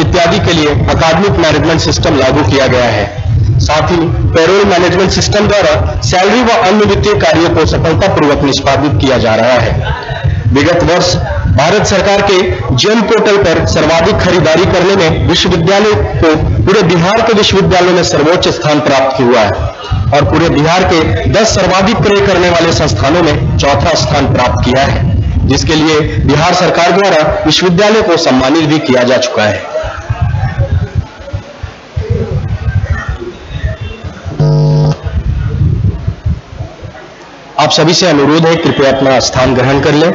इत्यादि के लिए अकादमिक मैनेजमेंट सिस्टम लागू किया गया है। साथ ही पेरोल मैनेजमेंट सिस्टम द्वारा सैलरी व अन्य वित्तीय कार्यों को सफलतापूर्वक निष्पादित किया जा रहा है। विगत वर्ष भारत सरकार के जेम पोर्टल पर सर्वाधिक खरीदारी करने में विश्वविद्यालय को पूरे बिहार के विश्वविद्यालय में सर्वोच्च स्थान प्राप्त हुआ है और पूरे बिहार के 10 सर्वाधिक क्रय करने वाले संस्थानों में चौथा स्थान प्राप्त किया है। जिसके लिए बिहार सरकार द्वारा विश्वविद्यालय को सम्मानित भी किया जा चुका है। आप सभी से अनुरोध है, कृपया अपना स्थान ग्रहण कर लें।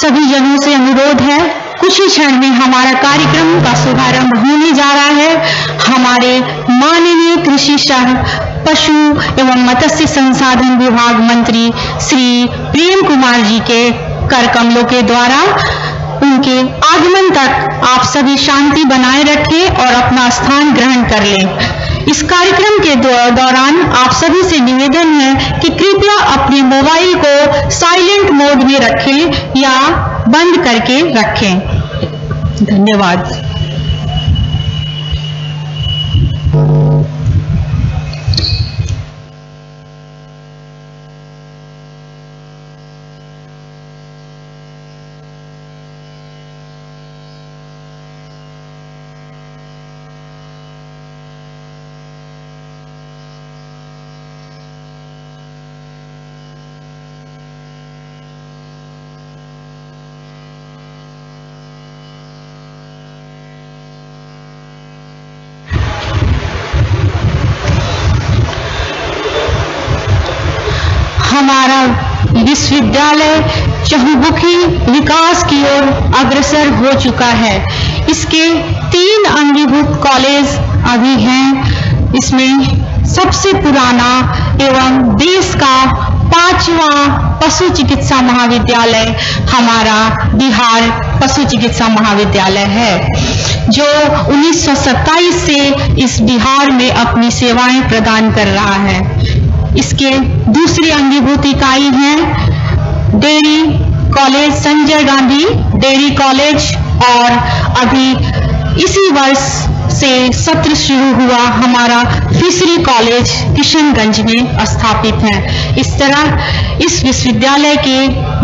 सभी जनों से अनुरोध है, कुछ ही क्षण में हमारा कार्यक्रम का शुभारंभ होने जा रहा है। हमारे माननीय कृषि पशु एवं मत्स्य संसाधन विभाग मंत्री श्री प्रेम कुमार जी के कर कमलों के द्वारा उनके आगमन तक आप सभी शांति बनाए रखें और अपना स्थान ग्रहण कर लें। इस कार्यक्रम के दौरान आप सभी से निवेदन है कि कृपया अपने मोबाइल को साइलेंट मोड में रखें या बंद करके रखें। धन्यवाद। विकास की ओर अग्रसर हो चुका है। इसके तीन अंगीभूत कॉलेज अभी हैं। इसमें सबसे पुराना एवं देश का पांचवा पशु चिकित्सा महाविद्यालय हमारा बिहार पशु चिकित्सा महाविद्यालय है, जो 1927 से इस बिहार में अपनी सेवाएँ प्रदान कर रहा है। इसके दूसरी अंगीभूत इकाई है dairy college Sanjay Gandhi dairy college और अभी इसी वर्ष से सत्र शुरू हुआ हमारा फिशरी कॉलेज किशनगंज में स्थापित है। इस तरह इस विश्वविद्यालय के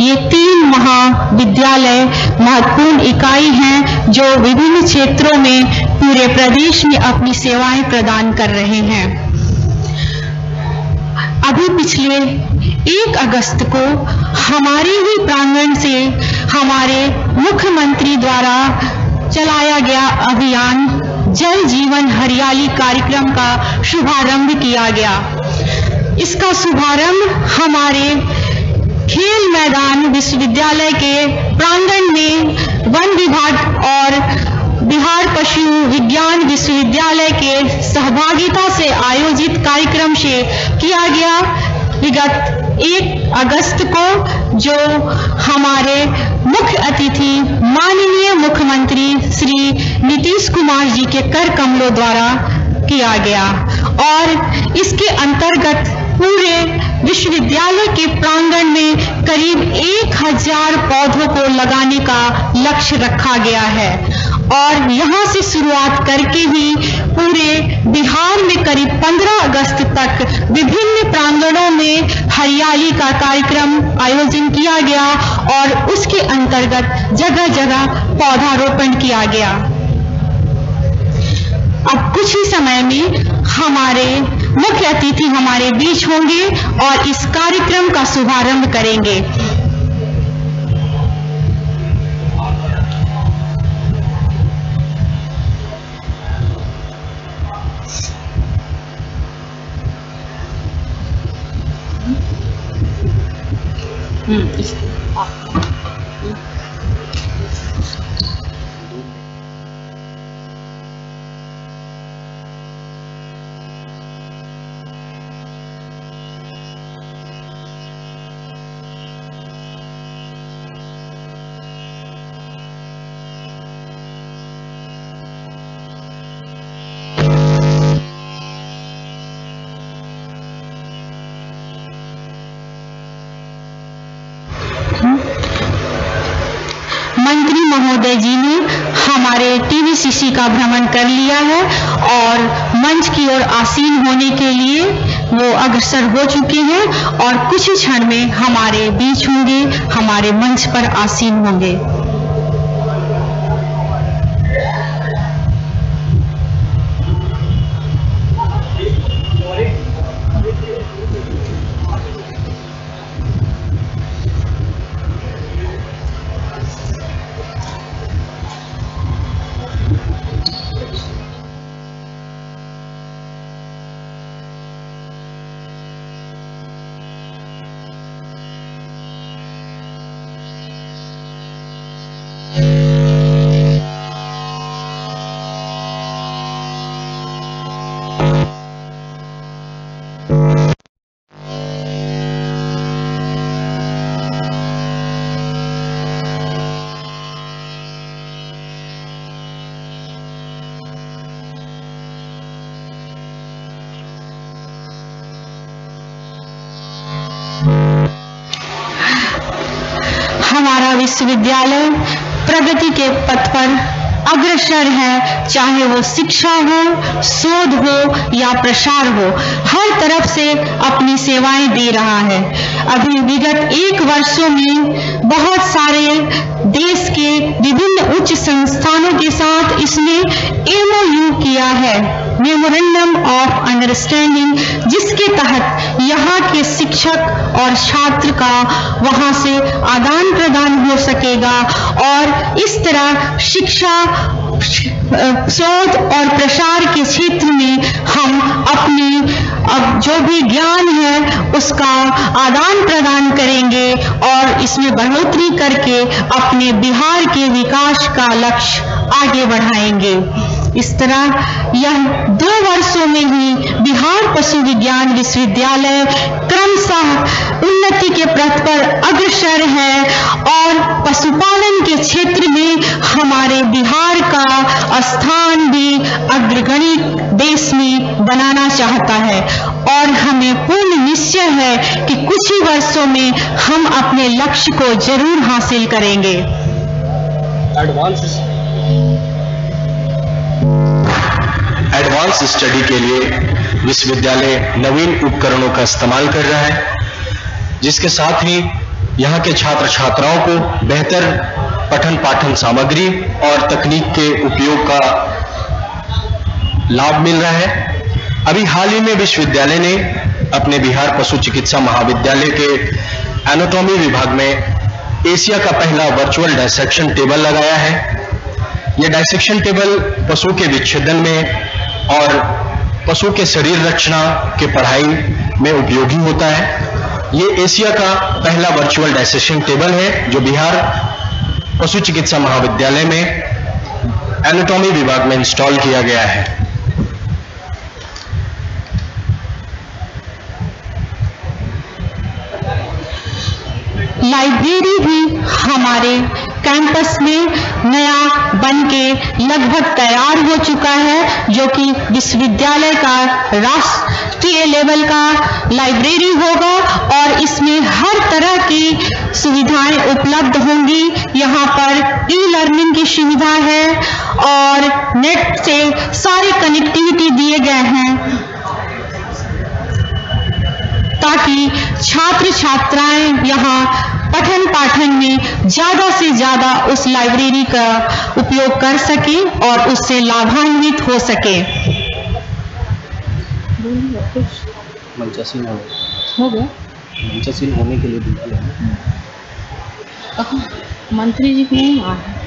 ये तीन महाविद्यालय महत्वपूर्ण इकाई हैं जो विभिन्न क्षेत्रों में पूरे प्रदेश में अपनी सेवाएँ प्रदान कर रहे हैं। अभी पिछले एक अगस्त को हमारे ही प्रांगण से हमारे मुख्यमंत्री द्वारा चलाया गया अभियान जल जीवन हरियाली कार्यक्रम का शुभारंभ किया गया। इसका शुभारंभ हमारे खेल मैदान विश्वविद्यालय के प्रांगण में वन विभाग और बिहार पशु विज्ञान विश्वविद्यालय के सहभागिता से आयोजित कार्यक्रम से किया गया विगत एक अगस्त को, जो हमारे मुख्य अतिथि माननीय मुख्यमंत्री श्री नीतीश कुमार जी के कर कमलों द्वारा किया गया और इसके अंतर्गत पूरे विश्वविद्यालय के प्रांगण में करीब एक हज़ार पौधों को लगाने का लक्ष्य रखा गया है। और यहाँ से शुरुआत करके ही पूरे बिहार में करीब 15 अगस्त तक विभिन्न प्रांगणों में हरियाली का कार्यक्रम आयोजन किया गया और उसके अंतर्गत जगह जगह पौधारोपण किया गया। अब कुछ ही समय में हमारे मुख्य अतिथि हमारे बीच होंगे और इस कार्यक्रम का शुभारंभ करेंगे Hmm. महोदय जी ने हमारे टीवीसीसी का भ्रमण कर लिया है और मंच की ओर आसीन होने के लिए वो अग्रसर हो चुके हैं और कुछ ही क्षण में हमारे बीच होंगे, हमारे मंच पर आसीन होंगे। विश्वविद्यालय प्रगति के पथ पर अग्रसर है, चाहे वो शिक्षा हो, शोध हो या प्रसार हो, हर तरफ़ से अपनी सेवाएँ दे रहा है। अभी विगत एक वर्षों में बहुत सारे देश के विभिन्न उच्च संस्थानों के साथ इसने एमओयू किया है। मेमोरेंडम ऑफ़ अंडरस्टैंडिंग जिसके तहत यहाँ के शिक्षक और छात्र का वहाँ से आदान प्रदान हो सकेगा और इस तरह शिक्षा, शोध और प्रसार के क्षेत्र में हम अपने, अब जो भी ज्ञान है उसका आदान प्रदान करेंगे और इसमें बढ़ोतरी करके अपने बिहार के विकास का लक्ष्य आगे बढ़ाएँगे। इस तरह यह दो वर्षों में ही बिहार पशु विज्ञान विश्वविद्यालय क्रमशः उन्नति के पथ पर अग्रसर है और पशुपालन के क्षेत्र में हमारे बिहार का स्थान भी अग्रगणी देश में बनाना चाहता है। और हमें पूर्ण निश्चय है कि कुछ ही वर्षों में हम अपने लक्ष्य को ज़रूर हासिल करेंगे। एडवांस एडवांस स्टडी के लिए विश्वविद्यालय नवीन उपकरणों का इस्तेमाल कर रहा है, जिसके साथ ही यहाँ के छात्र छात्राओं को बेहतर पठन पाठन सामग्री और तकनीक के उपयोग का लाभ मिल रहा है। अभी हाल ही में विश्वविद्यालय ने अपने बिहार पशु चिकित्सा महाविद्यालय के एनाटॉमी विभाग में एशिया का पहला वर्चुअल डायसेक्शन टेबल लगाया है। यह डायसेक्शन टेबल पशु के विच्छेदन में और पशु के शरीर रचना के पढ़ाई में उपयोगी होता है। ये एशिया का पहला वर्चुअल डायसेक्शन टेबल है, जो बिहार पशु चिकित्सा महाविद्यालय में एनाटॉमी विभाग में इंस्टॉल किया गया है। लाइब्रेरी भी हमारे कैंपस में नया बन के लगभग तैयार हो चुका है, जो कि विश्वविद्यालय का राष्ट्रीय लेवल का लाइब्रेरी होगा और इसमें हर तरह की सुविधाएँ उपलब्ध होंगी। यहाँ पर ई लर्निंग की सुविधा है और नेट से सारे कनेक्टिविटी दिए गए हैं, ताकि छात्र छात्राएँ यहाँ पठन पाठन में ज़्यादा से ज़्यादा उस लाइब्रेरी का उपयोग कर सके और उससे लाभान्वित हो सके। मंचासीन हो गया। मंचासीन होने के लिए बुला कहाँ मंत्री जी के नहीं आए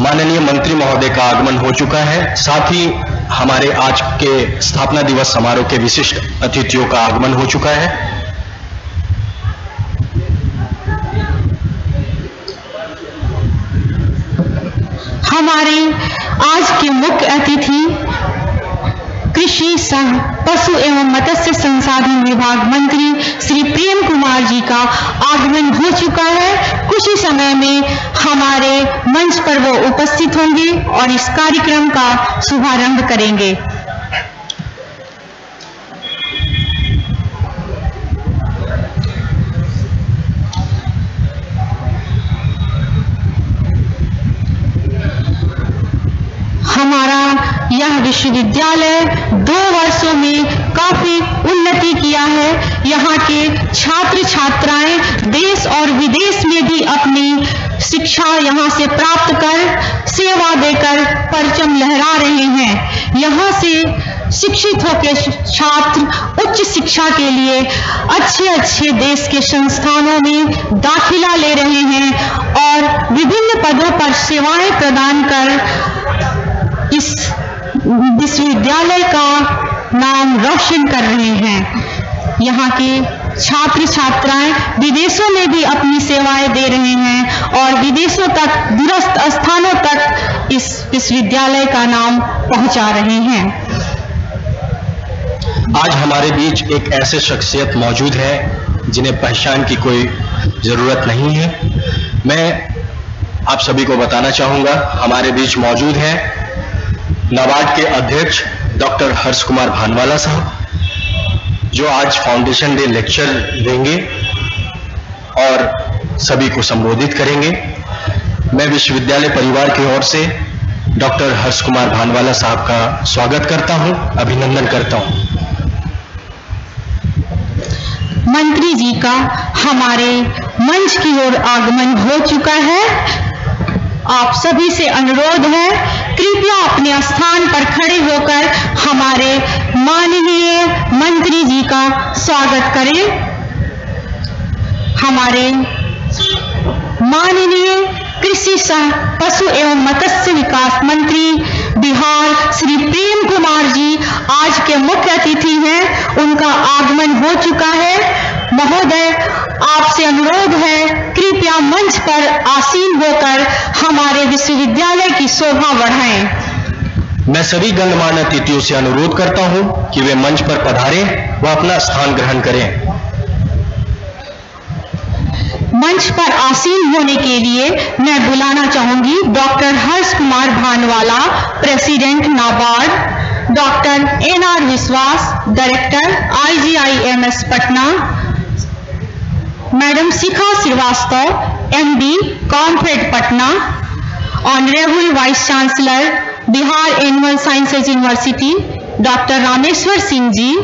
माननीय मंत्री महोदय का आगमन हो चुका है। साथ ही हमारे आज के स्थापना दिवस समारोह के विशिष्ट अतिथियों का आगमन हो चुका है। हमारे आज के मुख्य अतिथि कृषि संघ पशु एवं मत्स्य संसाधन विभाग मंत्री श्री प्रेम कुमार जी का आगमन हो चुका है। कुछ ही समय में हमारे मंच पर वो उपस्थित होंगे और इस कार्यक्रम का शुभारंभ करेंगे। विश्वविद्यालय दो वर्षों में काफ़ी उन्नति किया है। यहाँ के छात्र छात्राएँ देश और विदेश में भी अपनी शिक्षा यहाँ से प्राप्त कर, सेवा देकर परचम लहरा रहे हैं। यहाँ से शिक्षित होकर छात्र उच्च शिक्षा के लिए अच्छे अच्छे देश के संस्थानों में दाखिला ले रहे हैं और विभिन्न पदों पर सेवाएँ प्रदान कर इस विश्वविद्यालय का नाम रोशन कर रहे हैं। यहाँ के छात्र छात्राएँ विदेशों में भी अपनी सेवाएँ दे रहे हैं और विदेशों तक, दूरस्थ स्थानों तक इस विश्वविद्यालय का नाम पहुँचा रहे हैं। आज हमारे बीच एक ऐसे शख्सियत मौजूद है, जिन्हें पहचान की कोई ज़रूरत नहीं है। मैं आप सभी को बताना चाहूँगा, हमारे बीच मौजूद है नाबार्ड के अध्यक्ष डॉक्टर हर्ष कुमार भानवाला साहब, जो आज फाउंडेशन डे लेक्चर देंगे और सभी को संबोधित करेंगे। मैं विश्वविद्यालय परिवार की ओर से डॉक्टर हर्ष कुमार भानवाला साहब का स्वागत करता हूँ, अभिनंदन करता हूँ। मंत्री जी का हमारे मंच की ओर आगमन हो चुका है। आप सभी से अनुरोध है, कृपया अपने स्थान पर खड़े होकर हमारे माननीय मंत्री जी का स्वागत करें। हमारे माननीय कृषि सह पशु एवं मत्स्य विकास मंत्री बिहार श्री प्रेम कुमार जी आज के मुख्य अतिथि हैं। उनका आगमन हो चुका है। महोदय आपसे अनुरोध है कृपया मंच पर आसीन होकर हमारे विश्वविद्यालय की शोभा बढ़ाएँ। मैं सभी गणमान्य अतिथियों से अनुरोध करता हूँ कि वे मंच पर पधारें व अपना स्थान ग्रहण करें। मंच पर आसीन होने के लिए मैं बुलाना चाहूँगी doctor Harsh Kumar Bhanwala president NABARD doctor N R Vishwas director IGIMS Patna madam Shikha Srivastava MD COMFED Patna, honourable vice chancellor, Bihar animal sciences university, doctor Rameshwar Singh ji,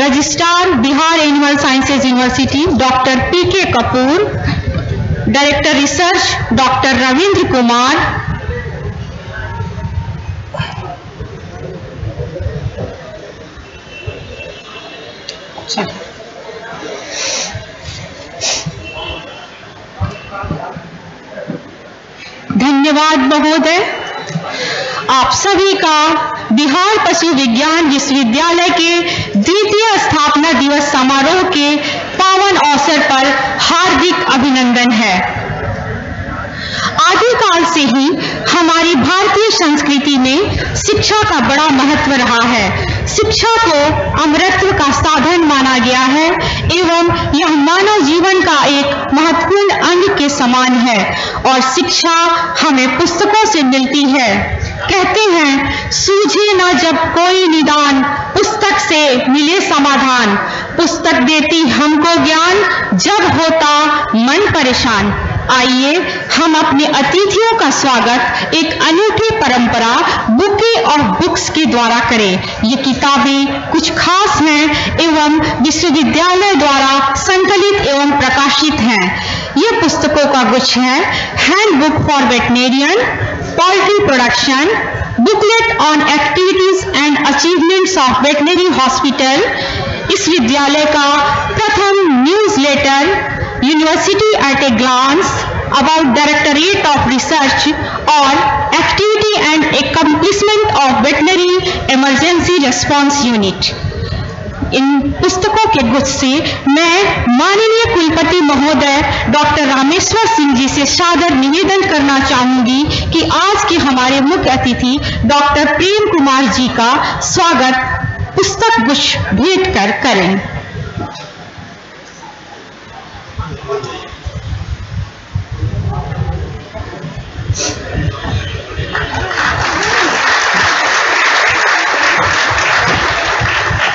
registrar, Bihar animal sciences university, doctor P K Kapoor, director research, doctor Ravindra Kumar धन्यवाद महोदय। आप सभी का बिहार पशु विज्ञान विश्वविद्यालय के द्वितीय स्थापना दिवस समारोह के पावन अवसर पर हार्दिक अभिनंदन है। आदिकाल से ही हमारी भारतीय संस्कृति में शिक्षा का बड़ा महत्व रहा है। शिक्षा को अमृतत्व का साधन माना गया है, एवं यह मानव जीवन का एक महत्वपूर्ण अंग के समान है, और शिक्षा हमें पुस्तकों से मिलती है। कहते हैं, सूझे न जब कोई निदान, पुस्तक से मिले समाधान। पुस्तक देती हमको ज्ञान, जब होता मन परेशान। आइए हम अपने अतिथियों का स्वागत एक अनूठी परंपरा बुके और बुक्स के द्वारा करें। ये किताबें कुछ खास हैं एवं विश्वविद्यालय द्वारा संकलित एवं प्रकाशित हैं। ये पुस्तकों का गुच्छ है handbook for veterinarian poultry production booklet on activities and achievements of veterinary hospital इस विद्यालय का प्रथम newsletter university at a glance about directorate of research और activity and accomplishment of veterinary emergency response unit इन पुस्तकों के गुच्छ से मैं माननीय कुलपति महोदय डॉक्टर रामेश्वर सिंह जी से सादर निवेदन करना चाहूँगी कि आज के हमारे मुख्य अतिथि डॉक्टर प्रेम कुमार जी का स्वागत पुस्तक गुच्छ भेंट कर करें।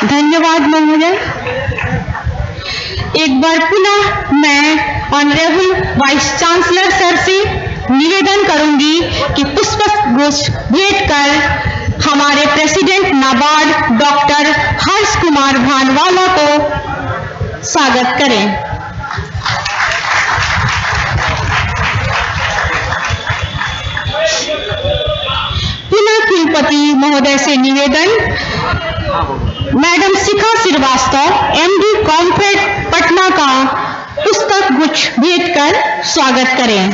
धन्यवाद महोदय। एक बार पुनः मैं ऑनरेबल वाइस चांसलर सर से निवेदन करूँगी कि पुष्प गुच्छ भेंट कर हमारे प्रेसिडेंट नाबार्ड डॉक्टर हर्ष कुमार भानवाला को स्वागत करें। पुनः कुलपति महोदय से निवेदन। मैडम शिखा श्रीवास्तव एमडी कॉम्पेट पटना का पुस्तक गुच्छ भेंट कर स्वागत करें।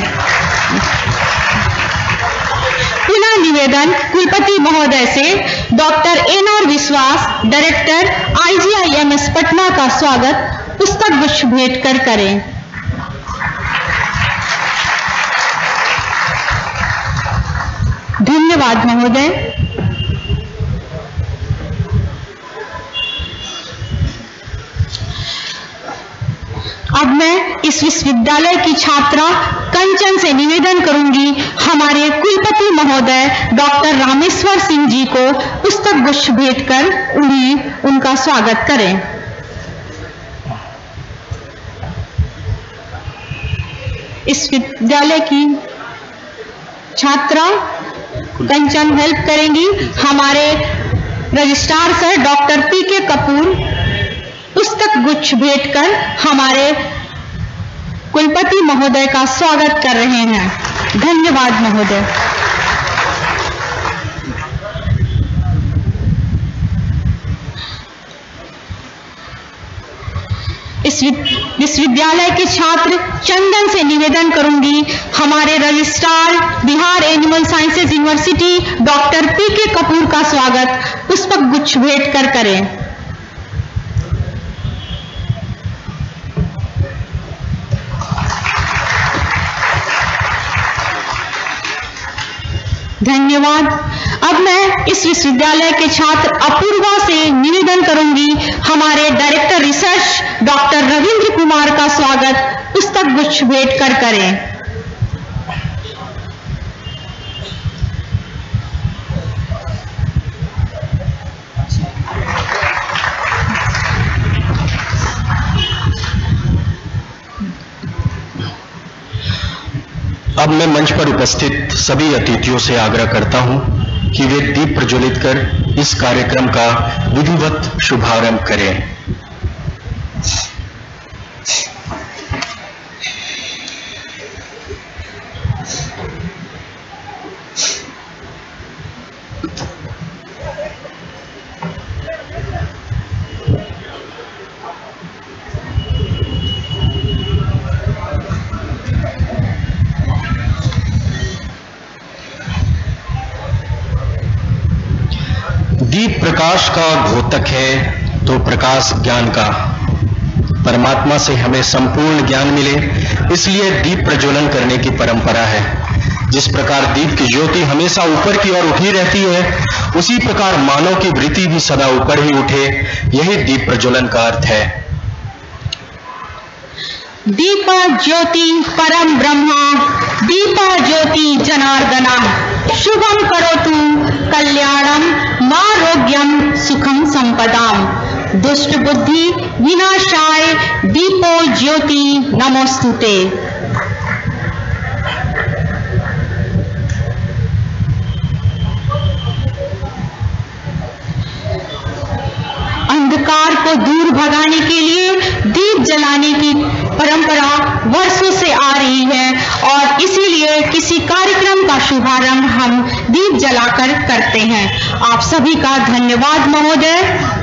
पुनः निवेदन कुलपति महोदय से doctor N R Biswas, director IGIMS Patna का स्वागत, पुस्तक गुच्छ भेंट कर करें। धन्यवाद महोदय। अब मैं इस विश्वविद्यालय की छात्रा कंचन से निवेदन करूँगी, हमारे कुलपति महोदय डॉक्टर रामेश्वर सिंह जी को पुस्तक गुच्छ भेंट कर उन्हें, उनका स्वागत करें। इस विद्यालय की छात्रा कंचन हेल्प करेंगी। हमारे registrar sir, doctor P K Kapoor, पुस्तक गुच्छ भेंट कर हमारे कुलपति महोदय का स्वागत कर रहे हैं। धन्यवाद महोदय। विश्वविद्यालय के छात्र चंदन से निवेदन करूँगी। हमारे registrar, Bihar animal sciences university doctor P K Kapoor का स्वागत। पुष्पक गुच्छ भेंट कर करें। धन्यवाद। अब मैं इस विश्वविद्यालय के छात्र अपूर्वा से निवेदन करूँगी, हमारे director research doctor Ravindra Kumar का स्वागत। पुस्तक गुच्छ भेंट कर करें। अब मैं मंच पर उपस्थित सभी अतिथियों से आग्रह करता हूँ कि वे दीप प्रज्वलित कर इस कार्यक्रम का विधिवत शुभारंभ करें। प्रकाश का घोतक है तो प्रकाश ज्ञान का। परमात्मा से हमें संपूर्ण ज्ञान मिले, इसलिए दीप प्रज्वलन करने की परंपरा है। जिस प्रकार दीप की ज्योति हमेशा ऊपर की ओर उठी रहती है, उसी प्रकार मानव की वृत्ति भी सदा ऊपर ही उठे, यही दीप प्रज्वलन का अर्थ है। दीपा ज्योति परम ब्रह्मा, दीपा ज्योति जनार्दना। शुभम करोतु कल्याणम। मारोग्यम सुखम संपदाम दुष्ट बुद्धि विनाशाय दीपो ज्योति नमोस्तुते। अंधकार को दूर भगाने के लिए दीप जलाने की परंपरा वर्षों से आ रही है और इसीलिए किसी कार्यक्रम का शुभारंभ हम दीप जलाकर करते हैं। आप सभी का धन्यवाद, महोदय।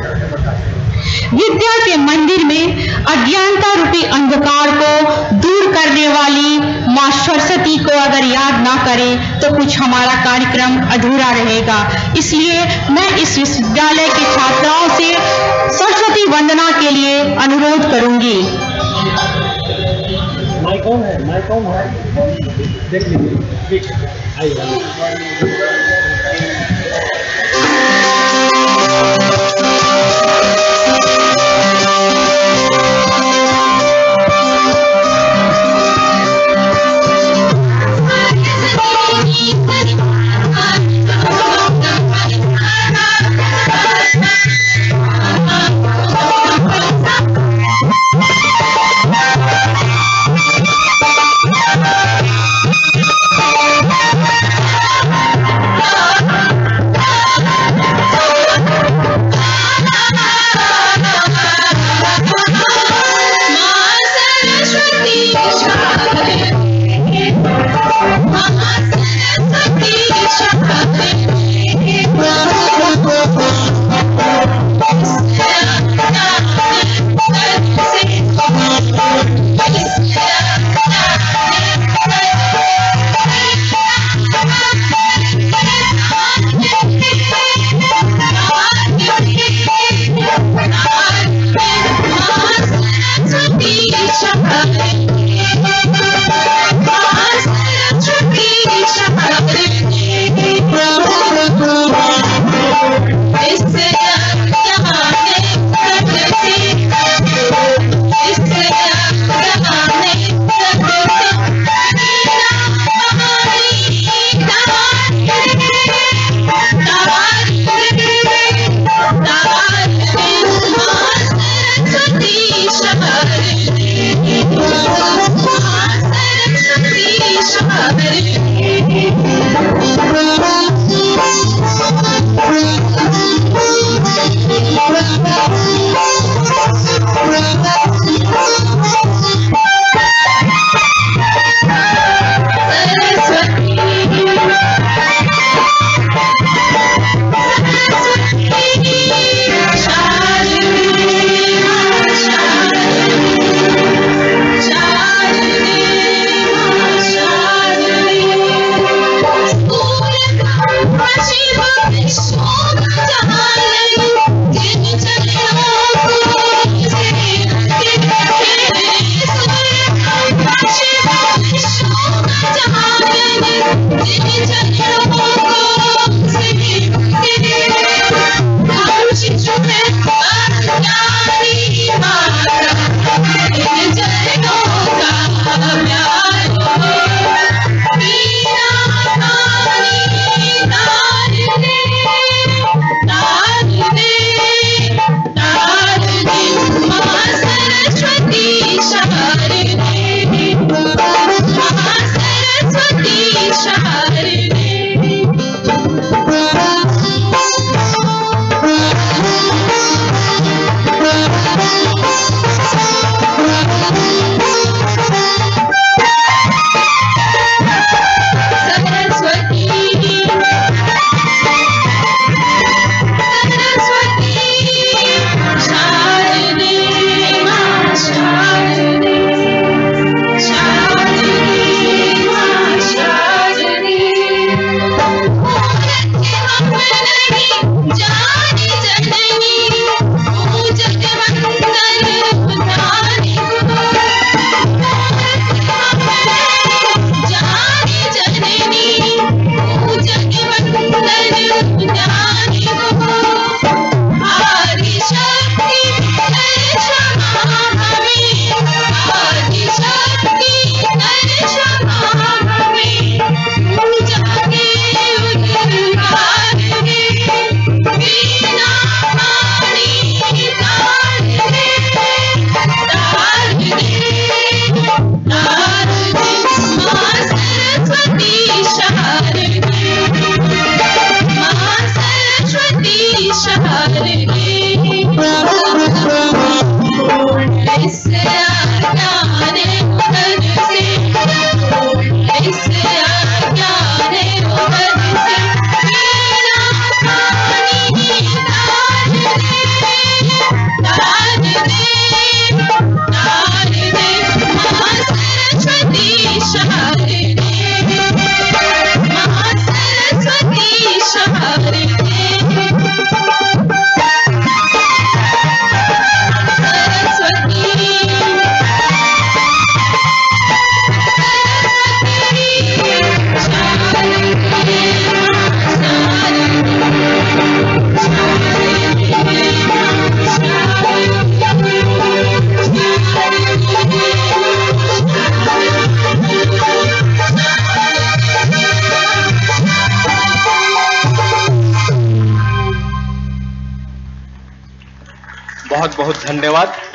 विद्या के मंदिर में अज्ञानता रूपी अंधकार को दूर करने वाली माँ सरस्वती को अगर याद ना करें तो कुछ हमारा कार्यक्रम अधूरा रहेगा। इसलिए मैं इस विश्वविद्यालय के छात्राओं से सरस्वती वंदना के लिए अनुरोध करूँगी। ऑन है? मैं कौन है? देख लीजिए। ठीक है। आइए।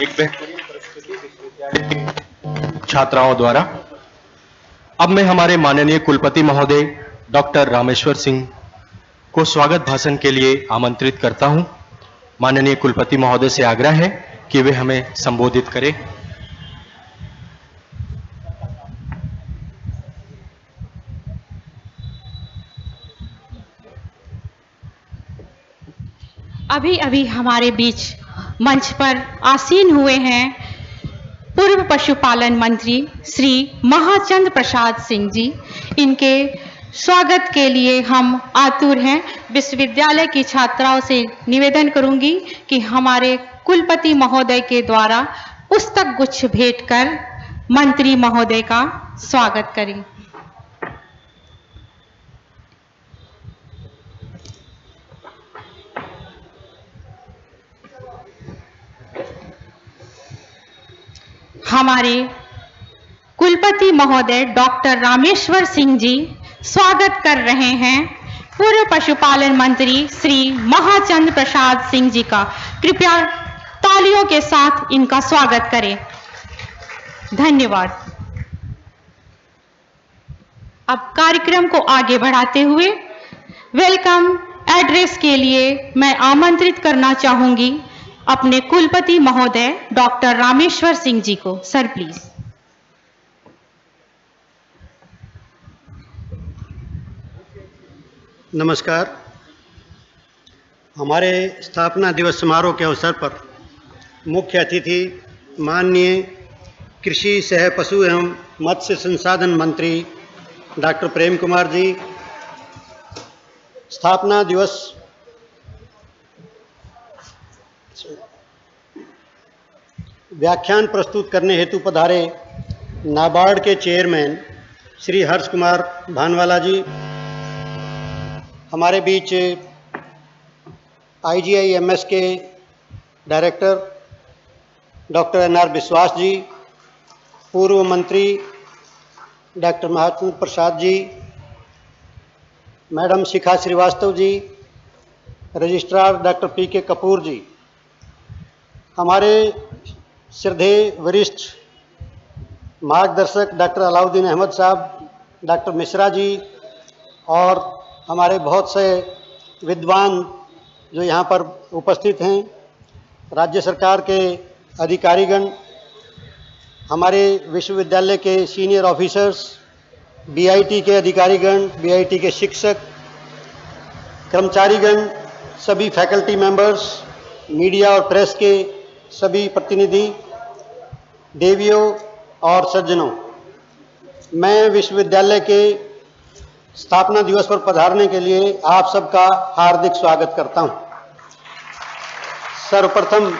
एक बेहतरीन छात्राओं द्वारा। अब मैं हमारे माननीय कुलपति महोदय डॉक्टर रामेश्वर सिंह को स्वागत भाषण के लिए आमंत्रित करता हूँ। माननीय कुलपति महोदय से आग्रह है कि वे हमें संबोधित करें। अभी अभी हमारे बीच मंच पर आसीन हुए हैं पूर्व पशुपालन मंत्री श्री महाचंद प्रसाद सिंह जी। इनके स्वागत के लिए हम आतुर हैं। विश्वविद्यालय की छात्राओं से निवेदन करूँगी कि हमारे कुलपति महोदय के द्वारा पुस्तक गुच्छ भेंट कर मंत्री महोदय का स्वागत करें। हमारे कुलपति महोदय डॉक्टर रामेश्वर सिंह जी स्वागत कर रहे हैं। पूर्व पशुपालन मंत्री श्री महाचंद्र प्रसाद सिंह जी का कृपया तालियों के साथ इनका स्वागत करें। धन्यवाद। अब कार्यक्रम को आगे बढ़ाते हुए वेलकम एड्रेस के लिए मैं आमंत्रित करना चाहूँगी। अपने कुलपति महोदय डॉक्टर रामेश्वर सिंह जी को। सर प्लीज़ नमस्कार। हमारे स्थापना दिवस समारोह के अवसर पर मुख्य अतिथि माननीय कृषि, सह पशु एवं मत्स्य संसाधन मंत्री डॉक्टर प्रेम कुमार जी, स्थापना दिवस व्याख्यान प्रस्तुत करने हेतु पधारे नाबार्ड के चेयरमैन श्री हर्ष कुमार भानवाला जी। हमारे बीच आईजीआईएमएस के director doctor N R Biswas ji, पूर्व मंत्री doctor Mahachandra Prasad ji, madam Shikha Srivastava ji, registrar doctor P K Kapoor ji. हमारे श्रद्धेय वरिष्ठ मार्गदर्शक डॉक्टर अलाउद्दीन अहमद साहब, डॉक्टर मिश्रा जी और हमारे बहुत से विद्वान जो यहाँ पर उपस्थित हैं, राज्य सरकार के अधिकारीगण, हमारे विश्वविद्यालय के सीनियर ऑफिसर्स बीआईटी के अधिकारीगण बीआईटी के शिक्षक, कर्मचारीगण, सभी फैकल्टी मेंबर्स, मीडिया और प्रेस के सभी प्रतिनिधि देवियों और सज्जनों, मैं विश्वविद्यालय के स्थापना दिवस पर पधारने के लिए आप सबका हार्दिक स्वागत करता हूँ। सर्वप्रथम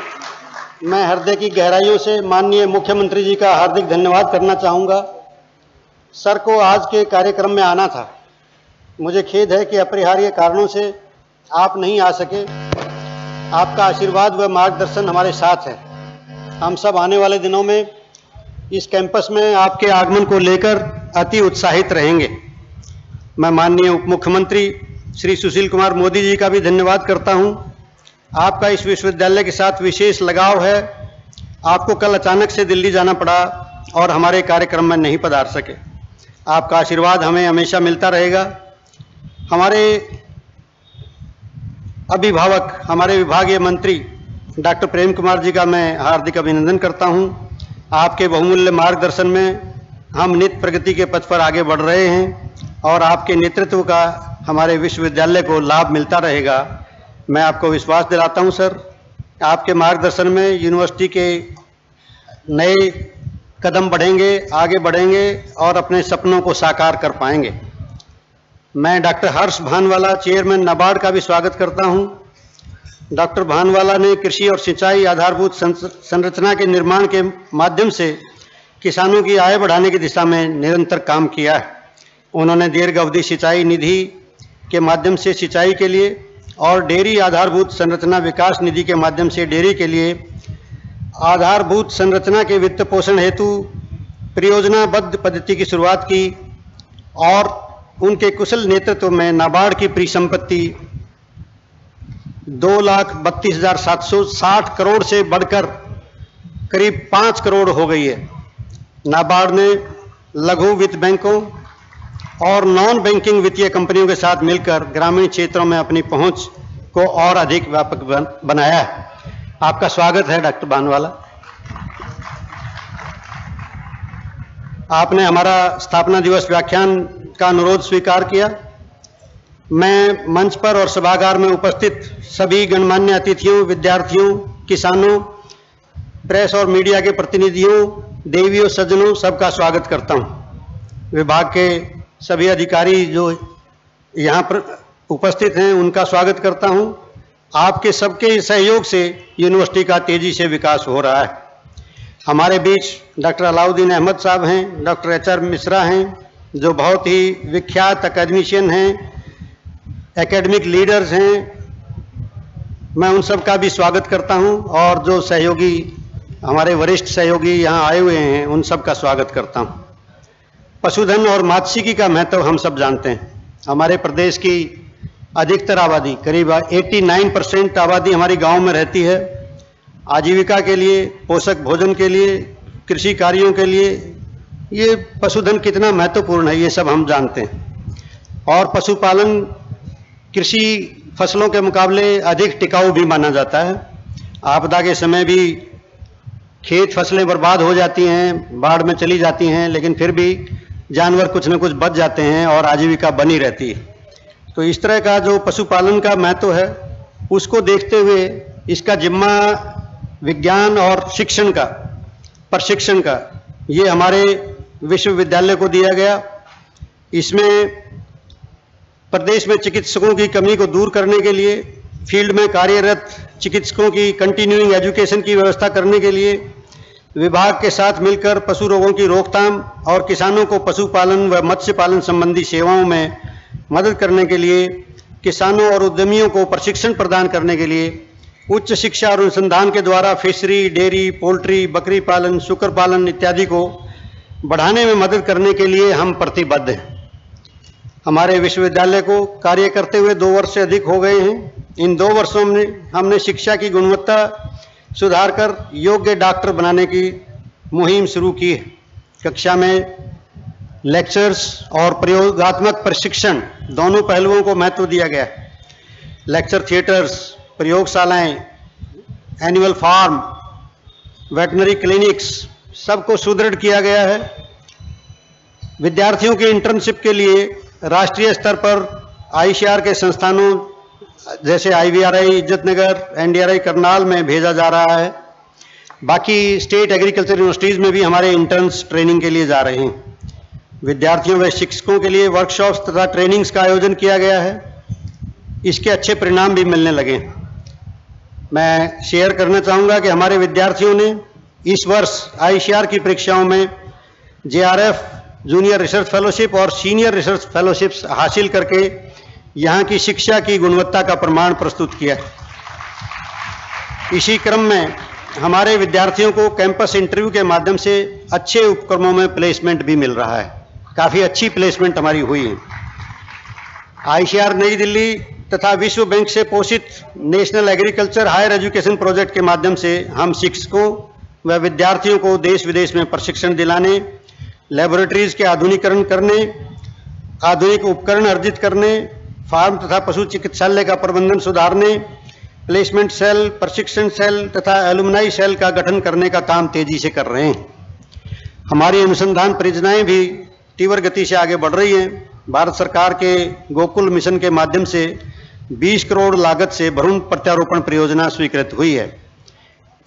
मैं हृदय की गहराइयों से माननीय मुख्यमंत्री जी का हार्दिक धन्यवाद करना चाहूँगा। सर को आज के कार्यक्रम में आना था। मुझे खेद है कि अपरिहार्य कारणों से आप नहीं आ सके। आपका आशीर्वाद व मार्गदर्शन हमारे साथ है। हम सब आने वाले दिनों में इस कैंपस में आपके आगमन को लेकर अति उत्साहित रहेंगे। मैं माननीय उप मुख्यमंत्री श्री सुशील कुमार मोदी जी का भी धन्यवाद करता हूँ। आपका इस विश्वविद्यालय के साथ विशेष लगाव है। आपको कल अचानक से दिल्ली जाना पड़ा और हमारे कार्यक्रम में नहीं पधार सके। आपका आशीर्वाद हमें हमेशा मिलता रहेगा। हमारे अभिभावक, हमारे विभागीय मंत्री डॉक्टर प्रेम कुमार जी का मैं हार्दिक अभिनंदन करता हूँ। आपके बहुमूल्य मार्गदर्शन में हम नित्य प्रगति के पथ पर आगे बढ़ रहे हैं और आपके नेतृत्व का हमारे विश्वविद्यालय को लाभ मिलता रहेगा। मैं आपको विश्वास दिलाता हूँ, सर। आपके मार्गदर्शन में यूनिवर्सिटी के नए कदम बढ़ेंगे, आगे बढ़ेंगे और अपने सपनों को साकार कर पाएँगे। मैं डॉक्टर हर्ष भानवाला, चेयरमैन नाबार्ड का भी स्वागत करता हूँ। डॉक्टर भानवाला ने कृषि और सिंचाई आधारभूत संरचना के निर्माण के माध्यम से किसानों की आय बढ़ाने की दिशा में निरंतर काम किया है। उन्होंने दीर्घ अवधि सिंचाई निधि के माध्यम से सिंचाई के लिए और डेयरी आधारभूत संरचना विकास निधि के माध्यम से डेयरी के लिए आधारभूत संरचना के वित्त पोषण हेतु परियोजनाबद्ध पद्धति की शुरुआत की और उनके कुशल नेतृत्व में नाबार्ड की परिसंपत्ति दो लाख बत्तीस हज़ार सात सौ साठ करोड़ से बढ़कर करीब पाँच करोड़ हो गई है। नाबार्ड ने लघु वित्त बैंकों और नॉन बैंकिंग वित्तीय कंपनियों के साथ मिलकर ग्रामीण क्षेत्रों में अपनी पहुँच को और अधिक व्यापक बन, बनाया है। आपका स्वागत है डॉक्टर बानवाला। आपने हमारा स्थापना दिवस व्याख्यान का अनुरोध स्वीकार किया। मैं मंच पर और सभागार में उपस्थित सभी गणमान्य अतिथियों, विद्यार्थियों, किसानों, प्रेस और मीडिया के प्रतिनिधियों देवियों सज्जनों, सबका स्वागत करता हूँ। विभाग के सभी अधिकारी जो यहाँ पर उपस्थित हैं, उनका स्वागत करता हूँ। आपके सबके सहयोग से यूनिवर्सिटी का तेज़ी से विकास हो रहा है। हमारे बीच डॉक्टर अलाउद्दीन अहमद साहब हैं, डॉक्टर एच आर मिश्रा हैं, जो बहुत ही विख्यात अकेडमिशियन हैं एकेडमिक लीडर्स हैं। मैं उन सब का भी स्वागत करता हूँ और जो सहयोगी, हमारे वरिष्ठ सहयोगी यहाँ आए हुए हैं, उन सब का स्वागत करता हूँ। पशुधन और मात्स्यिकी का महत्व हम सब जानते हैं। हमारे प्रदेश की अधिकतर आबादी, करीब 89 परसेंट आबादी हमारी गाँव में रहती है। आजीविका के लिए, पोषक भोजन के लिए, कृषि कार्यों के लिए, ये पशुधन कितना महत्वपूर्ण है, ये सब हम जानते हैं। और पशुपालन कृषि फ़सलों के मुकाबले अधिक टिकाऊ भी माना जाता है। आपदा के समय भी खेत फ़सलें बर्बाद हो जाती हैं, बाढ़ में चली जाती हैं, लेकिन फिर भी जानवर कुछ न कुछ बच जाते हैं और आजीविका बनी रहती है। तो इस तरह का जो पशुपालन का महत्व है, उसको देखते हुए इसका जिम्मा विज्ञान और शिक्षण का, प्रशिक्षण का, ये हमारे विश्वविद्यालय को दिया गया। इसमें प्रदेश में चिकित्सकों की कमी को दूर करने के लिए, फ़ील्ड में कार्यरत चिकित्सकों की कंटिन्यूइंग एजुकेशन की व्यवस्था करने के लिए, विभाग के साथ मिलकर पशु रोगों की रोकथाम और किसानों को पशुपालन व मत्स्य पालन संबंधी सेवाओं में मदद करने के लिए, किसानों और उद्यमियों को प्रशिक्षण प्रदान करने के लिए, उच्च शिक्षा और अनुसंधान के द्वारा फिशरी, डेयरी, पोल्ट्री, बकरी पालन शुक्र पालन इत्यादि को बढ़ाने में मदद करने के लिए हम प्रतिबद्ध हैं। हमारे विश्वविद्यालय को कार्य करते हुए दो वर्ष से अधिक हो गए हैं। इन दो वर्षों में हमने शिक्षा की गुणवत्ता सुधार कर योग्य डॉक्टर बनाने की मुहिम शुरू की है। कक्षा में लेक्चर्स और प्रयोगात्मक प्रशिक्षण दोनों पहलुओं को महत्व दिया गया है। लेक्चर थिएटर्स, प्रयोगशालाएँ, एनुअल फार्म, वेटनरी क्लिनिक्स, सबको सुदृढ़ किया गया है। विद्यार्थियों की इंटर्नशिप के लिए राष्ट्रीय स्तर पर आईसीआर के संस्थानों, जैसे आईवीआरआई, इज्जतनगर, एनडीआरआई, करनाल में भेजा जा रहा है। बाकी स्टेट एग्रीकल्चर यूनिवर्सिटीज़ में भी हमारे इंटर्न्स ट्रेनिंग के लिए जा रहे हैं। विद्यार्थियों व शिक्षकों के लिए वर्कशॉप्स तथा ट्रेनिंग्स का आयोजन किया गया है। इसके अच्छे परिणाम भी मिलने लगे मैं शेयर करना चाहूँगा कि हमारे विद्यार्थियों ने इस वर्ष आईसीआर की परीक्षाओं में जेआरएफ जूनियर रिसर्च फेलोशिप और सीनियर रिसर्च फेलोशिप्स हासिल करके यहाँ की शिक्षा की गुणवत्ता का प्रमाण प्रस्तुत किया इसी क्रम में हमारे विद्यार्थियों को कैंपस इंटरव्यू के माध्यम से अच्छे उपक्रमों में प्लेसमेंट भी मिल रहा है। काफ़ी अच्छी प्लेसमेंट हमारी हुई है। आईसीआर नई दिल्ली तथा विश्व बैंक से पोषित national agriculture higher education project के माध्यम से हम शिक्षकों व विद्यार्थियों को देश विदेश में प्रशिक्षण दिलाने लेबोरेटरीज के आधुनिकरण करने, आधुनिक उपकरण अर्जित करने, फार्म तथा पशु चिकित्सालय का प्रबंधन सुधारने, प्लेसमेंट सेल, प्रशिक्षण सेल तथा एलुमनाई सेल का गठन करने का काम तेज़ी से कर रहे हैं। हमारी अनुसंधान परियोजनाएँ भी तीव्र गति से आगे बढ़ रही हैं। भारत सरकार के गोकुल मिशन के माध्यम से 20 करोड़ लागत से भ्रूण प्रत्यारोपण परियोजना स्वीकृत हुई है।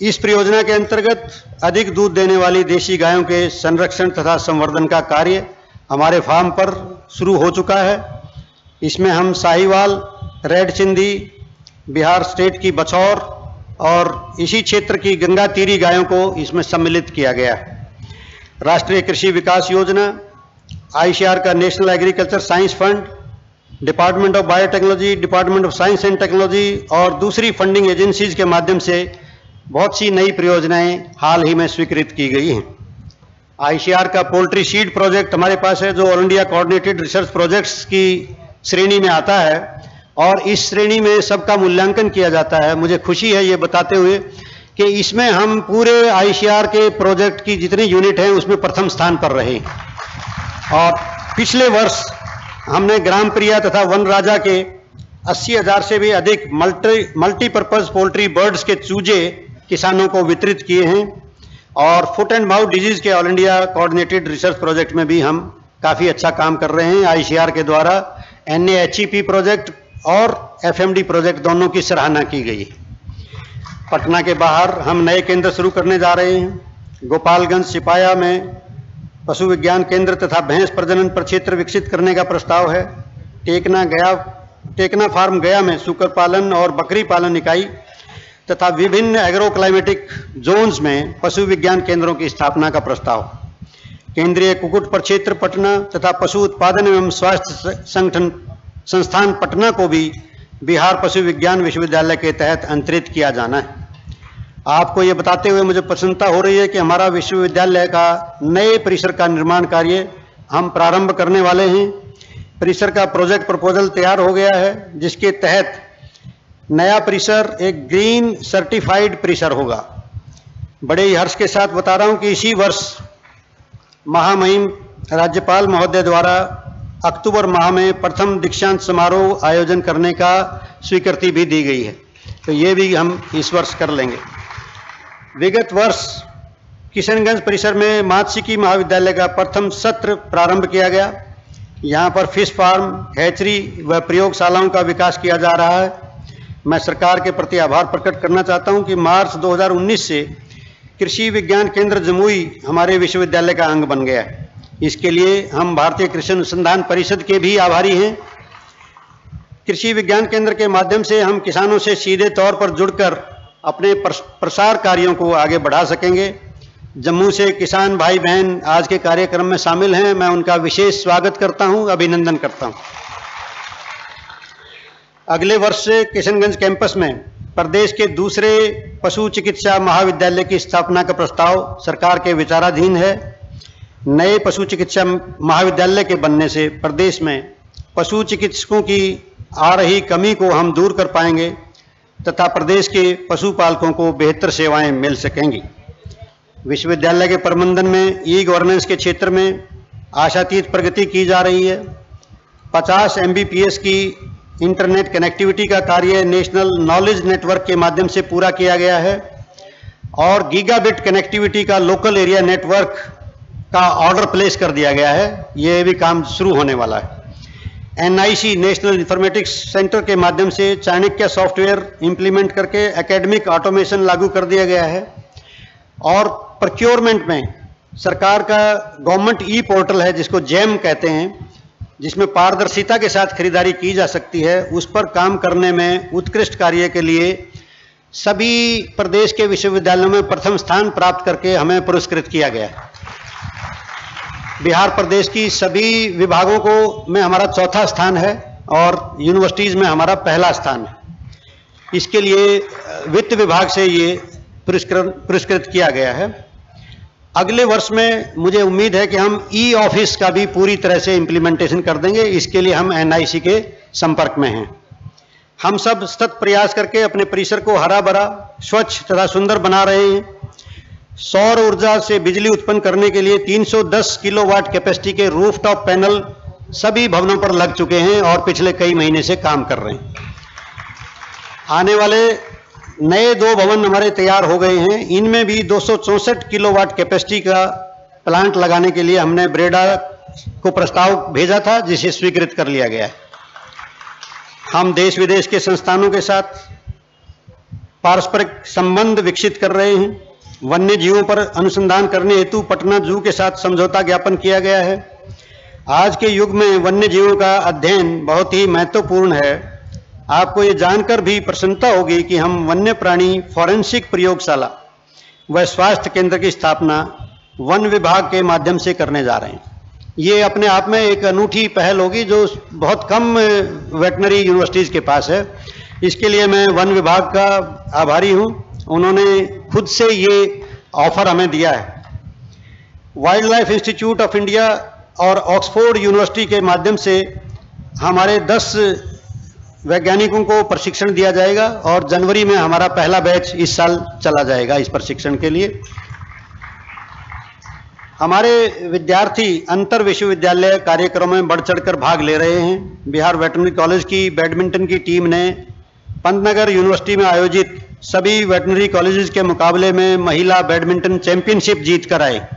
इस परियोजना के अंतर्गत अधिक दूध देने वाली देशी गायों के संरक्षण तथा संवर्धन का कार्य हमारे फार्म पर शुरू हो चुका है। इसमें हम साहिवाल, रेड चिंदी, बिहार स्टेट की बछौर और इसी क्षेत्र की गंगा तीरी गायों को इसमें सम्मिलित किया गया है। राष्ट्रीय कृषि विकास योजना, आईसीआर का national agriculture science fund, department of biotechnology, department of science and technology और दूसरी फंडिंग एजेंसीज के माध्यम से बहुत सी नई परियोजनाएँ हाल ही में स्वीकृत की गई हैं। आईसीआर का पोल्ट्री सीड प्रोजेक्ट हमारे पास है, जो all India coordinated research projects की श्रेणी में आता है और इस श्रेणी में सबका मूल्यांकन किया जाता है। मुझे खुशी है ये बताते हुए कि इसमें हम पूरे आईसीआर के प्रोजेक्ट की जितनी यूनिट हैं, उसमें प्रथम स्थान पर रहे। और पिछले वर्ष हमने ग्राम प्रिया तथा वन राजा के अस्सी हज़ार से भी अधिक मल्टी, मल्टीपर्पज पोल्ट्री बर्ड्स के चूजे किसानों को वितरित किए हैं और फुट एंड माउथ डिज़ीज़ के all India coordinated research project में भी हम काफ़ी अच्छा काम कर रहे हैं। आईसीआर के द्वारा एनएएचईपी प्रोजेक्ट और एफएमडी प्रोजेक्ट दोनों की सराहना की गई। पटना के बाहर हम नए केंद्र शुरू करने जा रहे हैं। गोपालगंज सिपाया में पशु विज्ञान केंद्र तथा भैंस प्रजनन प्रक्षेत्र विकसित करने का प्रस्ताव है। टेकना गया टेकना फार्म गया में सुकर पालन और बकरी पालन इकाई तथा विभिन्न एग्रो क्लाइमेटिक जोन्स में पशु विज्ञान केंद्रों की स्थापना का प्रस्ताव। केंद्रीय कुकुट प्रक्षेत्र पटना तथा पशु उत्पादन एवं स्वास्थ्य संगठन संस्थान पटना को भी बिहार पशु विज्ञान विश्वविद्यालय के तहत अंतरित किया जाना है। आपको ये बताते हुए मुझे प्रसन्नता हो रही है कि हमारा विश्वविद्यालय का नए परिसर का निर्माण कार्य हम प्रारंभ करने वाले हैं। परिसर का प्रोजेक्ट प्रपोजल तैयार हो गया है, जिसके तहत नया परिसर, एक ग्रीन सर्टिफाइड परिसर होगा। बड़े ही हर्ष के साथ बता रहा हूँ कि इसी वर्ष महामहिम राज्यपाल महोदय द्वारा अक्टूबर माह में प्रथम दीक्षांत समारोह आयोजन करने का स्वीकृति भी दी गई है। तो ये भी हम इस वर्ष कर लेंगे। विगत वर्ष किशनगंज परिसर में मातसिकी महाविद्यालय का प्रथम सत्र प्रारंभ किया गया। यहाँ पर फ़िश फार्म, हैचरी व प्रयोगशालाओं का विकास किया जा रहा है। मैं सरकार के प्रति आभार प्रकट करना चाहता हूँ कि मार्च 2019 से कृषि विज्ञान केंद्र जमुई हमारे विश्वविद्यालय का अंग बन गया है। इसके लिए हम भारतीय कृषि अनुसंधान परिषद के भी आभारी हैं। कृषि विज्ञान केंद्र के माध्यम से हम किसानों से सीधे तौर पर जुड़कर अपने प्रसार कार्यों को आगे बढ़ा सकेंगे। जम्मू से किसान भाई बहन आज के कार्यक्रम में शामिल हैं। मैं उनका विशेष स्वागत करता हूँ, अभिनंदन करता हूँ। अगले वर्ष से किशनगंज कैंपस में प्रदेश के दूसरे पशु चिकित्सा महाविद्यालय की स्थापना का प्रस्ताव सरकार के विचाराधीन है। नए पशु चिकित्सा महाविद्यालय के बनने से प्रदेश में पशु चिकित्सकों की आ रही कमी को हम दूर कर पाएँगे तथा प्रदेश के पशुपालकों को बेहतर सेवाएँ मिल सकेंगी। विश्वविद्यालय के प्रबंधन में ई गवर्नेंस के क्षेत्र में आशातीत प्रगति की जा रही है। 50 एमबीपीएस की इंटरनेट कनेक्टिविटी का कार्य नेशनल नॉलेज नेटवर्क के माध्यम से पूरा किया गया है और गीगाबिट कनेक्टिविटी का लोकल एरिया नेटवर्क का ऑर्डर प्लेस कर दिया गया है। ये भी काम शुरू होने वाला है। एनआईसी नेशनल इंफॉर्मेटिक्स सेंटर के माध्यम से चाणक्य सॉफ्टवेयर इंप्लीमेंट करके एकेडमिक ऑटोमेशन लागू कर दिया गया है और प्रक्योरमेंट में सरकार का गवर्नमेंट ई पोर्टल है जिसको जैम कहते हैं जिसमें पारदर्शिता के साथ खरीदारी की जा सकती है, उस पर काम करने में, उत्कृष्ट कार्य के लिए सभी प्रदेश के विश्वविद्यालयों में प्रथम स्थान प्राप्त करके हमें पुरस्कृत किया गया बिहार प्रदेश की सभी विभागों को में हमारा चौथा स्थान है और यूनिवर्सिटीज़ में हमारा पहला स्थान है। इसके लिए वित्त विभाग से ये पुरस्कृत पुरस्कृत किया गया है। अगले वर्ष में मुझे उम्मीद है कि हम ई ऑफ़िस का भी पूरी तरह से इम्प्लीमेंटेशन कर देंगे। इसके लिए हम एनआईसी के संपर्क में हैं। हम सब सतत प्रयास करके अपने परिसर को हरा भरा स्वच्छ तथा सुंदर बना रहे हैं। सौर ऊर्जा से बिजली उत्पन्न करने के लिए 310 किलोवाट कैपेसिटी के रूफटॉप पैनल सभी भवनों पर लग चुके हैं और पिछले कई महीने से काम कर रहे हैं। आने वाले नए दो भवन हमारे तैयार हो गए हैं। इनमें भी दो किलोवाट कैपेसिटी का प्लांट लगाने के लिए हमने ब्रेडा को प्रस्ताव भेजा था, जिसे स्वीकृत कर लिया गया। हम देश विदेश के संस्थानों के साथ पारस्परिक संबंध विकसित कर रहे हैं। वन्य जीवों पर अनुसंधान करने हेतु पटना जू के साथ समझौता ज्ञापन किया गया है। आज के युग में वन्य जीवों का अध्ययन बहुत ही महत्वपूर्ण है। आपको ये जानकर भी प्रसन्नता होगी कि हम वन्य प्राणी फॉरेंसिक प्रयोगशाला व स्वास्थ्य केंद्र की स्थापना वन विभाग के माध्यम से करने जा रहे हैं। ये अपने आप में एक अनूठी पहल होगी जो बहुत कम वेटनरी यूनिवर्सिटीज़ के पास है। इसके लिए मैं वन विभाग का आभारी हूँ। उन्होंने खुद से ये ऑफ़र हमें दिया है। Wildlife institute of India और ऑक्सफोर्ड यूनिवर्सिटी के माध्यम से हमारे 10 वैज्ञानिकों को प्रशिक्षण दिया जाएगा और जनवरी में हमारा पहला बैच इस साल चला जाएगा इस प्रशिक्षण के लिए। हमारे विद्यार्थी अंतर विश्वविद्यालय कार्यक्रमों में बढ़ चढ़कर भाग ले रहे हैं। बिहार वेटनरी कॉलेज की बैडमिंटन की टीम ने पंतनगर यूनिवर्सिटी में आयोजित सभी वेटनरी कॉलेजेस के मुकाबले में महिला बैडमिंटन चैंपियनशिप जीत कर आए।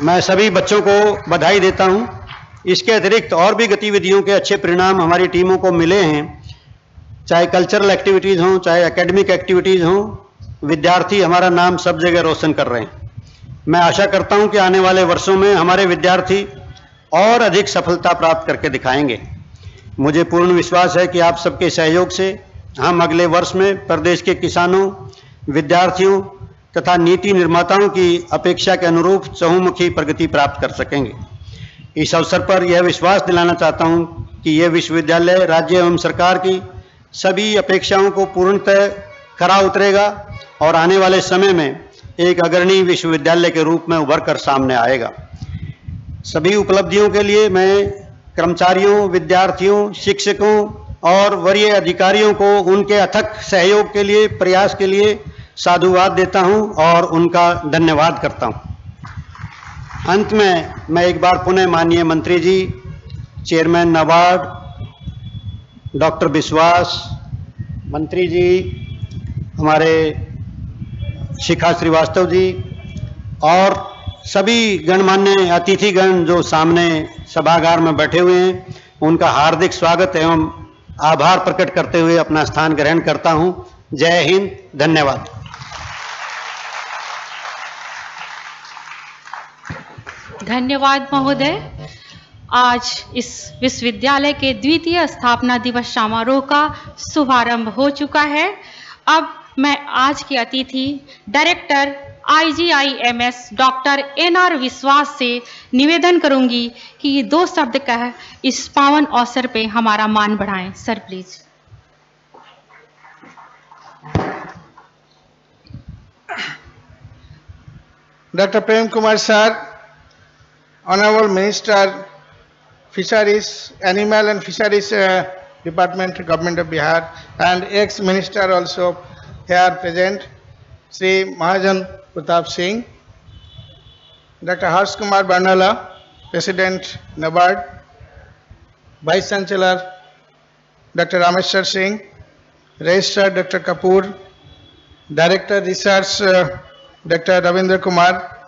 मैं सभी बच्चों को बधाई देता हूँ। इसके अतिरिक्त और भी गतिविधियों के अच्छे परिणाम हमारी टीमों को मिले हैं। चाहे कल्चरल एक्टिविटीज़ हों, चाहे एकेडमिक एक्टिविटीज़ हों, विद्यार्थी हमारा नाम सब जगह रोशन कर रहे हैं। मैं आशा करता हूँ कि आने वाले वर्षों में हमारे विद्यार्थी और अधिक सफलता प्राप्त करके दिखाएँगे। मुझे पूर्ण विश्वास है कि आप सबके सहयोग से हम अगले वर्ष में प्रदेश के किसानों, विद्यार्थियों तथा नीति निर्माताओं की अपेक्षा के अनुरूप चहुमुखी प्रगति प्राप्त कर सकेंगे। इस अवसर पर यह विश्वास दिलाना चाहता हूँ कि यह विश्वविद्यालय राज्य एवं सरकार की सभी अपेक्षाओं को पूर्णतः खरा उतरेगा और आने वाले समय में एक अग्रणी विश्वविद्यालय के रूप में उभर कर सामने आएगा। सभी उपलब्धियों के लिए मैं कर्मचारियों, विद्यार्थियों, शिक्षकों और वरीय अधिकारियों को उनके अथक सहयोग के लिए, प्रयास के लिए साधुवाद देता हूँ और उनका धन्यवाद करता हूँ। अंत में मैं एक बार पुनः माननीय मंत्री जी, चेयरमैन नवार्ड, डॉक्टर विश्वास मंत्री जी, हमारे शिखा श्रीवास्तव जी और सभी गणमान्य अतिथिगण जो सामने सभागार में बैठे हुए हैं, उनका हार्दिक स्वागत एवं आभार प्रकट करते हुए अपना स्थान ग्रहण करता हूँ। जय हिंद, धन्यवाद। धन्यवाद महोदय। आज इस विश्वविद्यालय के द्वितीय स्थापना दिवस समारोह का शुभारंभ हो चुका है। अब मैं आज की अतिथि director IGIMS doctor N R Biswas से निवेदन करूँगी कि ये दो शब्द कह इस पावन अवसर पे हमारा मान बढ़ाएँ। Sir please doctor Prem Kumar Sir, Honorable Minister, Fisheries, Animal and Fisheries uh, Department, Government of Bihar, and ex-minister also here present, Sri Mahajan Pratap Singh, Dr. Harsh Kumar Barnala, President NABARD, Vice Chancellor Dr. Rameshwar Singh, Registrar Dr. Kapoor, Director Research uh, Dr. Ravindra Kumar,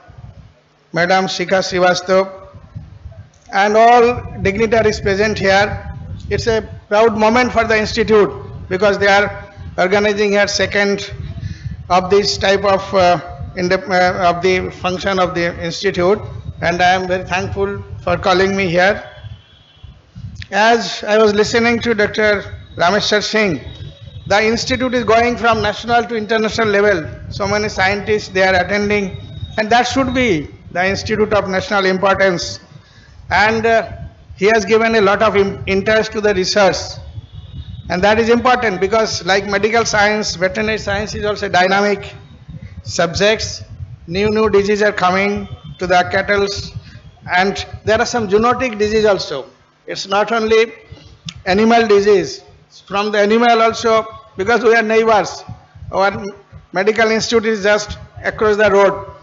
Madam Shikha Srivastav, and all dignitaries present here. It's a proud moment for the institute because they are organizing here second of this type of uh, in the, uh, of the function of the institute, and I am very thankful for calling me here. As I was listening to Dr. Rameshwar Singh, the institute is going from national to international level. So many scientists they are attending, and that should be the institute of national importance. And uh, he has given a lot of interest to the research, and that is important because, like medical science, veterinary science is also dynamic subjects. New new diseases are coming to the cattle, and there are some zoonotic disease also. It's not only animal disease. From the animal also, because we are neighbors, our medical institute is just across the road.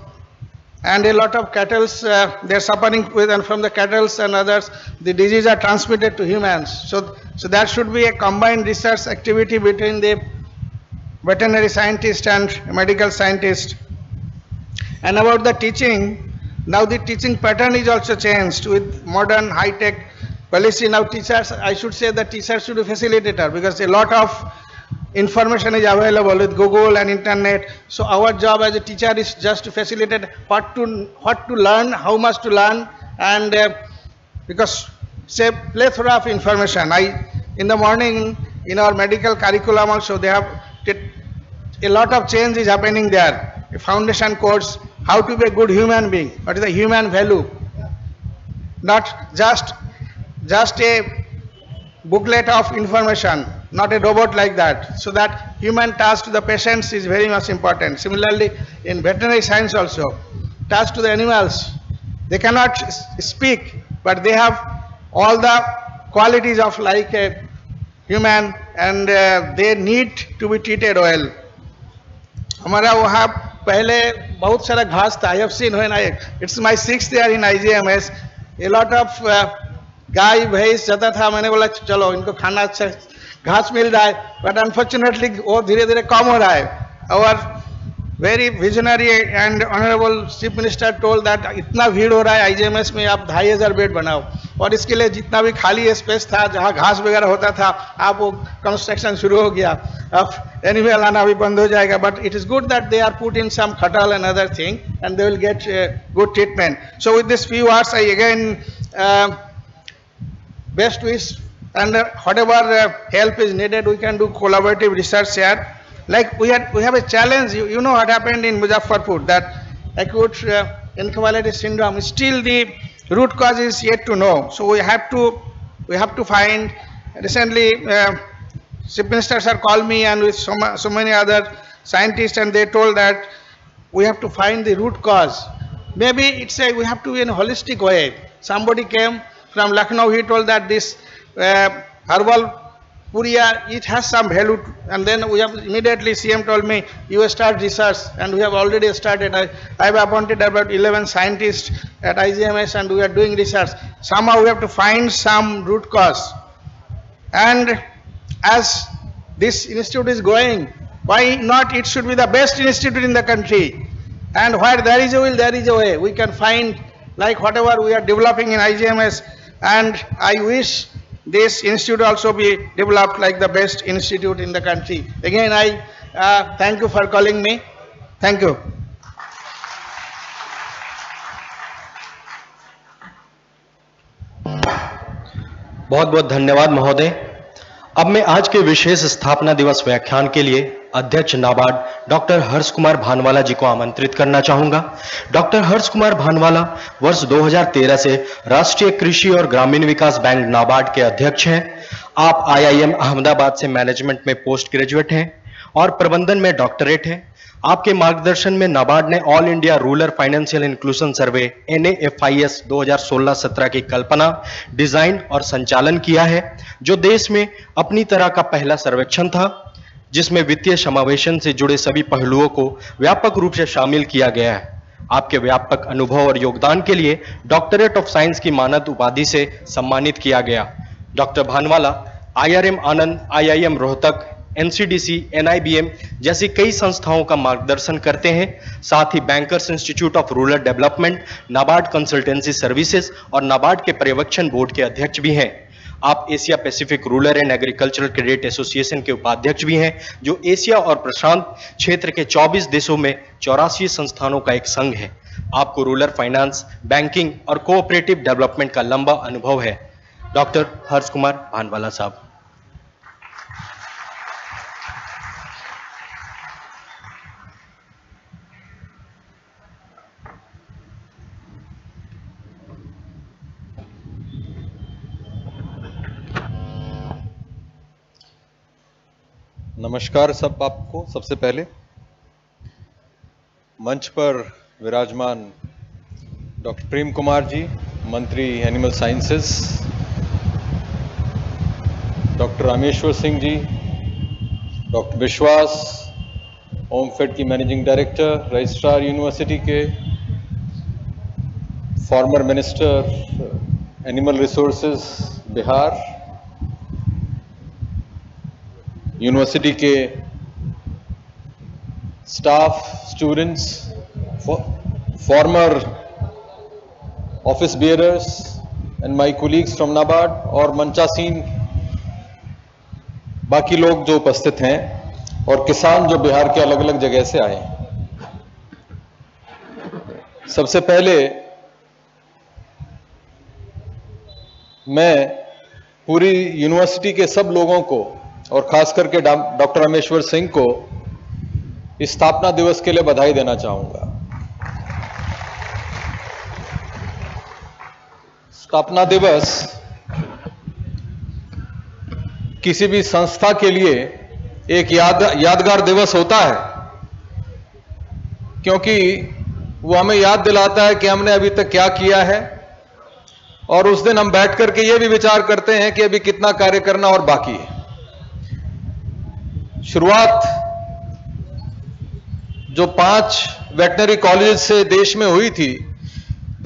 And a lot of cattle, uh, they're suffering with, and from the cattle and others, the disease are transmitted to humans. So, so that should be a combined research activity between the veterinary scientist and medical scientist. And about the teaching, now the teaching pattern is also changed with modern high-tech policy. Now teachers, I should say that teachers should be facilitator because a lot of information is available with Google and internet. So our job as a teacher is just to facilitate what to what to learn, how much to learn, and uh, because say plethora of information. I in the morning in our medical curriculum also they have a lot of change is happening there. A foundation course, how to be a good human being, what is the human value, not just just a booklet of information, not a robot like that. So that human touch to the patients is very much important. Similarly, in veterinary science also, touch to the animals, they cannot s- speak, but they have all the qualities of like a human and uh, they need to be treated well. हमारा वहाँ पहले बहुत सारा घास था I have seen when I it's my six year in IGMS a lot of गाय भैंस जाता था मैंने बोला चलो इनको खाना अच्छा घास मिल रहा है बट अनफॉर्चुनेटली वो धीरे धीरे कम हो रहा है। और very visionary and honorable chief minister told that इतना भीड़ हो रहा है आईजीएमएस में, आप ढाई हज़ार बेड बनाओ। और इसके लिए जितना भी खाली स्पेस था, जहाँ घास वगैरह होता था आप वो कंस्ट्रक्शन शुरू हो गया। अब एनिमल आना भी बंद हो जाएगा but it is good that they are put in some khatal and other thing and they will get good treatment so with this few hours I again best wish and uh, whatever uh, help is needed we can do collaborative research here. Like we had we have a challenge. You, you know what happened in muzaffarpur that acute uh, encephalitiss syndrome still the root cause is yet to know. So we have to we have to find recently uh, chief minister sir called me and with so, so many other scientists and they told that we have to find the root cause. Maybe it's a we have to be in a holistic way. Somebody came from lucknow he told that this uh, herbal puria it has some value and then we have immediately cm told me you start research and we have already started. I i have appointed about 11 scientists at igms and we are doing research. Somehow we have to find some root cause. And as this institute is growing why not? It should be the best institute in the country. And where there is a will there is a way. We can find like whatever we are developing in igms and i wish this institute also be developed like the best institute in the country again i uh, thank you for calling me thank you बहुत बहुत धन्यवाद महोदय अब मैं आज के विशेष स्थापना दिवस व्याख्यान के लिए अध्यक्ष नाबार्ड डॉक्टर हर्ष कुमार भानवाला जी को आमंत्रित करना चाहूँगा। डॉक्टर हर्ष कुमार भानवाला वर्ष 2013 से राष्ट्रीय कृषि और ग्रामीण विकास बैंक नाबार्ड के अध्यक्ष हैं। आप आईआईएम अहमदाबाद से मैनेजमेंट में पोस्ट ग्रेजुएट हैं और प्रबंधन में डॉक्टरेट है। आपके मार्गदर्शन में नाबार्ड ने all India rural financial inclusion survey N F I S दो की कल्पना, डिज़ाइन और संचालन किया है, जो देश में अपनी तरह का पहला सर्वेक्षण था, जिसमें वित्तीय समावेशन से जुड़े सभी पहलुओं को व्यापक रूप से शामिल किया गया है। आपके व्यापक अनुभव और योगदान के लिए डॉक्टरेट ऑफ़ साइंस की मानद उपाधि से सम्मानित किया गया। Doctor Bhanwala IRM Anand IIM Rohtak NCDC NIBM जैसी कई संस्थाओं का मार्गदर्शन करते हैं। साथ ही bankers institute of rural development NABARD consultancy services और नाबार्ड के पर्यवेक्षण बोर्ड के अध्यक्ष भी हैं। आप Asia Pacific rural and agricultural credit association के उपाध्यक्ष भी हैं, जो एशिया और प्रशांत क्षेत्र के 24 देशों में चौरासी संस्थानों का एक संघ है। आपको रूरल फाइनेंस, बैंकिंग और कोऑपरेटिव डेवलपमेंट का लंबा अनुभव है। डॉक्टर हर्ष कुमार भानवाला साहब। नमस्कार सब आपको, सबसे पहले। मंच पर विराजमान डॉक्टर प्रेम कुमार जी, मंत्री animal sciences, doctor Rameshwar Singh ji, doctor Biswas OMFED की मैनेजिंग डायरेक्टर, रजिस्ट्रार यूनिवर्सिटी के former minister, animal resources Bihar university के staff students former office bearers and my colleagues from NABARD और मंचासीन बाकी लोग जो उपस्थित हैं, और किसान जो बिहार के अलग अलग जगह से आए सबसे पहले मैं पूरी यूनिवर्सिटी के सब लोगों को और खास करके डॉक्टर रामेश्वर सिंह को स्थापना दिवस के लिए बधाई देना चाहूँगा। स्थापना दिवस किसी भी संस्था के लिए एक याद यादगार दिवस होता है, क्योंकि वो हमें याद दिलाता है कि हमने अभी तक क्या किया है, और उस दिन हम बैठ करके ये भी विचार करते हैं कि अभी कितना कार्य करना और बाकी है। शुरुआत जो पाँच वेटनरी कॉलेज से देश में हुई थी,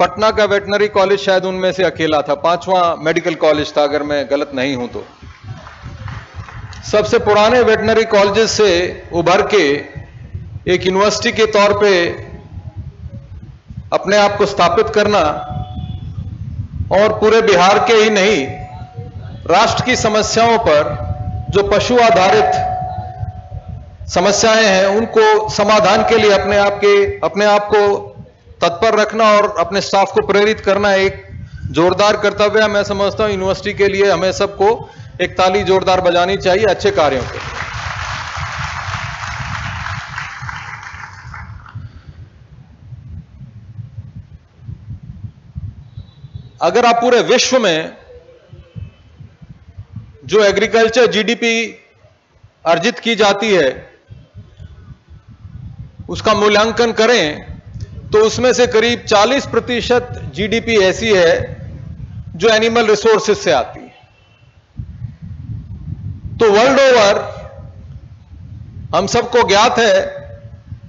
पटना का वेटनरी कॉलेज शायद उनमें से अकेला था, पांचवा मेडिकल कॉलेज था, अगर मैं गलत नहीं हूँ तो। सबसे पुराने वेटनरी कॉलेजेस से उभर के एक यूनिवर्सिटी के तौर पे अपने आप को स्थापित करना और पूरे बिहार के ही नहीं, राष्ट्र की समस्याओं पर जो पशु आधारित समस्याएँ हैं, उनको समाधान के लिए अपने आप के, अपने आप को तत्पर रखना और अपने स्टाफ को प्रेरित करना एक जोरदार कर्तव्य है। मैं समझता हूँ यूनिवर्सिटी के लिए हमें सबको एक ताली जोरदार बजानी चाहिए अच्छे कार्यों के अगर आप पूरे विश्व में जो एग्रीकल्चर जीडीपी अर्जित की जाती है उसका मूल्यांकन करें तो उसमें से करीब 40 प्रतिशत जीडीपी ऐसी है जो एनिमल रिसोर्सेज से आती है। तो वर्ल्ड ओवर हम सबको ज्ञात है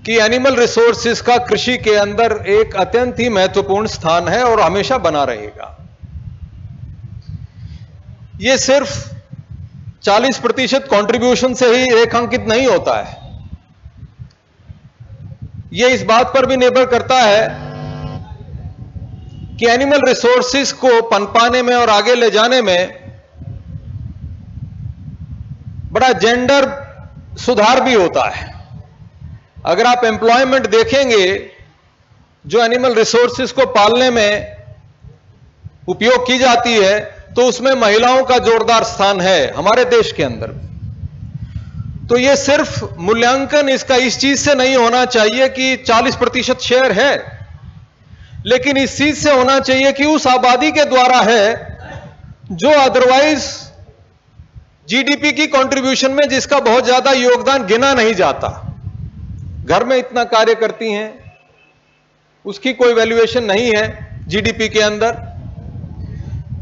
कि एनिमल रिसोर्सेज का कृषि के अंदर एक अत्यंत ही महत्वपूर्ण स्थान है और हमेशा बना रहेगा। यह सिर्फ़ 40 प्रतिशत कॉन्ट्रीब्यूशन से ही रेखांकित नहीं होता है। यह इस बात पर भी निर्भर करता है कि एनिमल रिसोर्सेज को पनपाने में और आगे ले जाने में बड़ा जेंडर सुधार भी होता है। अगर आप एम्प्लॉयमेंट देखेंगे, जो एनिमल रिसोर्सेज को पालने में उपयोग की जाती है तो उसमें महिलाओं का जोरदार स्थान है, हमारे देश के अंदर तो यह सिर्फ़ मूल्यांकन इसका इस चीज़ से नहीं होना चाहिए कि 40 प्रतिशत शेयर है। लेकिन इस चीज़ से होना चाहिए कि उस आबादी के द्वारा है जो अदरवाइज़ जीडीपी की कंट्रीब्यूशन में जिसका बहुत ज़्यादा योगदान गिना नहीं जाता। घर में इतना कार्य करती हैं, उसकी कोई वैल्यूएशन नहीं है जीडीपी के अंदर।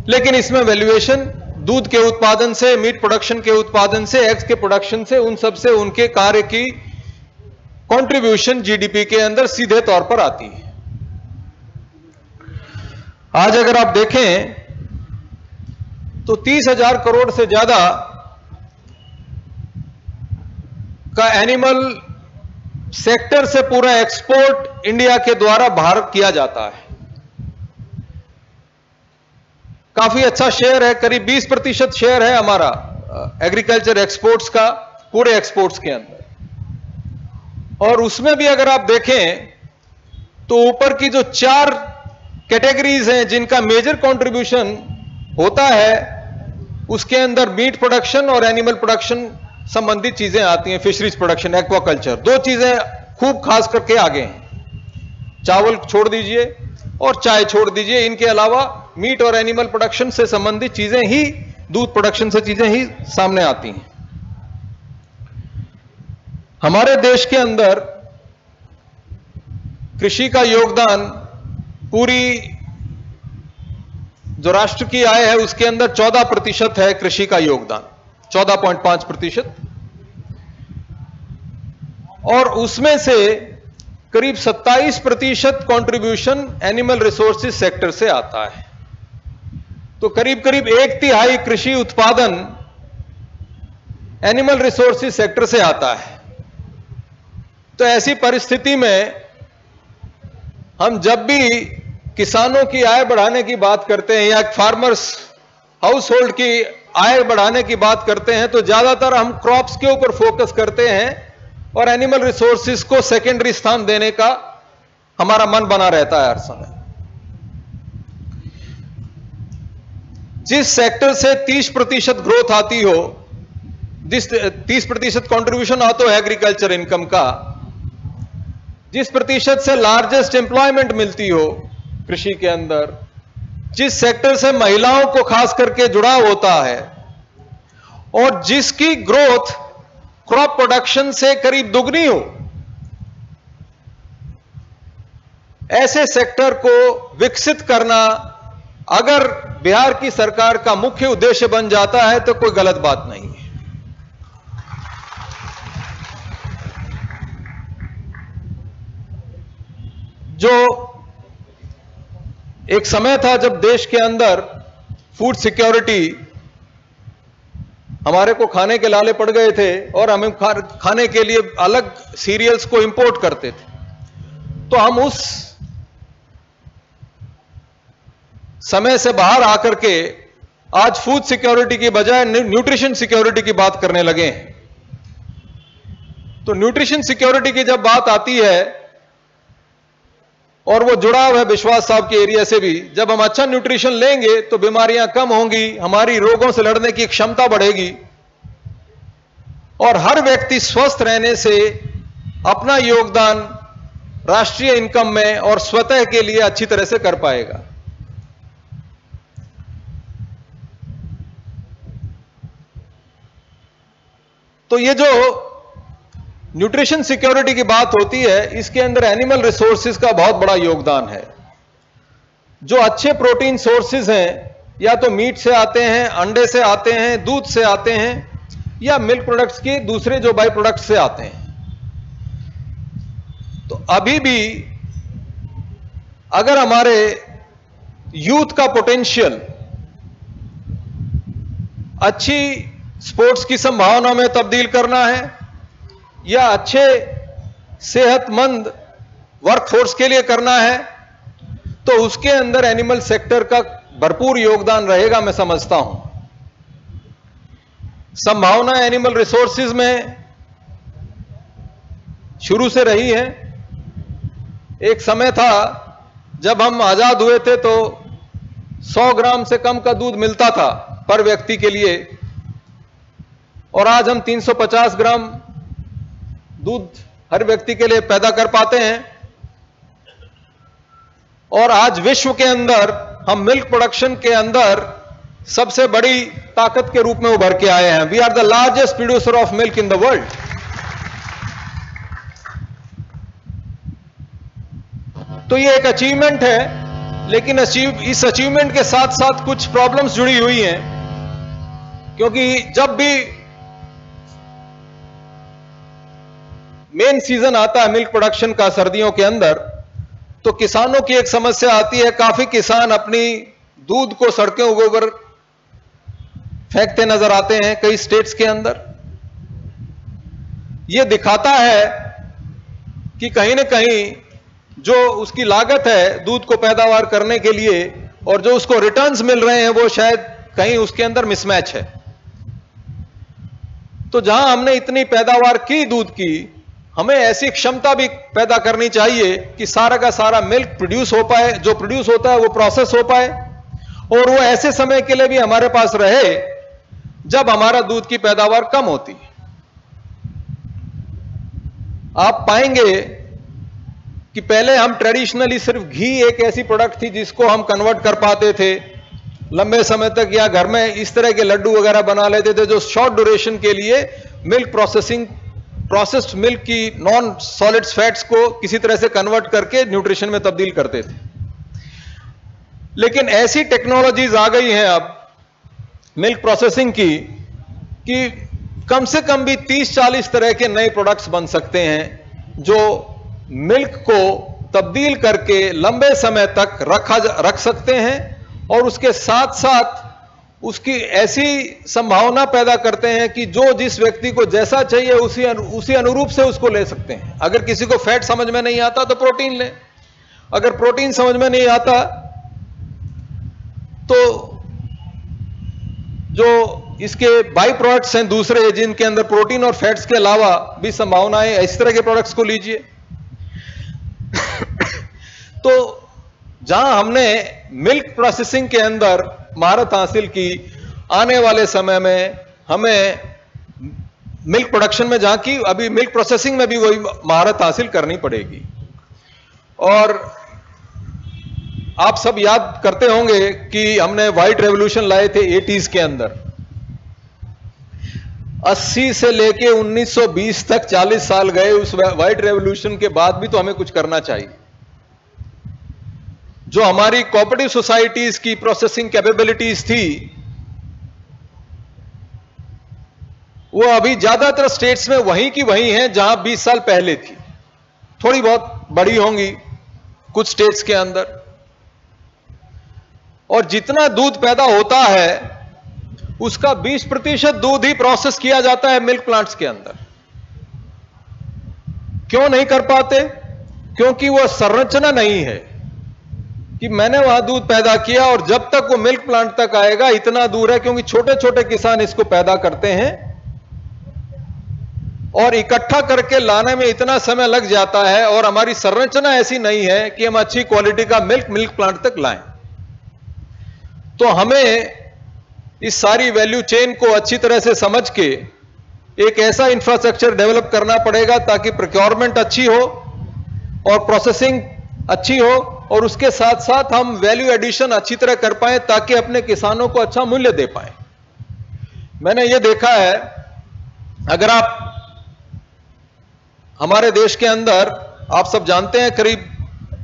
लेकिन इसमें वैल्यूएशन दूध के उत्पादन से मीट प्रोडक्शन के उत्पादन से एग्स के प्रोडक्शन से, उन सबसे उनके कार्य की कंट्रीब्यूशन जीडीपी के अंदर सीधे तौर पर आती है। आज अगर आप देखें तो तीस हज़ार करोड़ से ज़्यादा का एनिमल सेक्टर से पूरा एक्सपोर्ट इंडिया के द्वारा भारत किया जाता है। काफ़ी अच्छा शेयर है, करीब 20 प्रतिशत शेयर है हमारा एग्रीकल्चर एक्सपोर्ट्स का, पूरे एक्सपोर्ट्स के अंदर। और उसमें भी अगर आप देखें तो ऊपर की जो चार कैटेगरीज हैं, जिनका मेजर कंट्रीब्यूशन होता है, उसके अंदर मीट प्रोडक्शन और एनिमल प्रोडक्शन संबंधित चीज़ें आती हैं फिशरीज प्रोडक्शन एक्वाकल्चर दो चीज़ें खूब खास करके आगे हैं। चावल छोड़ दीजिए और चाय छोड़ दीजिए, इनके अलावा मीट और एनिमल प्रोडक्शन से संबंधित चीज़ें ही, दूध प्रोडक्शन से चीज़ें ही सामने आती हैं। हमारे देश के अंदर कृषि का योगदान पूरी जो राष्ट्र की आय है, उसके अंदर 14 प्रतिशत है कृषि का योगदान। 14.5 प्रतिशत। और उसमें से करीब 27 प्रतिशत कॉन्ट्रीब्यूशन एनिमल रिसोर्सेज सेक्टर से आता है। तो करीब करीब एक तिहाई कृषि उत्पादन एनिमल रिसोर्सिस सेक्टर से आता है। तो ऐसी परिस्थिति में हम जब भी किसानों की आय बढ़ाने की बात करते हैं या फार्मर्स हाउस होल्ड की आय बढ़ाने की बात करते हैं तो ज़्यादातर हम क्रॉप्स के ऊपर फोकस करते हैं और एनिमल रिसोर्सिस को सेकेंडरी स्थान देने का हमारा मन बना रहता है हर समय। जिस सेक्टर से 30 प्रतिशत ग्रोथ आती हो, जिस 30 प्रतिशत कॉन्ट्रीब्यूशन आता हो एग्रीकल्चर इनकम का। जिस प्रतिशत से लार्जेस्ट एम्प्लॉयमेंट मिलती हो, कृषि के अंदर, जिस सेक्टर से महिलाओं को खास करके जुड़ाव होता है, और जिसकी ग्रोथ क्रॉप प्रोडक्शन से करीब दुगनी हो, ऐसे सेक्टर को विकसित करना अगर बिहार की सरकार का मुख्य उद्देश्य बन जाता है तो कोई गलत बात नहीं है। जो एक समय था जब देश के अंदर फ़ूड सिक्योरिटी हमारे को खाने के लाले पड़ गए थे और हमें खाने के लिए अलग सीरियल्स को इंपोर्ट करते थे तो हम उस समय से बाहर आकर के आज फ़ूड सिक्योरिटी की बजाय न्यूट्रिशन सिक्योरिटी की बात करने लगे हैं। तो न्यूट्रिशन सिक्योरिटी की जब बात आती है, और वो जुड़ा हुआ है विश्वास साहब के एरिया से भी, जब हम अच्छा न्यूट्रिशन लेंगे तो बीमारियाँ कम होंगी, हमारी रोगों से लड़ने की क्षमता बढ़ेगी, और हर व्यक्ति स्वस्थ रहने से अपना योगदान राष्ट्रीय इनकम में और स्वतः के लिए अच्छी तरह से कर पाएगा। तो ये जो न्यूट्रिशन सिक्योरिटी की बात होती है, इसके अंदर एनिमल रिसोर्सेज का बहुत बड़ा योगदान है। जो अच्छे प्रोटीन सोर्सेज हैं, या तो मीट से आते हैं, अंडे से आते हैं, दूध से आते हैं, या मिल्क प्रोडक्ट्स के दूसरे जो बाई प्रोडक्ट से आते हैं। तो अभी भी अगर हमारे यूथ का पोटेंशियल अच्छी स्पोर्ट्स की संभावना में तब्दील करना है या अच्छे सेहतमंद वर्कफोर्स के लिए करना है तो उसके अंदर एनिमल सेक्टर का भरपूर योगदान रहेगा मैं समझता हूँ। संभावना एनिमल रिसोर्सेज में शुरू से रही है। एक समय था जब हम आज़ाद हुए थे तो 100 ग्राम से कम का दूध मिलता था पर व्यक्ति के लिए। और आज हम 350 ग्राम दूध हर व्यक्ति के लिए पैदा कर पाते हैं। और आज विश्व के अंदर, हम मिल्क प्रोडक्शन के अंदर सबसे बड़ी ताकत के रूप में उभर के आए हैं। We are the largest producer of milk in the world तो ये एक अचीवमेंट है, लेकिन अचीव इस अचीवमेंट के साथ साथ कुछ प्रॉब्लम्स जुड़ी हुई हैं, क्योंकि जब भी मेन सीज़न आता है मिल्क प्रोडक्शन का सर्दियों के अंदर तो किसानों की एक समस्या आती है। काफ़ी किसान अपनी दूध को सड़कों के ऊपर फेंकते नज़र आते हैं कई स्टेट्स के अंदर। यह दिखाता है कि कहीं ना कहीं जो उसकी लागत है दूध को पैदावार करने के लिए और जो उसको रिटर्न्स मिल रहे हैं, वो शायद कहीं उसके अंदर मिसमैच है। तो जहाँ हमने इतनी पैदावार की दूध की हमें ऐसी क्षमता भी पैदा करनी चाहिए कि सारा का सारा मिल्क प्रोड्यूस हो पाए, जो प्रोड्यूस होता है वो प्रोसेस हो पाए, और वो ऐसे समय के लिए भी हमारे पास रहे जब हमारा दूध की पैदावार कम होती। आप पाएँगे कि पहले हम ट्रेडिशनली सिर्फ़ घी एक ऐसी प्रोडक्ट थी जिसको हम कन्वर्ट कर पाते थे। लंबे समय तक या घर में इस तरह के लड्डू वगैरह बना लेते थे जो शॉर्ट ड्यूरेशन के लिए मिल्क प्रोसेसिंग प्रोसेस्ड मिल्क की नॉन सॉलिड्स फैट्स को किसी तरह से कन्वर्ट करके न्यूट्रिशन में तब्दील करते थे। लेकिन ऐसी टेक्नोलॉजीज़ आ गई हैं अब मिल्क प्रोसेसिंग की, कि कम से कम भी 30-40 तरह के नए प्रोडक्ट्स बन सकते हैं, जो मिल्क को तब्दील करके लंबे समय तक रखा रख सकते हैं और उसके साथ साथ उसकी ऐसी संभावना पैदा करते हैं कि जो जिस व्यक्ति को जैसा चाहिए उसी अनु, उसी अनुरूप से उसको ले सकते हैं। अगर किसी को फैट समझ में नहीं आता तो प्रोटीन ले। अगर प्रोटीन समझ में नहीं आता तो जो इसके बाई प्रोडक्ट्स हैं दूसरे जिनके अंदर प्रोटीन और फैट्स के अलावा भी संभावनाएँ इस तरह के प्रोडक्ट्स को लीजिए। तो जहाँ हमने मिल्क प्रोसेसिंग के अंदर महारत हासिल की, आने वाले समय में हमें मिल्क प्रोडक्शन में जहाँ की अभी मिल्क प्रोसेसिंग में भी वही महारत हासिल करनी पड़ेगी। और आप सब याद करते होंगे कि हमने व्हाइट रेवोल्यूशन लाए थे एटीज के अंदर। 80 से लेके 1920 तक 40 साल गए, उस व्हाइट रेवोल्यूशन के बाद भी तो हमें कुछ करना चाहिए। जो हमारी कोऑपरेटिव सोसाइटीज की प्रोसेसिंग कैपेबिलिटीज थी, वो अभी ज़्यादातर स्टेट्स में वहीं की वहीं हैं, जहाँ 20 साल पहले थी। थोड़ी बहुत बड़ी होंगी कुछ स्टेट्स के अंदर। और जितना दूध पैदा होता है, उसका 20 प्रतिशत दूध ही प्रोसेस किया जाता है मिल्क प्लांट्स के अंदर। क्यों नहीं कर पाते? क्योंकि वह संरचना नहीं है। कि मैंने वहाँ दूध पैदा किया और जब तक वो मिल्क प्लांट तक आएगा, इतना दूर है क्योंकि छोटे छोटे किसान इसको पैदा करते हैं और इकट्ठा करके लाने में इतना समय लग जाता है और हमारी संरचना ऐसी नहीं है कि हम अच्छी क्वालिटी का मिल्क मिल्क प्लांट तक लाएँ। तो हमें इस सारी वैल्यू चेन को अच्छी तरह से समझ के एक ऐसा इंफ्रास्ट्रक्चर डेवलप करना पड़ेगा ताकि प्रोक्योरमेंट अच्छी हो और प्रोसेसिंग अच्छी हो। और उसके साथ साथ हम वैल्यू एडिशन अच्छी तरह कर पाए ताकि अपने किसानों को अच्छा मूल्य दे पाए। मैंने ये देखा है, अगर आप हमारे देश के अंदर, आप सब जानते हैं करीब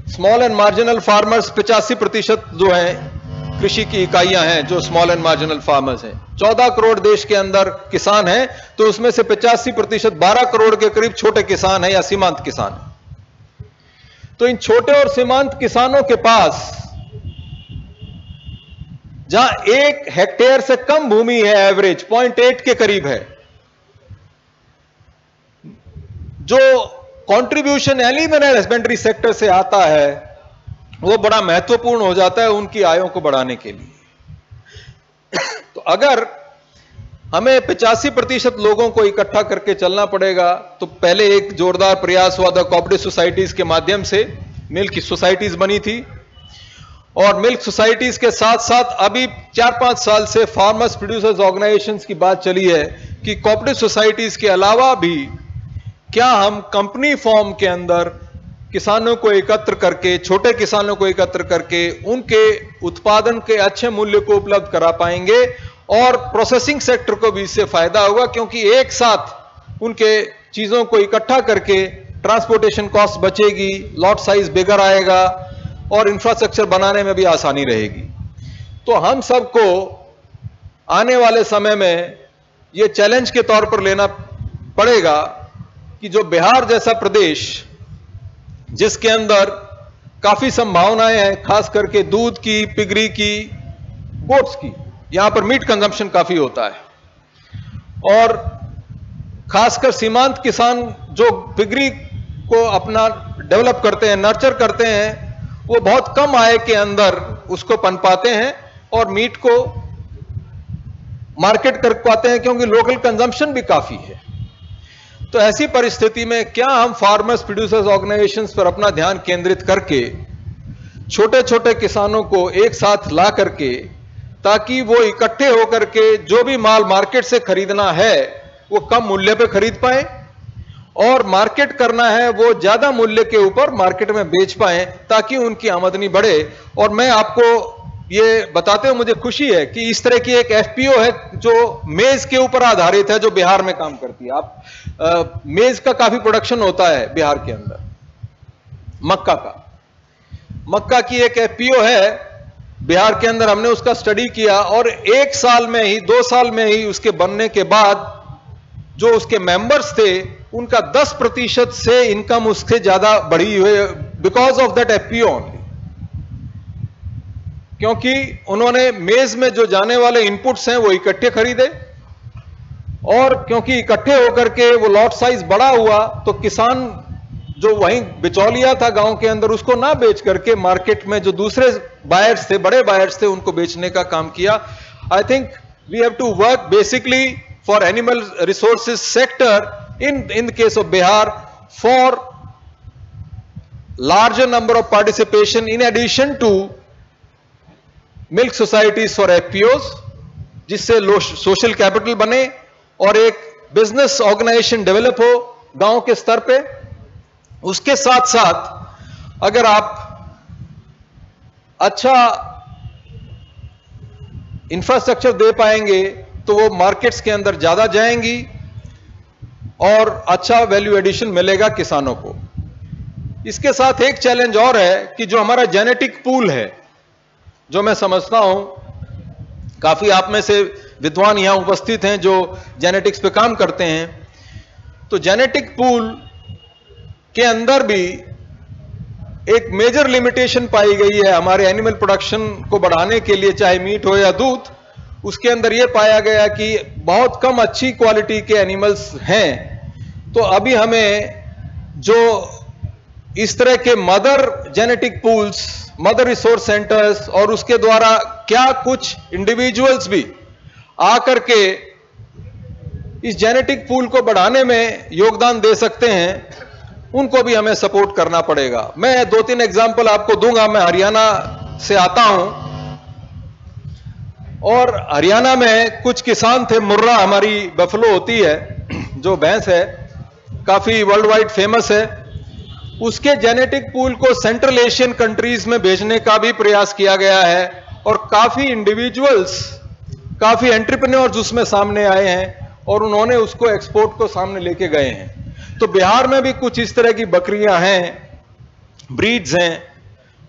स्मॉल एंड मार्जिनल फार्मर्स पिचासी प्रतिशत जो हैं, कृषि की इकाइयाँ हैं, जो स्मॉल एंड मार्जिनल फार्मर्स हैं। चौदह करोड़ देश के अंदर किसान हैं तो उसमें से पिचासी प्रतिशत बारह करोड़ के करीब छोटे किसान हैं या सीमांत किसान हैं। तो इन छोटे और सीमांत किसानों के पास, जहाँ एक हेक्टेयर से कम भूमि है एवरेज, पॉइंट एट के करीब है, जो कंट्रीब्यूशन एलिमेंट हस्बेंड्री सेक्टर से आता है, वो बड़ा महत्वपूर्ण हो जाता है उनकी आयों को बढ़ाने के लिए। तो अगर हमें पिचासी प्रतिशत लोगों को इकट्ठा करके चलना पड़ेगा। तो पहले एक जोरदार प्रयास हुआ था कॉपरेटिव सोसाइटीज के माध्यम से। मिल्क सोसाइटीज बनी थी। और मिल्क सोसाइटीज के साथ साथ अभी चार पाँच साल से फार्मर्स प्रोड्यूसर्स ऑर्गेनाइजेशन की बात चली है कि कॉपरेटिव सोसाइटीज के अलावा भी क्या हम कंपनी फॉर्म के अंदर किसानों को एकत्र करके, छोटे किसानों को एकत्र करके उनके उत्पादन के अच्छे मूल्य को उपलब्ध करा पाएँगे? और प्रोसेसिंग सेक्टर को भी इससे फ़ायदा होगा क्योंकि एक साथ उनके चीज़ों को इकट्ठा करके ट्रांसपोर्टेशन कॉस्ट बचेगी लॉट साइज़ बिगर आएगा और इंफ्रास्ट्रक्चर बनाने में भी आसानी रहेगी। तो हम सबको आने वाले समय में यह चैलेंज के तौर पर लेना पड़ेगा कि जो बिहार जैसा प्रदेश, जिसके अंदर काफ़ी संभावनाएँ हैं, खास करके दूध की, पिगरी की गोट्स की यहाँ पर मीट कंजम्पशन काफ़ी होता है। और खासकर सीमांत किसान जो पिगरी को अपना डेवलप करते हैं, नर्चर करते हैं, वो बहुत कम आय के अंदर उसको पन पाते हैं और मीट को मार्केट कर पाते हैं क्योंकि लोकल कंजम्पशन भी काफ़ी है। तो ऐसी परिस्थिति में क्या हम फार्मर्स, प्रोड्यूसर्स ऑर्गेनाइजेशन पर अपना ध्यान केंद्रित करके छोटे छोटे किसानों को एक साथ ला करके ताकि वो इकट्ठे होकर के जो भी माल मार्केट से खरीदना है वो कम मूल्य पे खरीद पाए और मार्केट करना है वो ज़्यादा मूल्य के ऊपर मार्केट में बेच पाए ताकि उनकी आमदनी बढ़े। और मैं आपको ये बताते हुए मुझे खुशी है कि इस तरह की एक एफपीओ है जो मेज के ऊपर आधारित है जो बिहार में काम करती है। आप आ, मेज का काफ़ी प्रोडक्शन होता है बिहार के अंदर मक्का का। मक्का की एक एफपीओ है बिहार के अंदर हमने उसका स्टडी किया और एक साल में ही, दो साल में ही उसके बनने के बाद जो उसके मेंबर्स थे, उनका 10 प्रतिशत से इनकम उसके ज़्यादा बढ़ी हुई because of that FPO only क्योंकि उन्होंने मेज में जो जाने वाले इनपुट्स हैं, वो इकट्ठे खरीदे और क्योंकि इकट्ठे होकर के वो लॉट साइज़ बड़ा हुआ तो किसान जो वहीं बिचौलिया था गाँव के अंदर उसको ना बेच करके मार्केट में जो दूसरे बायर्स थे बड़े बायर्स थे उनको बेचने का काम किया। I think we have to work basically for animal resources sector in, in the case of Bihar for larger number of participation in addition to milk societies for जिससे सोशल कैपिटल बने और एक बिज़नेस ऑर्गेनाइजेशन डेवलप हो गाँव के स्तर पे। उसके साथ साथ अगर आप अच्छा इंफ्रास्ट्रक्चर दे पाएँगे तो वो मार्केट्स के अंदर ज़्यादा जाएँगी और अच्छा वैल्यू एडिशन मिलेगा किसानों को। इसके साथ एक चैलेंज और है कि जो हमारा जेनेटिक पूल है, जो मैं समझता हूँ, काफ़ी आप में से विद्वान यहाँ उपस्थित हैं जो जेनेटिक्स पे काम करते हैं तो जेनेटिक पूल के अंदर भी एक मेजर लिमिटेशन पाई गई है हमारे एनिमल प्रोडक्शन को बढ़ाने के लिए, चाहे मीट हो या दूध, उसके अंदर यह पाया गया कि बहुत कम अच्छी क्वालिटी के एनिमल्स हैं। तो अभी हमें जो इस तरह के mother genetic pools mother resource centres और उसके द्वारा क्या कुछ इंडिविजुअल्स भी आकर के इस जेनेटिक पूल को बढ़ाने में योगदान दे सकते हैं उनको भी हमें सपोर्ट करना पड़ेगा। मैं दो तीन एग्ज़ाम्पल आपको दूँगा, मैं हरियाणा से आता हूँ। और हरियाणा में कुछ किसान थे, मुर्रा हमारी बफलो होती है, जो भैंस है, काफ़ी वर्ल्ड वाइड फ़ेमस है। उसके जेनेटिक पूल को सेंट्रल एशियन कंट्रीज़ में भेजने का भी प्रयास किया गया है और काफ़ी इंडिविजुअल्स काफ़ी एंटरप्रेन्योर्स उसमें सामने आए हैं और उन्होंने उसको एक्सपोर्ट को सामने लेके गए हैं। तो बिहार में भी कुछ इस तरह की बकरियाँ हैं ब्रीड्स हैं,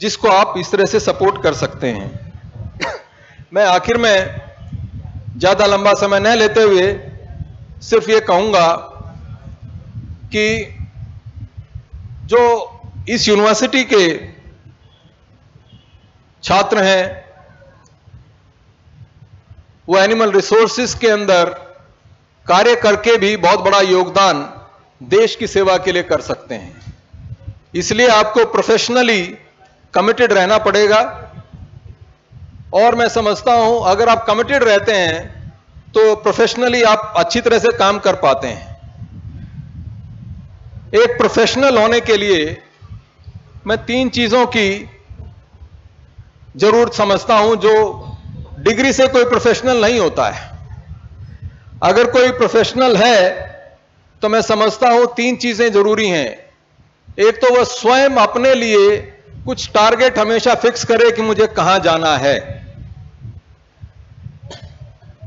जिसको आप इस तरह से सपोर्ट कर सकते हैं। मैं आखिर में ज़्यादा लंबा समय न लेते हुए सिर्फ़ ये कहूँगा कि जो इस यूनिवर्सिटी के छात्र हैं, वो एनिमल रिसोर्सेज के अंदर कार्य करके भी बहुत बड़ा योगदान देश की सेवा के लिए कर सकते हैं। इसलिए आपको प्रोफेशनली कमिटेड रहना पड़ेगा। और मैं समझता हूँ, अगर आप कमिटेड रहते हैं तो प्रोफेशनली आप अच्छी तरह से काम कर पाते हैं। एक प्रोफेशनल होने के लिए मैं तीन चीज़ों की ज़रूरत समझता हूँ, जो डिग्री से कोई प्रोफेशनल नहीं होता है। अगर कोई प्रोफेशनल है तो मैं समझता हूँ तीन चीज़ें ज़रूरी हैं। एक तो वह स्वयं अपने लिए कुछ टारगेट हमेशा फिक्स करे कि मुझे कहाँ जाना है।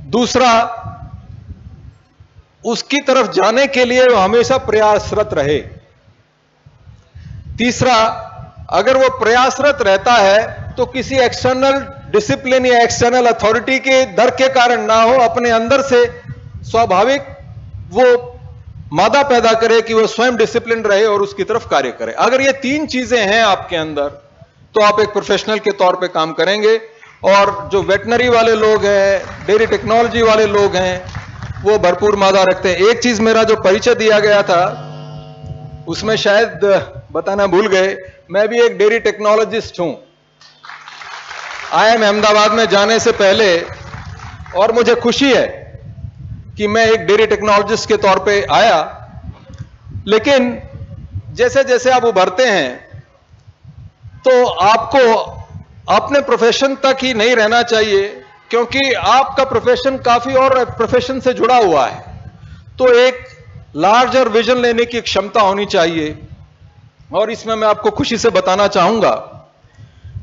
दूसरा, उसकी तरफ़ जाने के लिए वो हमेशा प्रयासरत रहे। तीसरा, अगर वो प्रयासरत रहता है तो किसी एक्सटर्नल डिसिप्लिन या एक्सटर्नल अथॉरिटी के दर के कारण ना हो, अपने अंदर से स्वाभाविक वो मादा पैदा करे कि वह स्वयं डिसिप्लिन रहे और उसकी तरफ़ कार्य करे। अगर ये तीन चीज़ें हैं आपके अंदर तो आप एक प्रोफेशनल के तौर पे काम करेंगे और जो वेटनरी वाले लोग हैं डेयरी टेक्नोलॉजी वाले लोग हैं, वो भरपूर मादा रखते हैं। एक चीज़ मेरा जो परिचय दिया गया था, उसमें शायद, बताना भूल गए, मैं भी एक डेयरी टेक्नोलॉजिस्ट हूँ। आईएम अहमदाबाद में जाने से पहले और मुझे खुशी है कि मैं एक डेयरी टेक्नोलॉजिस्ट के तौर पे आया। लेकिन जैसे जैसे आप उभरते हैं तो आपको अपने प्रोफेशन तक ही नहीं रहना चाहिए, क्योंकि आपका प्रोफेशन काफ़ी और प्रोफेशन से जुड़ा हुआ है। तो एक लार्जर विजन लेने की क्षमता होनी चाहिए। और इसमें मैं आपको खुशी से बताना चाहूँगा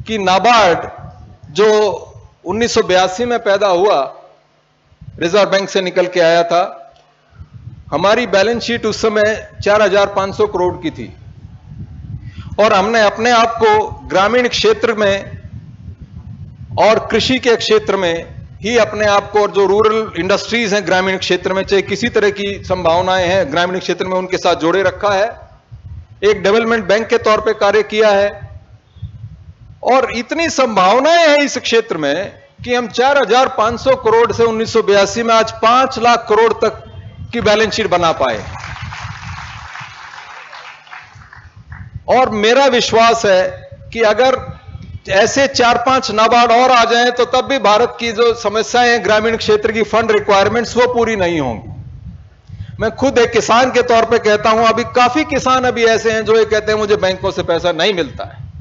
कि नाबार्ड जो 1982 में पैदा हुआ रिज़र्व बैंक से निकल के आया था। हमारी बैलेंस शीट उस समय 4,500 करोड़ की थी। और हमने अपने आप को ग्रामीण क्षेत्र में और कृषि के क्षेत्र में ही अपने आप को और जो रूरल इंडस्ट्रीज़ हैं ग्रामीण क्षेत्र में चाहे किसी तरह की संभावनाएँ हैं ग्रामीण क्षेत्र में उनके साथ जोड़े रखा है। एक डेवलपमेंट बैंक के तौर पे कार्य किया है। और इतनी संभावनाएँ हैं इस क्षेत्र में कि हम 4,500 करोड़ से उन्नीस सौ बयासी में आज 5 लाख करोड़ तक की बैलेंस शीट बना पाए। और मेरा विश्वास है कि अगर ऐसे चार पाँच नाबार्ड और आ जाएँ तो तब भी भारत की जो समस्याएँ हैं ग्रामीण क्षेत्र की फंड रिक्वायरमेंट्स वो पूरी नहीं होंगी। मैं खुद एक किसान के तौर पे कहता हूँ अभी काफ़ी किसान अभी ऐसे हैं जो ये कहते हैं मुझे बैंकों से पैसा नहीं मिलता है।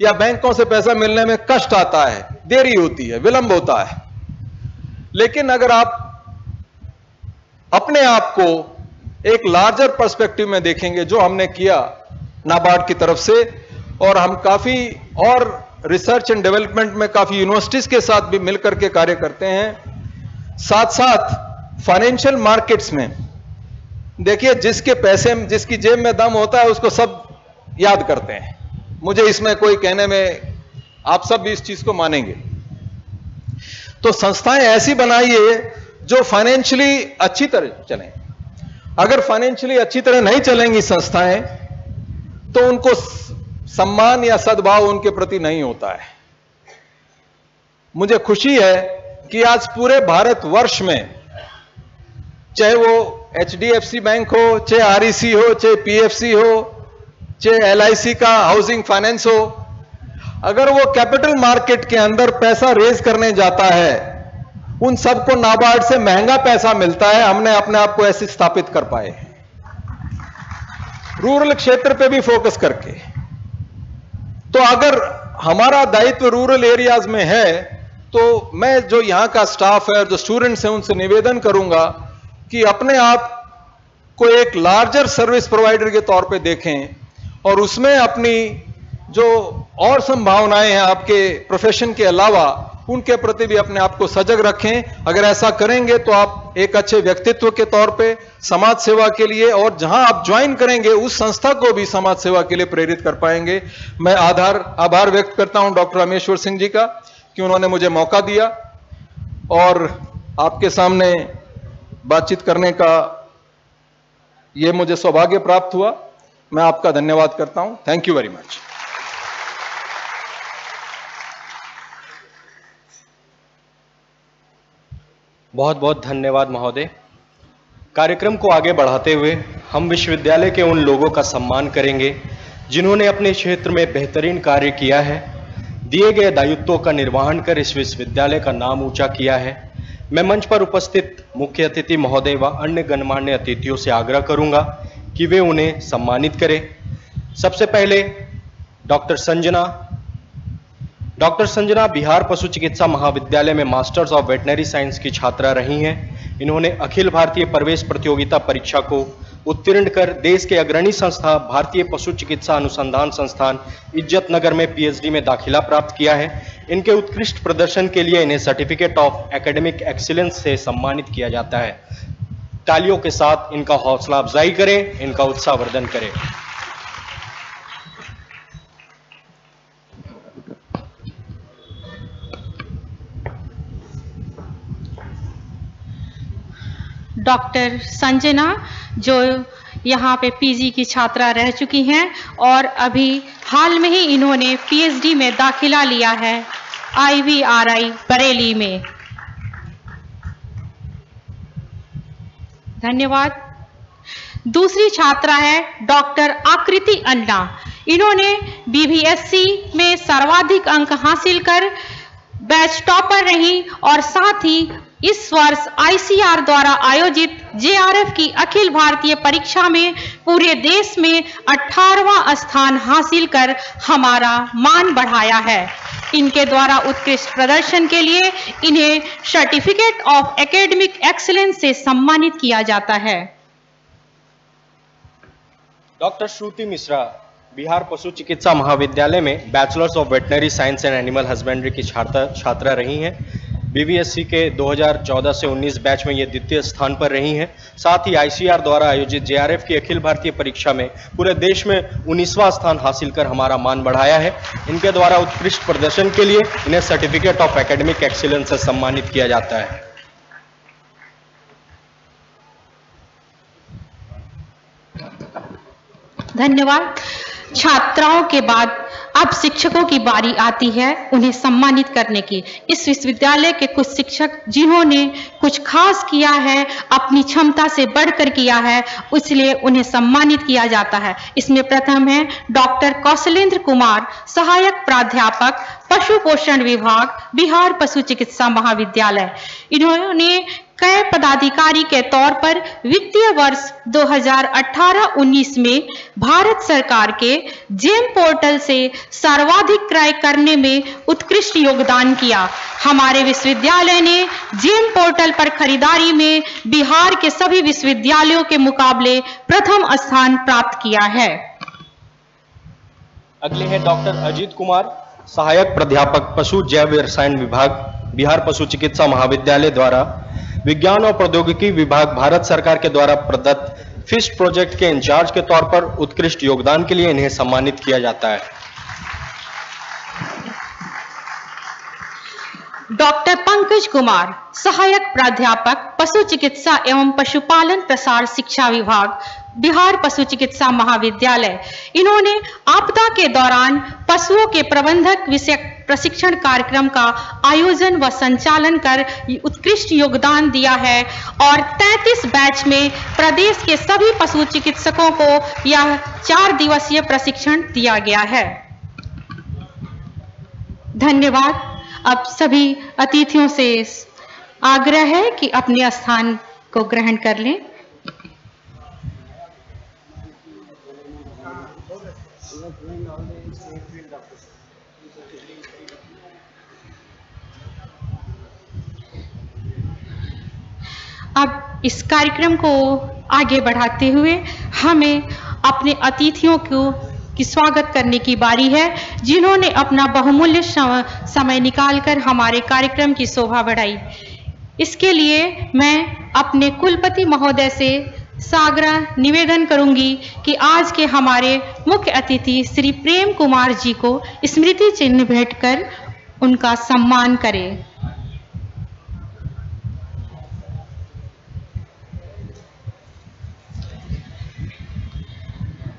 या बैंकों से पैसा मिलने में कष्ट आता है, देरी होती है, विलंब होता है। लेकिन अगर आप अपने आप को एक लार्जर पर्सपेक्टिव में देखेंगे, जो हमने किया नाबार्ड की तरफ़ से, और हम काफ़ी और रिसर्च एंड डेवलपमेंट में काफ़ी यूनिवर्सिटीज के साथ भी मिलकर के कार्य करते हैं साथ साथ फाइनेंशियल मार्केट्स में, देखिए जिसके पैसे, जिसकी जेब में दम होता है, उसको सब याद करते हैं। मुझे इसमें कोई कहने में आप सब भी इस चीज़ को मानेंगे। तो संस्थाएँ ऐसी बनाइए जो फाइनेंशियली अच्छी तरह चलें। अगर फाइनेंशियली अच्छी तरह नहीं चलेंगी संस्थाएँ तो उनको सम्मान या सद्भाव उनके प्रति नहीं होता है। मुझे खुशी है कि आज पूरे भारत वर्ष में, चाहे वो एचडीएफसी बैंक हो, चाहे आर हो, चाहे पीएफसी हो चाहे एल का हाउसिंग फाइनेंस हो, अगर वो कैपिटल मार्केट के अंदर पैसा रेज करने जाता है, उन सबको नाबार्ड से महँगा पैसा मिलता है, हमने अपने आप को ऐसे स्थापित कर पाए रूरल क्षेत्र पे भी फोकस करके। तो अगर हमारा दायित्व रूरल एरियाज़ में है तो मैं जो यहाँ का स्टाफ है जो स्टूडेंट्स हैं, उनसे निवेदन करूँगा कि अपने आप को एक लार्जर सर्विस प्रोवाइडर के तौर पे देखें और उसमें अपनी जो और संभावनाएँ हैं आपके प्रोफेशन के अलावा, उनके प्रति भी अपने आप को सजग रखें। अगर ऐसा करेंगे तो आप एक अच्छे व्यक्तित्व के तौर पे समाज सेवा के लिए और जहाँ आप ज्वाइन करेंगे, उस संस्था को भी समाज सेवा के लिए प्रेरित कर पाएँगे। मैं आधार, आभार व्यक्त करता हूँ डॉक्टर रामेश्वर सिंह जी का कि उन्होंने मुझे मौका दिया और आपके सामने बातचीत करने का यह मुझे सौभाग्य प्राप्त हुआ। मैं आपका धन्यवाद करता हूँ। थैंक यू वेरी मच बहुत बहुत धन्यवाद महोदय। कार्यक्रम को आगे बढ़ाते हुए हम विश्वविद्यालय के उन लोगों का सम्मान करेंगे, जिन्होंने अपने क्षेत्र में बेहतरीन कार्य किया है। दिए गए दायित्वों का निर्वहन कर इस विश्वविद्यालय का नाम ऊँचा किया है। मैं मंच पर उपस्थित मुख्य अतिथि महोदय व अन्य गणमान्य अतिथियों से आग्रह करूँगा कि वे उन्हें सम्मानित करें। सबसे पहले डॉक्टर संजना। डॉक्टर संजना बिहार पशु चिकित्सा महाविद्यालय में मास्टर्स ऑफ़ वेटनरी साइंस की छात्रा रही हैं। इन्होंने अखिल भारतीय प्रवेश प्रतियोगिता परीक्षा को उत्तीर्ण कर देश के अग्रणी संस्था, भारतीय पशु चिकित्सा अनुसंधान संस्थान इज़्ज़त नगर में पीएचडी में दाखिला प्राप्त किया है। इनके उत्कृष्ट प्रदर्शन के लिए इन्हें सर्टिफिकेट ऑफ़ एकेडमिक एक्सीलेंस से सम्मानित किया जाता है। तालियों के साथ इनका हौसला अफजाई करें, इनका उत्साहवर्धन करें। डॉक्टर संजना, जो यहाँ पे पीजी की छात्रा रह चुकी हैं, और अभी हाल में ही इन्होंने पीएचडी में दाखिला लिया है, आईवीआरआई बरेली में। धन्यवाद। दूसरी छात्रा है डॉक्टर आकृति अन्ना इन्होंने बीबीएससी में सर्वाधिक अंक हासिल कर बैच टॉपर रही और साथ ही इस वर्ष आईसीआर द्वारा आयोजित जेआरएफ की अखिल भारतीय परीक्षा में पूरे देश में 18वां स्थान हासिल कर हमारा मान बढ़ाया है। इनके द्वारा उत्कृष्ट प्रदर्शन के लिए इन्हें सर्टिफिकेट ऑफ़ एकेडमिक एक्सलेंस से सम्मानित किया जाता है। डॉक्टर श्रुति मिश्रा, बिहार पशु चिकित्सा महाविद्यालय में bachelors of veterinary science and animal husbandry की छात्रा छात्रा रही हैं। बीबीएससी के 2014 से 19 बैच में ये द्वितीय स्थान पर रही हैं। साथ ही आईसीआर द्वारा आयोजित जेआरएफ की अखिल भारतीय परीक्षा में पूरे देश में 19वां स्थान हासिल कर हमारा मान बढ़ाया है। इनके द्वारा उत्कृष्ट प्रदर्शन के लिए इन्हें सर्टिफिकेट ऑफ़ एकेडमिक एक्सीलेंस से सम्मानित किया जाता है। धन्यवाद। छात्राओं के बाद अब शिक्षकों की बारी आती है उन्हें सम्मानित करने की। इस विश्वविद्यालय के कुछ शिक्षक जिन्होंने कुछ खास किया है, अपनी क्षमता से बढ़कर किया है, इसलिए उन्हें सम्मानित किया जाता है। इसमें प्रथम है डॉक्टर कौशलेंद्र कुमार, सहायक प्राध्यापक पशु पोषण विभाग, बिहार पशु चिकित्सा महाविद्यालय। इन्होंने क्रय पदाधिकारी के तौर पर वित्तीय वर्ष 2018-19 में भारत सरकार के जेम पोर्टल से सर्वाधिक क्रय करने में उत्कृष्ट योगदान किया। हमारे विश्वविद्यालय ने जेम पोर्टल पर खरीदारी में बिहार के सभी विश्वविद्यालयों के मुकाबले प्रथम स्थान प्राप्त किया है। अगले हैं डॉक्टर अजीत कुमार, सहायक प्राध्यापक पशु जैव रसायन विभाग, बिहार पशु चिकित्सा महाविद्यालय द्वारा। विज्ञान और प्रौद्योगिकी विभाग भारत सरकार के द्वारा प्रदत्त फिस्ट प्रोजेक्ट के इंचार्ज के तौर पर उत्कृष्ट योगदान के लिए इन्हें सम्मानित किया जाता है। डॉक्टर पंकज कुमार, सहायक प्राध्यापक, पशु चिकित्सा एवं पशुपालन प्रसार शिक्षा विभाग, बिहार पशु चिकित्सा महाविद्यालय। इन्होंने आपदा के दौरान पशुओं के प्रबंधक विषय प्रशिक्षण कार्यक्रम का आयोजन व संचालन कर उत्कृष्ट योगदान दिया है और 33 बैच में प्रदेश के सभी पशु चिकित्सकों को यह चार दिवसीय प्रशिक्षण दिया गया है। धन्यवाद। अब सभी अतिथियों से आग्रह है कि अपने स्थान को ग्रहण कर लें। अब इस कार्यक्रम को आगे बढ़ाते हुए हमें अपने अतिथियों को की स्वागत करने की बारी है, जिन्होंने अपना बहुमूल्य समय निकालकर हमारे कार्यक्रम की शोभा बढ़ाई। इसके लिए मैं अपने कुलपति महोदय से सागरा निवेदन करूँगी कि आज के हमारे मुख्य अतिथि श्री प्रेम कुमार जी को स्मृति चिन्ह भेंट कर उनका सम्मान करें।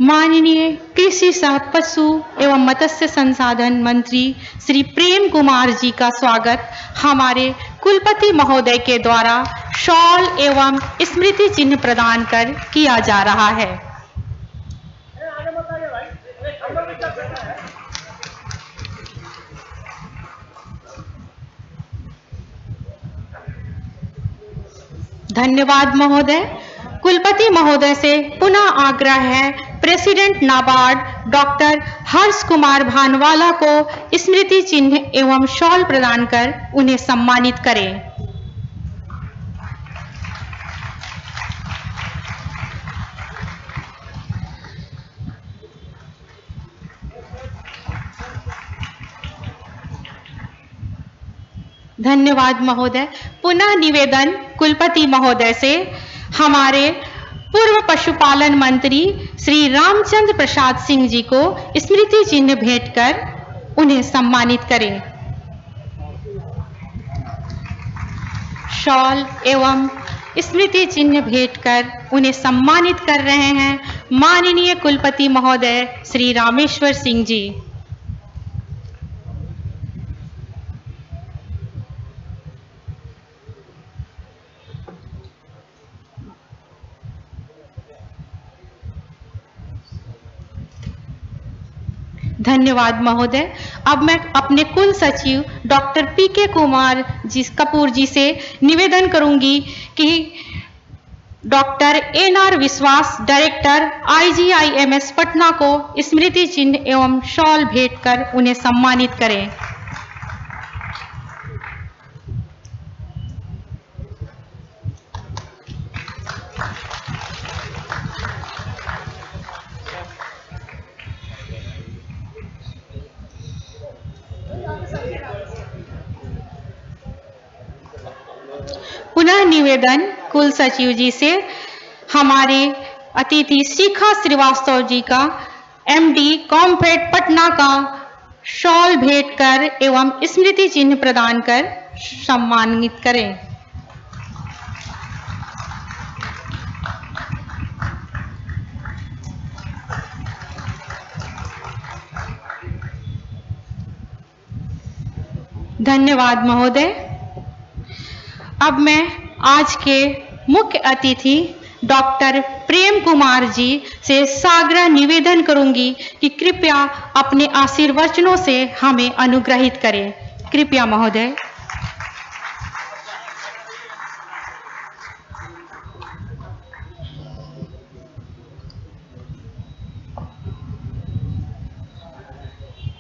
माननीय कृषि सह पशु एवं मत्स्य संसाधन मंत्री श्री प्रेम कुमार जी का स्वागत हमारे कुलपति महोदय के द्वारा शॉल एवं स्मृति चिन्ह प्रदान कर किया जा रहा है। धन्यवाद महोदय। कुलपति महोदय से पुनः आग्रह है प्रेसिडेंट नाबार्ड, डॉक्टर हर्ष कुमार भानवाला को स्मृति चिन्ह एवं शॉल प्रदान कर उन्हें सम्मानित करें। धन्यवाद महोदय। पुनः निवेदन कुलपति महोदय से। हमारे पूर्व पशुपालन मंत्री श्री रामचंद्र प्रसाद सिंह जी को स्मृति चिन्ह भेंट कर उन्हें सम्मानित करें। शॉल एवं स्मृति चिन्ह भेंट कर उन्हें सम्मानित कर रहे हैं माननीय कुलपति महोदय श्री रामेश्वर सिंह जी। धन्यवाद महोदय। अब मैं अपने कुल सचिव, डॉक्टर पी के कुमार जी, कपूर जी से निवेदन करूँगी कि doctor N R Biswas, director IGIMS Patna को स्मृति चिन्ह एवं शॉल भेंट कर उन्हें सम्मानित करें। पुनः निवेदन कुल सचिव जी से, हमारे अतिथि शिखा श्रीवास्तव जी का एमडी कॉम्फेड पटना का शॉल भेंट कर एवं स्मृति चिन्ह प्रदान कर सम्मानित करें। धन्यवाद महोदय। अब मैं आज के मुख्य अतिथि डॉक्टर प्रेम कुमार जी से साग्रह निवेदन करूँगी कि कृपया अपने आशीर्वचनों से हमें अनुग्रहित करें। कृपया महोदय।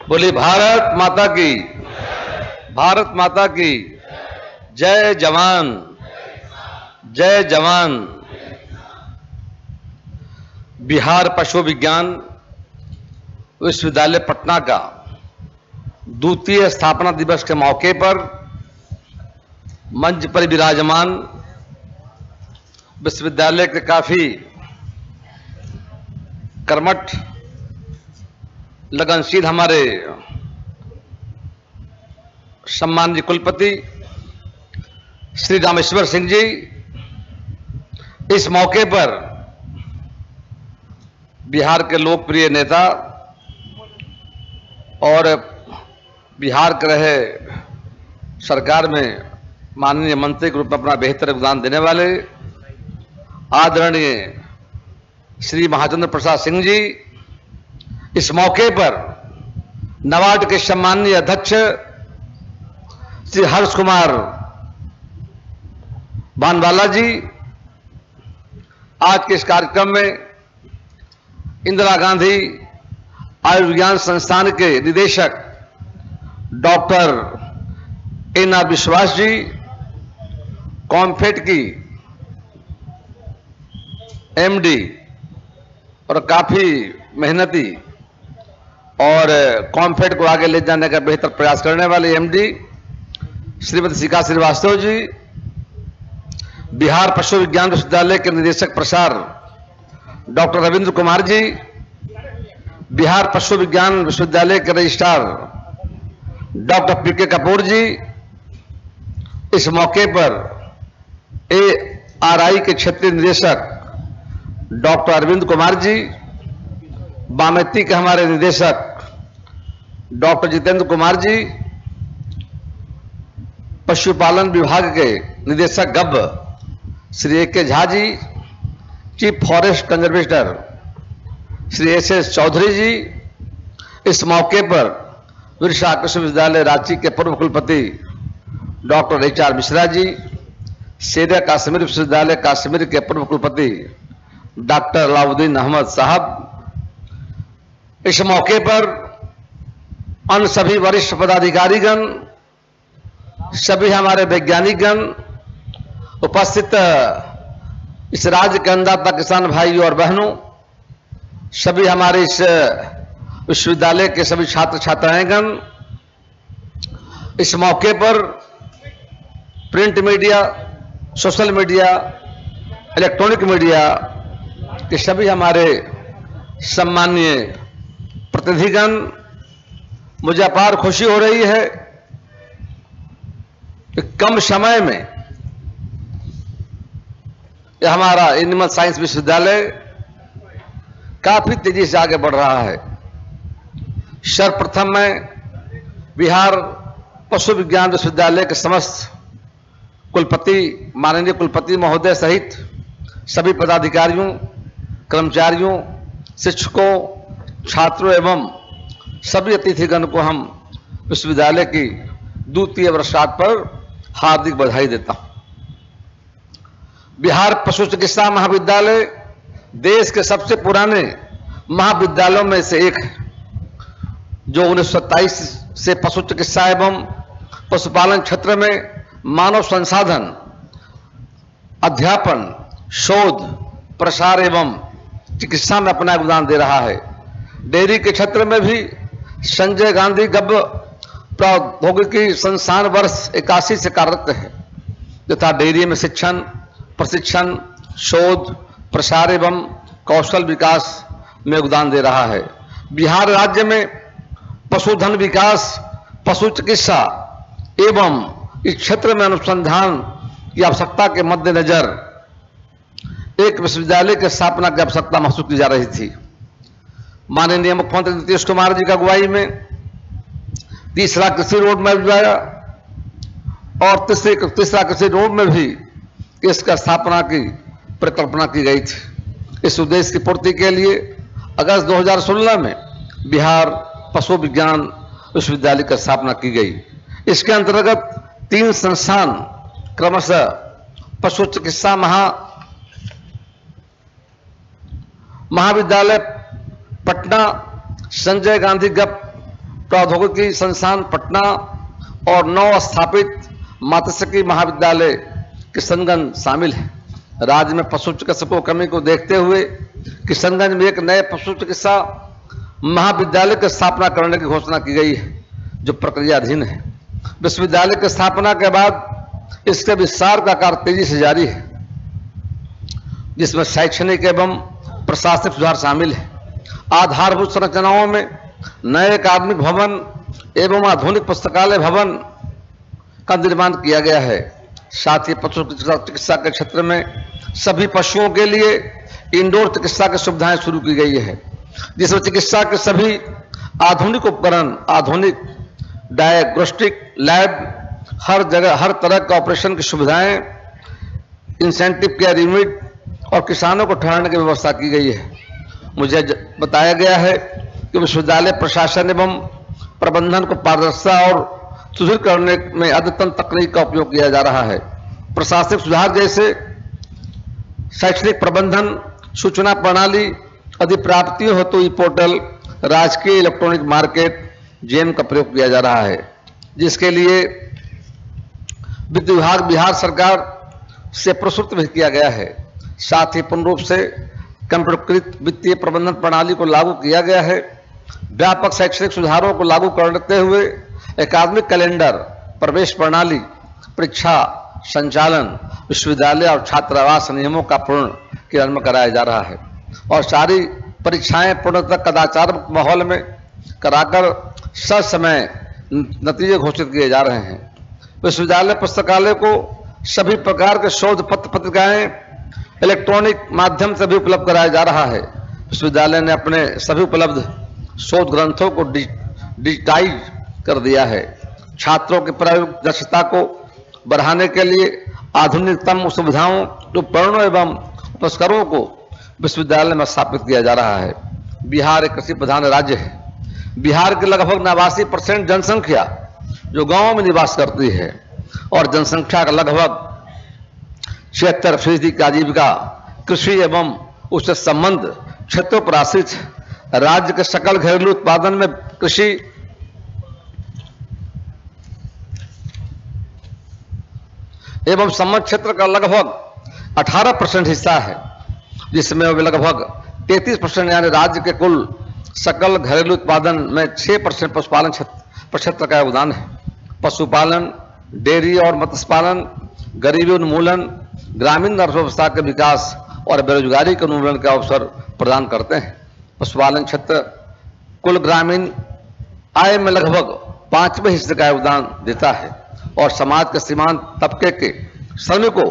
बोली भारत माता की। भारत माता की। जय जवान। जय जवान। बिहार पशु विज्ञान विश्वविद्यालय पटना का द्वितीय स्थापना दिवस के मौके पर मंच पर विराजमान विश्वविद्यालय के काफ़ी कर्मठ, लगनशील हमारे सम्मानित कुलपति श्री रामेश्वर सिंह जी, इस मौके पर बिहार के लोकप्रिय नेता और बिहार के रहे सरकार में माननीय मंत्री के रूप में अपना बेहतर योगदान देने वाले आदरणीय श्री महाचंद्र प्रसाद सिंह जी, इस मौके पर नवाड के सम्माननीय अध्यक्ष श्री हर्ष कुमार बानवाला जी आज के इस कार्यक्रम में इंदिरा गांधी आयुर्विज्ञान संस्थान के निदेशक डॉक्टर एन विश्वास जी, कॉम्फेट की एमडी और काफ़ी मेहनती और कॉम्फेट को आगे ले जाने का बेहतर प्रयास करने वाले एमडी, श्रीमती शिखा श्रीवास्तव जी बिहार पशु विज्ञान विश्वविद्यालय के निदेशक प्रसार डॉक्टर रविंद्र कुमार जी, बिहार पशु विज्ञान विश्वविद्यालय के registrar doctor P K Kapoor जी, इस मौके पर ए आर आई के क्षेत्रीय निदेशक डॉक्टर अरविंद कुमार जी, बामेती के हमारे निदेशक डॉक्टर जितेंद्र कुमार जी, पशुपालन विभाग के निदेशक गब Shri A K Jha ji chief forest conservator Shri S S Chaudhary ji, इस मौके पर विरसा विश्वविद्यालय रांची के पूर्व कुलपति doctor H R Mishra ji Sher Kashmir विश्वविद्यालय काश्मीर के पूर्व कुलपति डॉक्टर अलाउद्दीन अहमद साहब, इस मौके पर अन्य सभी वरिष्ठ पदाधिकारीगण, सभी हमारे वैज्ञानिकगण उपस्थित इस राज्य के अन्नदाता किसान भाइयों और बहनों, सभी हमारे इस विश्वविद्यालय के सभी छात्र छात्राएंगण इस मौके पर print media, social media, electronic media के सभी हमारे सम्माननीय प्रतिनिधिगण, मुझे अपार खुशी हो रही है कि कम समय में यह हमारा एनिमल साइंस विश्वविद्यालय काफ़ी तेज़ी से आगे बढ़ रहा है। सर्वप्रथम मैं बिहार पशु विज्ञान विश्वविद्यालय के समस्त कुलपति, माननीय कुलपति महोदय सहित सभी पदाधिकारियों, कर्मचारियों, शिक्षकों, छात्रों एवं सभी अतिथिगण को हम विश्वविद्यालय की द्वितीय वर्षांत पर हार्दिक बधाई देता हूँ। बिहार पशु चिकित्सा महाविद्यालय देश के सबसे पुराने महाविद्यालयों में से एक है जो उन्नीस सौ सत्ताइस से पशु चिकित्सा एवं पशुपालन क्षेत्र में मानव संसाधन, अध्यापन, शोध, प्रसार एवं चिकित्सा में अपना योगदान दे रहा है। डेयरी के क्षेत्र में भी संजय गांधी गब प्रौद्योगिकी संस्थान वर्ष इक्यासी से कार्यरत है, तथा डेयरी में शिक्षण प्रशिक्षण, शोध, प्रसार एवं कौशल विकास में योगदान दे रहा है। बिहार राज्य में पशुधन विकास, पशु चिकित्सा एवं इस क्षेत्र में अनुसंधान की आवश्यकता के मद्देनजर एक विश्वविद्यालय की स्थापना की आवश्यकता महसूस की जा रही थी। माननीय मुख्यमंत्री नीतीश कुमार जी की अगुवाई में तीसरा कृषि रोड मैप लाया और तीसरे तीसरा कृषि रोड में भी इसका स्थापना की, परिकल्पना की गई थी। इस उद्देश्य की पूर्ति के लिए अगस्त 2016 में बिहार पशु विज्ञान विश्वविद्यालय की स्थापना की गई। इसके अंतर्गत तीन संस्थान क्रमशः पशु चिकित्सा महा महाविद्यालय, पटना, संजय गांधी गप प्रौद्योगिकी संस्थान, पटना और नव स्थापित मातृशकी महाविद्यालय किशनगंज शामिल है। राज्य में पशु चिकित्सकों कमी को देखते हुए किशनगंज में एक नए पशु चिकित्सा महाविद्यालय की स्थापना करने की घोषणा की गई है, जो प्रक्रियाधीन है। विश्वविद्यालय की स्थापना के बाद इसके विस्तार का कार्य तेज़ी से जारी है, जिसमें शैक्षणिक एवं प्रशासनिक सुधार शामिल है। आधारभूत संरचनाओं में नए अकादमिक भवन एवं आधुनिक पुस्तकालय भवन का निर्माण किया गया है। साथ ही पशु चिकित्सा के क्षेत्र में सभी पशुओं के लिए इंडोर चिकित्सा की सुविधाएँ शुरू की गई है, जिसमें चिकित्सा के सभी आधुनिक उपकरण, आधुनिक डायग्नोस्टिक लैब हर जगह, हर तरह का ऑपरेशन की सुविधाएँ इंसेंटिव केयर यूनिट और किसानों को ठहरने की व्यवस्था की गई है। मुझे बताया गया है कि विश्वविद्यालय, प्रशासन एवं प्रबंधन को पारदर्शिता और सुदृढ़ करने में अद्यतन तकनीक का उपयोग किया जा रहा है। प्रशासनिक सुधार जैसे शैक्षणिक प्रबंधन, सूचना प्रणाली, अधिप्राप्तियों हेतु ई पोर्टल, राजकीय इलेक्ट्रॉनिक मार्केट जेम का प्रयोग किया जा रहा है। जिसके लिए वित्त विभाग, बिहार सरकार से प्रस्तुत भी किया गया है। साथ ही पूर्ण रूप से कंप्यूटरकृत वित्तीय प्रबंधन प्रणाली को लागू किया गया है। व्यापक शैक्षणिक सुधारों को लागू करते हुए एकादमिक कैलेंडर, प्रवेश प्रणाली, परीक्षा, संचालन, विश्वविद्यालय और छात्रावास नियमों का पूर्ण क्रियान्वयन कराया जा रहा है। और सारी परीक्षाएँ पूर्णतः कदाचार माहौल में कराकर समय नतीजे घोषित किए जा रहे हैं। विश्वविद्यालय पुस्तकालय को सभी प्रकार के शोध पत्र पत्रिकाएँ, इलेक्ट्रॉनिक माध्यम से भी उपलब्ध कराया जा रहा है। विश्वविद्यालय ने अपने सभी उपलब्ध शोध ग्रंथों को डिजिटाइज कर दिया है। छात्रों की प्रयोग दक्षता को बढ़ाने के लिए आधुनिकतम सुविधाओं, उपकरणों एवं पुरस्कारों को विश्वविद्यालय में स्थापित किया जा रहा है। बिहार एक कृषि प्रधान राज्य है। बिहार के लगभग नवासी परसेंट जनसंख्या जो गाँव में निवास करती है और जनसंख्या का लगभग छिहत्तर फ़ीसदी की आजीविका कृषि एवं उससे संबंध क्षेत्रों पर आश्रित राज्य के सकल घरेलू उत्पादन में कृषि एवं संबंध क्षेत्र का लगभग 18 परसेंट हिस्सा है, जिसमें लगभग 33 परसेंट यानी राज्य के कुल सकल घरेलू उत्पादन में 6 परसेंट पशुपालन क्षेत्र का योगदान है। पशुपालन, डेयरी और मत्स्य पालन गरीबी उन्मूलन, ग्रामीण अर्थव्यवस्था के विकास और बेरोजगारी के उन्मूलन का अवसर प्रदान करते हैं। पशुपालन क्षेत्र कुल ग्रामीण आय में लगभग पाँचवें हिस्से का योगदान देता है। और समाज के सीमांत तबके के श्रमिकों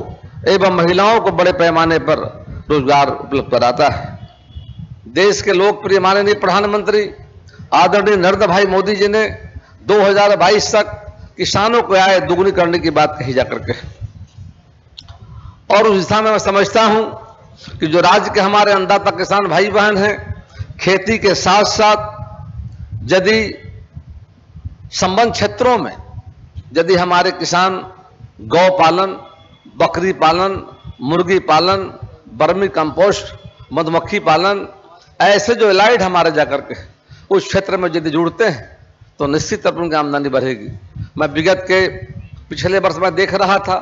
एवं महिलाओं को बड़े पैमाने पर रोज़गार उपलब्ध कराता है। देश के लोकप्रिय माननीय प्रधानमंत्री आदरणीय नरेंद्र भाई मोदी जी ने 2022 तक किसानों को आय दुगुनी करने की बात कही जा करके। और उस दिशा में मैं समझता हूँ कि जो राज्य के हमारे अन्नदाता किसान भाई बहन हैं, खेती के साथ साथ यदि संबंध क्षेत्रों में यदि हमारे किसान गौ पालन, बकरी पालन, मुर्गी पालन, बर्मी कंपोस्ट, मधुमक्खी पालन, ऐसे जो एलाइड हमारे जाकर के उस क्षेत्र में यदि जुड़ते हैं तो निश्चित तौर पर उनकी आमदनी बढ़ेगी। मैं विगत के पिछले वर्ष में देख रहा था,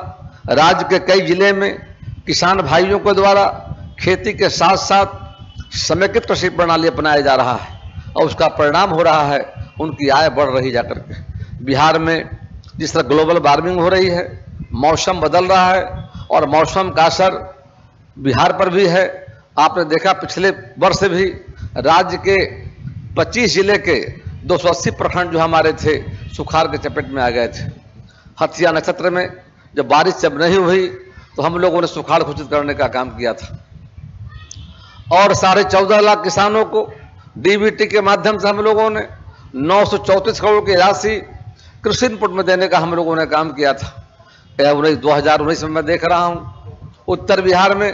राज्य के कई ज़िले में किसान भाइयों के द्वारा खेती के साथ साथ समेकित कृषि प्रणाली अपनाया जा रहा है और उसका परिणाम हो रहा है, उनकी आय बढ़ रही जाकर के। बिहार में जिस तरह ग्लोबल वार्मिंग हो रही है, मौसम बदल रहा है, और मौसम का असर बिहार पर भी है। आपने देखा पिछले वर्ष भी राज्य के 25 ज़िले के 280 प्रखंड जो हमारे थे, सुखाड़ के चपेट में आ गए थे। हथिया नक्षत्र में जब बारिश जब नहीं हुई तो हम लोगों ने सुखाड़ घोषित करने का काम किया था। और साढ़े चौदह लाख किसानों को डीबीटी के माध्यम से हम लोगों ने नौ सौ चौंतीस करोड़ की राशि कृषि इनपुट में देने का हम लोगों ने काम किया था। उन्नीस, दो हज़ार उन्नीस में मैं देख रहा हूँ, उत्तर बिहार में,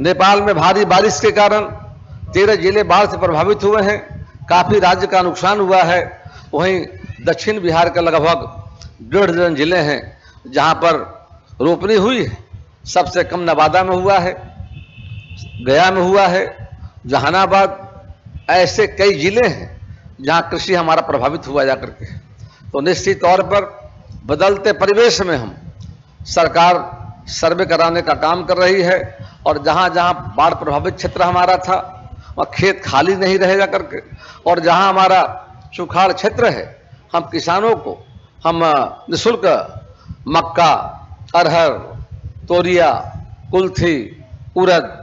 नेपाल में भारी बारिश के कारण तेरह ज़िले बाढ़ से प्रभावित हुए हैं, काफ़ी राज्य का नुकसान हुआ है। वहीं दक्षिण बिहार के लगभग डेढ़ दर्जन ज़िले हैं, जहाँ पर रोपनी हुई है। सबसे कम नवादा में हुआ है, गया में हुआ है, जहानाबाद, ऐसे कई ज़िले हैं जहाँ कृषि हमारा प्रभावित हुआ जाकर के। तो निश्चित तौर पर बदलते परिवेश में हम सरकार सर्वे कराने का काम कर रही है और जहाँ जहाँ बाढ़ प्रभावित क्षेत्र हमारा था, वह खेत खाली नहीं रहेगा करके, और जहाँ हमारा सुखाड़ क्षेत्र है, हम किसानों को, हम निःशुल्क मक्का, अरहर, तोरिया, कुल्थी उड़द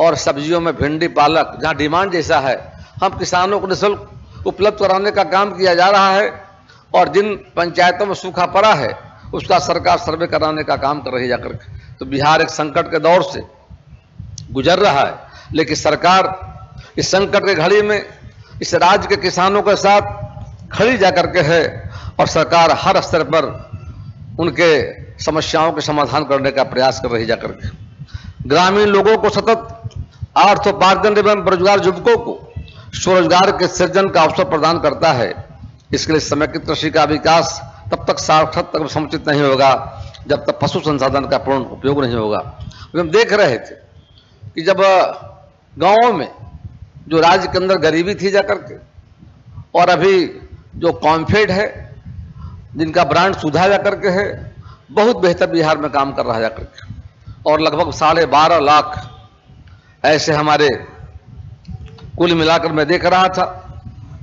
और सब्जियों में भिंडी, पालक, जहाँ डिमांड जैसा है, हम किसानों को निःशुल्क उपलब्ध कराने का काम किया जा रहा है। और जिन पंचायतों में सूखा पड़ा है, उसका सरकार सर्वे कराने का काम कर रही जाकर। तो बिहार एक संकट के दौर से गुजर रहा है, लेकिन सरकार इस संकट के घड़ी में इस राज्य के किसानों के साथ खड़ी जाकर के है और सरकार हर स्तर पर उनके समस्याओं के समाधान करने का प्रयास कर रही जाकर के। ग्रामीण लोगों को सतत अर्थोपार्जन एवं बेरोजगार युवकों को स्वरोजगार के सृजन का अवसर प्रदान करता है। इसके लिए समेकित कृषि का विकास तब तक सार्थक तक समुचित नहीं होगा, जब तक पशु संसाधन का पूर्ण उपयोग नहीं होगा। तो हम देख रहे थे कि जब गाँवों में जो राज्य के अंदर गरीबी थी जाकर के, और अभी जो कॉम्फेड है, जिनका ब्रांड सुधा जाकर के है, बहुत बेहतर बिहार में काम कर रहा जाकर के। और लगभग साढ़े बारह लाख ऐसे हमारे कुल मिलाकर मैं देख रहा था।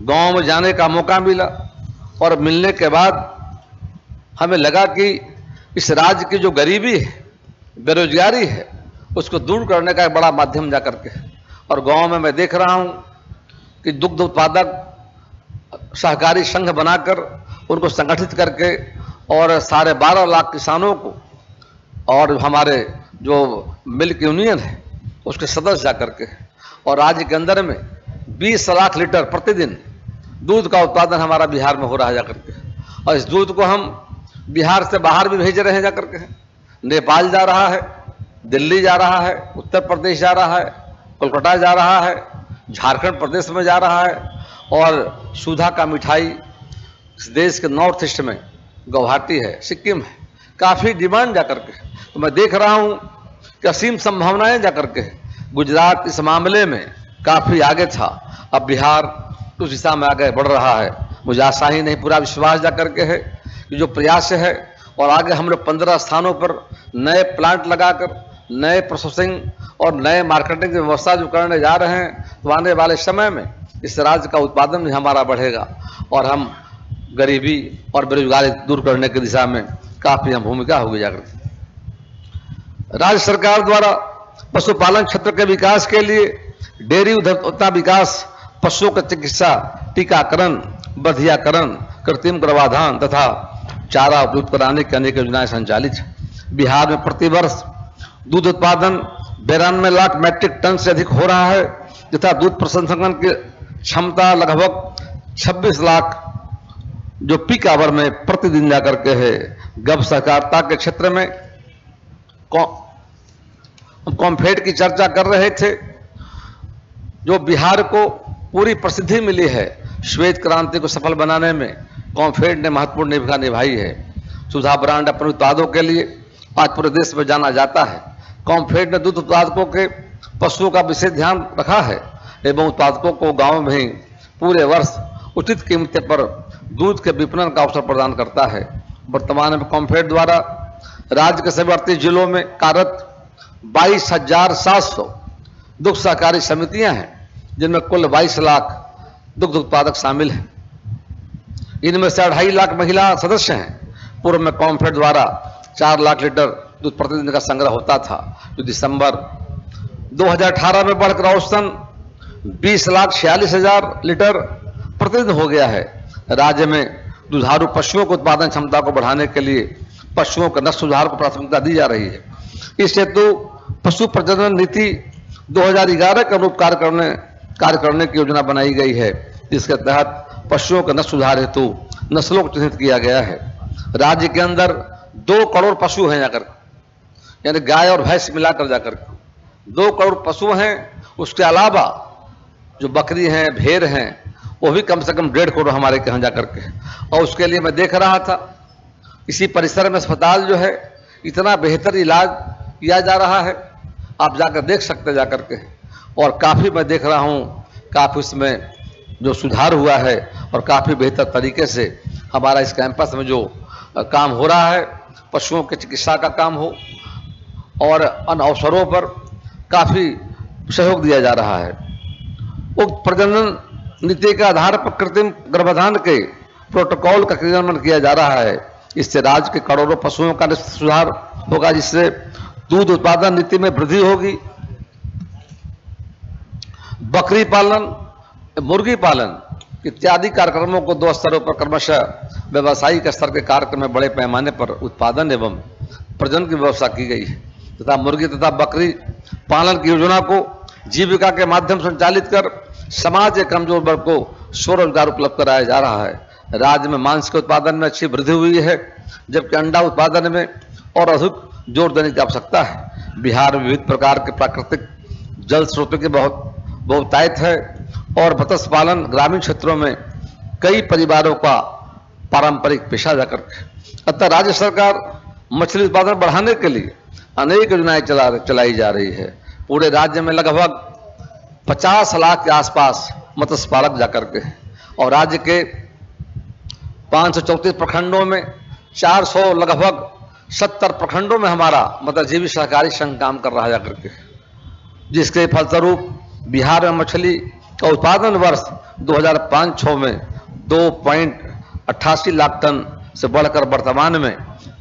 गाँव में जाने का मौका मिला और मिलने के बाद हमें लगा कि इस राज्य की जो गरीबी है, बेरोजगारी है, उसको दूर करने का एक बड़ा माध्यम जाकर के। और गाँव में मैं देख रहा हूँ कि दुग्ध उत्पादक सहकारी संघ बनाकर उनको संगठित करके और साढ़े बारह लाख किसानों को और हमारे जो मिल्क यूनियन है, उसके सदस्य जाकर के। और राज्य के अंदर में 20 लाख लीटर प्रतिदिन दूध का उत्पादन हमारा बिहार में हो रहा है जाकर के। और इस दूध को हम बिहार से बाहर भी भेज रहे हैं जाकर के। नेपाल जा रहा है, दिल्ली जा रहा है, उत्तर प्रदेश जा रहा है, कोलकाता जा रहा है, झारखंड प्रदेश में जा रहा है, और सुधा का मिठाई इस देश के नॉर्थ ईस्ट में गुवाहाटी है, सिक्किम है, काफ़ी डिमांड जाकर के तो मैं देख रहा हूँ कि असीम संभावनाएँ जाकर के गुजरात इस मामले में काफ़ी आगे था। अब बिहार उस दिशा में आगे बढ़ रहा है। मुझे आशा ही नहीं, पूरा विश्वास जा करके है कि जो प्रयास है और आगे हम लोग पंद्रह स्थानों पर नए प्लांट लगाकर, नए प्रोसेसिंग और नए मार्केटिंग की व्यवस्था जो करने जा रहे हैं तो आने वाले समय में इस राज्य का उत्पादन भी हमारा बढ़ेगा और हम गरीबी और बेरोजगारी दूर करने की दिशा में काफ़ी हम भूमिका होगी जाकर राज्य सरकार द्वारा पशुपालन क्षेत्र के विकास के लिए डेयरी उद्यमता विकास, पशुओं का चिकित्सा, टीकाकरण, बधियाकरण, कृत्रिम गर्भाधान तथा चारा उपलब्ध कराने की अनेक योजनाएँ संचालित। बिहार में प्रतिवर्ष दूध उत्पादन बेरानवे लाख मैट्रिक टन से अधिक हो रहा है, तथा दूध प्रसंस्करण की क्षमता लगभग 26 लाख, जो पीक आवर में प्रतिदिन जाकर के है। गब सहकारिता के क्षेत्र में कॉम्फेड की चर्चा कर रहे थे। जो बिहार को पूरी प्रसिद्धि मिली है श्वेत क्रांति को सफल बनाने में कॉम्फेड ने महत्वपूर्ण भूमिका निभाई है। सुधा ब्रांड अपने उत्पादों के लिए आज पूरे देश में जाना जाता है। कॉम्फेड ने दूध उत्पादकों के पशुओं का विशेष ध्यान रखा है एवं उत्पादकों को गाँव में ही पूरे वर्ष उचित कीमतें पर दूध के विपणन का अवसर प्रदान करता है। वर्तमान में कॉम्फेड द्वारा राज्य के सभी अड़तीस जिलों में कार्यरत बाईस हज़ार सात सौ दुग्ध सहकारी समितियाँ हैं। जिनमें कुल बाईस लाख दुग्ध उत्पादक शामिल हैं। इनमें से अढ़ाई लाख महिला सदस्य हैं। पूर्व में कॉम्फेड द्वारा चार लाख लीटर दूध प्रतिदिन का संग्रह होता था। जो दिसंबर 2018 में बढ़कर औसतन 20 लाख छियालीस हज़ार लीटर प्रतिदिन हो गया है। राज्य में दुधारू पशुओं को उत्पादन क्षमता को बढ़ाने के लिए पशुओं के नस्ल सुधार को प्राथमिकता दी जा रही है। इस हेतु पशु प्रजनन नीति 2011 के अनुरूप कार्य करने कार्य करने की योजना बनाई गई है, जिसके तहत पशुओं के नस्ल सुधार हेतु नस्लों को चिन्हित किया गया है। राज्य के अंदर दो करोड़ पशु हैं जाकर यानी गाय और भैंस मिलाकर जाकर। दो करोड़ पशु हैं, उसके अलावा जो बकरी हैं, भेड़ हैं, वो भी कम से कम डेढ़ करोड़ हमारे यहाँ जाकर के और उसके लिए मैं देख रहा था, इसी परिसर में अस्पताल जो है, इतना बेहतर इलाज किया जा रहा है, आप जाकर देख सकते जाकर के। और काफ़ी मैं देख रहा हूँ, काफ़ी उसमें जो सुधार हुआ है और काफ़ी बेहतर तरीके से हमारा इस कैंपस में जो काम हो रहा है, पशुओं के चिकित्सा का काम हो और अन्य अवसरों पर काफ़ी सहयोग दिया जा रहा है। उक्त प्रजनन नीति के आधार पर कृत्रिम गर्भाधान के प्रोटोकॉल का क्रियान्वयन किया जा रहा है। इससे राज्य के करोड़ों पशुओं का सुधार होगा, जिससे दूध उत्पादन नीति में वृद्धि होगी बकरी पालन, मुर्गी पालन इत्यादि कार्यक्रमों को दो स्तरों पर क्रमशः व्यवसायिक स्तर के कार्यक्रम में बड़े पैमाने पर उत्पादन एवं प्रजनन की व्यवस्था की गई है। तथा मुर्गी तथा बकरी पालन की योजना को जीविका के माध्यम से संचालित कर समाज के कमज़ोर वर्ग को स्वरोजगार उपलब्ध कराया जा रहा है। राज्य में मांस के उत्पादन में अच्छी वृद्धि हुई है, जबकि अंडा उत्पादन में और अधिक ज़ोर देने की आवश्यकता है। बिहार में विविध प्रकार के प्राकृतिक जल स्रोतों की बहुत बहुतायत है। और मत्स्य पालन ग्रामीण क्षेत्रों में कई परिवारों का पारंपरिक पेशा जाकर अतः राज्य सरकार मछली उत्पादन बढ़ाने के लिए अनेक योजनाएँ चला चलाई जा रही है। पूरे राज्य में लगभग 50 लाख के आसपास मत्स्य पालक जाकर के और राज्य के पाँच सौ चौंतीस प्रखंडों में 400 लगभग 70 प्रखंडों में हमारा मत्स्यजीवी सहकारी संघ काम कर रहा जाकर के जिसके फलस्वरूप बिहार में मछली का उत्पादन वर्ष 2005-6 में दो पॉइंट अट्ठासी लाख टन से बढ़कर वर्तमान में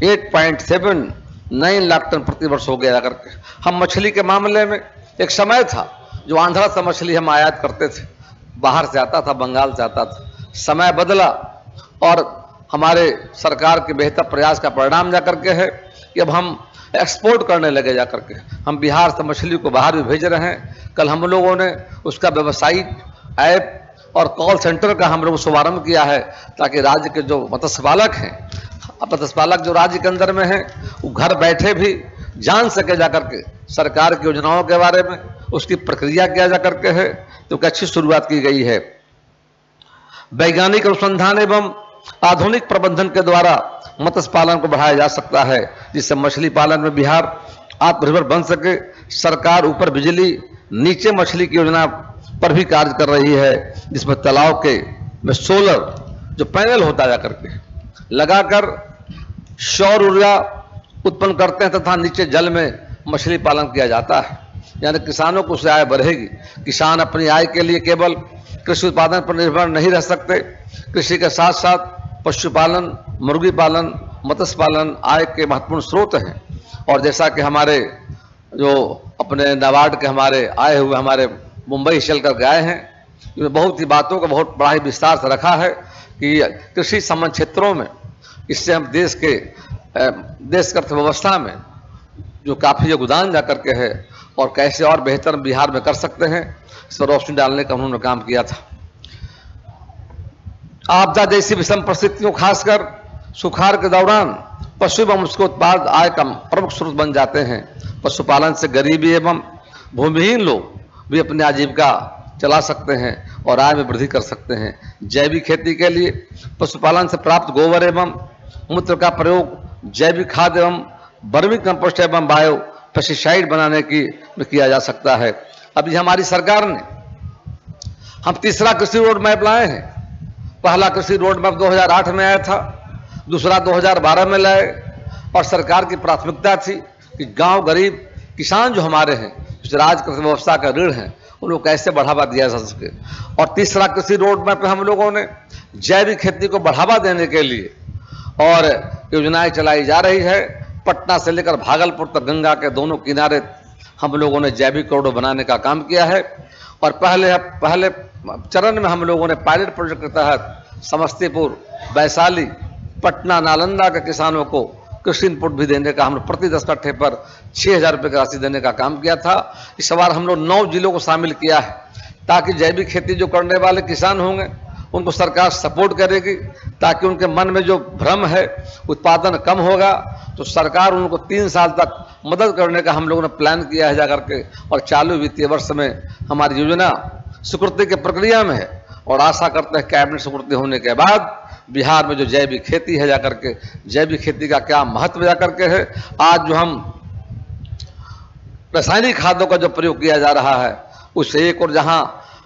8.79 लाख टन प्रति वर्ष हो गया। करके हम मछली के मामले में एक समय था जो आंध्रा से मछली हम आयात करते थे, बाहर से आता था, बंगाल से आता था, समय बदला और हमारे सरकार के बेहतर प्रयास का परिणाम जाकर के है कि अब हम एक्सपोर्ट करने लगे जाकर के। हम बिहार से मछली को बाहर भी भेज रहे हैं। कल हम लोगों ने उसका वेबसाइट ऐप और कॉल सेंटर का हम लोग शुभारंभ किया है ताकि राज्य के जो मत्स्य पालक हैं मत्स्य पालक जो राज्य के अंदर में हैं, वो घर बैठे भी जान सके जाकर के सरकार की योजनाओं के बारे में, उसकी प्रक्रिया किया जा करके है। तो एक अच्छी शुरुआत की गई है। वैज्ञानिक अनुसंधान एवं आधुनिक प्रबंधन के द्वारा मत्स्य पालन को बढ़ाया जा सकता है, जिससे मछली पालन में बिहार आत्मनिर्भर बन सके। सरकार ऊपर बिजली, नीचे मछली की योजना पर भी कार्य कर रही है, जिसमें तालाब के में सोलर जो पैनल होता जा करके, लगाकर सौर ऊर्जा उत्पन्न करते हैं तथा नीचे जल में मछली पालन किया जाता है। यानी किसानों को उससे आय बढ़ेगी। किसान अपनी आय के लिए केवल कृषि उत्पादन पर निर्भर नहीं रह सकते। कृषि के साथ साथ पशुपालन, मुर्गी पालन, मत्स्य पालन आय के महत्वपूर्ण स्रोत हैं। और जैसा कि हमारे जो अपने नाबार्ड के हमारे आए हुए हमारे मुंबई चल कर गए हैं इसमें बहुत ही बातों को बहुत बड़ा ही विस्तार से रखा है कि कृषि संबंध क्षेत्रों में, इससे हम देश के देश की अर्थव्यवस्था में जो काफ़ी योगदान जा करके है और कैसे और बेहतर बिहार में कर सकते हैं इस पर रोशनी डालने का उन्होंने काम किया था। आपदा जैसी विषम परिस्थितियों, खासकर सुखाड़ के दौरान पशु एवं उसके उत्पाद आय का प्रमुख स्रोत बन जाते हैं। पशुपालन से गरीबी एवं भूमिहीन लोग भी अपनी आजीविका चला सकते हैं और आय में वृद्धि कर सकते हैं। जैविक खेती के लिए पशुपालन से प्राप्त गोबर एवं मूत्र का प्रयोग जैविक खाद एवं बर्मी कंपोस्ट एवं बायो पेस्टिसाइड बनाने की किया जा सकता है। अभी हमारी सरकार ने, हम तीसरा कृषि रोड मैप लाए हैं। पहला कृषि रोड मैप 2008 में आया था, दूसरा 2012 में लाए, और सरकार की प्राथमिकता थी कि गाँव गरीब किसान जो हमारे हैं, जो राज कृषि व्यवस्था का ऋण है, उनको कैसे बढ़ावा दिया जा सके। और तीसरा कृषि रोड मैप हम लोगों ने जैविक खेती को बढ़ावा देने के लिए और योजनाएँ चलाई जा रही है। पटना से लेकर भागलपुर तक गंगा के दोनों किनारे हम लोगों ने जैविक करोड़ बनाने का काम किया है। और पहले पहले चरण में हम लोगों ने पायलट प्रोजेक्ट के तहत समस्तीपुर, वैशाली, पटना, नालंदा के किसानों को कृषि इनपुट भी देने का, हम प्रति दस कट्ठे पर छः हज़ार रुपये की राशि देने का काम किया था। इस बार हम लोग नौ जिलों को शामिल किया है ताकि जैविक खेती जो करने वाले किसान होंगे, उनको सरकार सपोर्ट करेगी, ताकि उनके मन में जो भ्रम है, उत्पादन कम होगा। तो सरकार उनको तीन साल तक मदद करने का हम लोगों ने प्लान किया है जाकर के। और चालू वित्तीय वर्ष में हमारी योजना स्वीकृति की प्रक्रिया में है। और आशा करते हैं कैबिनेट स्वीकृति होने के बाद बिहार में जो जैविक खेती है जाकर के, जैविक खेती का क्या महत्व जाकर के है। आज जो हम रासायनिक खादों का जो प्रयोग किया जा रहा है, उससे एक और जहाँ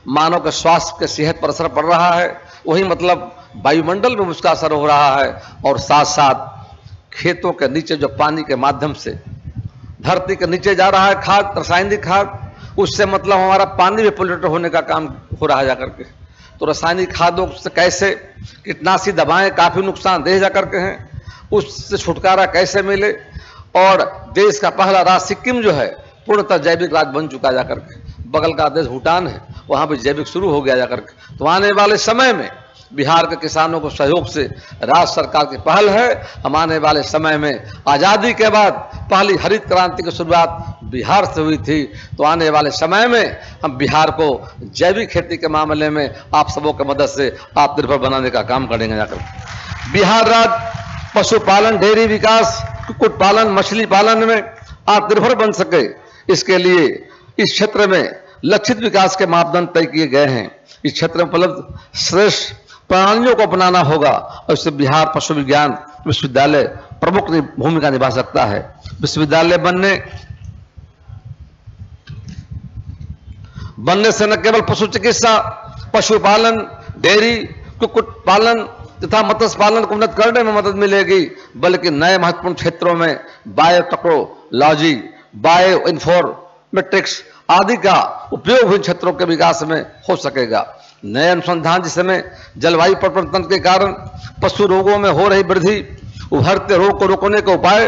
मानव के स्वास्थ्य के सेहत पर असर पड़ रहा है, वही मतलब वायुमंडल में उसका असर हो रहा है। और साथ साथ खेतों के नीचे जो पानी के माध्यम से धरती के नीचे जा रहा है खाद रासायनिक खाद उससे मतलब हमारा पानी भी पोल्यूटेड होने का काम हो रहा है जाकर के। तो रासायनिक खादों से कैसे कीटनाशी दवाएँ काफ़ी नुकसानदेह जाकर के हैं, उससे छुटकारा कैसे मिले? और देश का पहला राज्य सिक्किम जो है, पूर्णतः जैविक राज्य बन चुका जाकर के। बगल का देश भूटान है, वहाँ भी जैविक शुरू हो गया जाकर के। तो आने वाले समय में बिहार के किसानों को सहयोग से राज्य सरकार की पहल है। हम आने वाले समय में आज़ादी के बाद पहली हरित क्रांति की शुरुआत बिहार से हुई थी। तो आने वाले समय में हम बिहार को जैविक खेती के मामले में आप सबों की मदद से आत्मनिर्भर बनाने का काम करेंगे जाकर। बिहार राज्य पशुपालन, डेयरी विकास, कुक्कुट पालन, मछली पालन में आत्मनिर्भर बन सके। इसके लिए इस क्षेत्र में लक्षित विकास के मापदंड तय किए गए हैं। इस क्षेत्र में उपलब्ध श्रेष्ठ प्रणालियों को अपनाना होगा। और इससे बिहार पशु विज्ञान विश्वविद्यालय प्रमुख भूमिका निभा सकता है। विश्वविद्यालय बनने बनने से न केवल पशु चिकित्सा, पशुपालन, डेयरी, कुक्कुट पालन तथा मत्स्य पालन को उन्नत करने में मदद मिलेगी, बल्कि नए महत्वपूर्ण क्षेत्रों में बायोटेक्नोलॉजी बायो इन्फॉर्मेटिक्स आदि का उपयोग भी क्षेत्रों के विकास में हो सकेगा। नए अनुसंधान जिस समय जलवायु परिवर्तन के कारण पशु रोगों में हो रही वृद्धि, उभरते रोग को रोकने के उपाय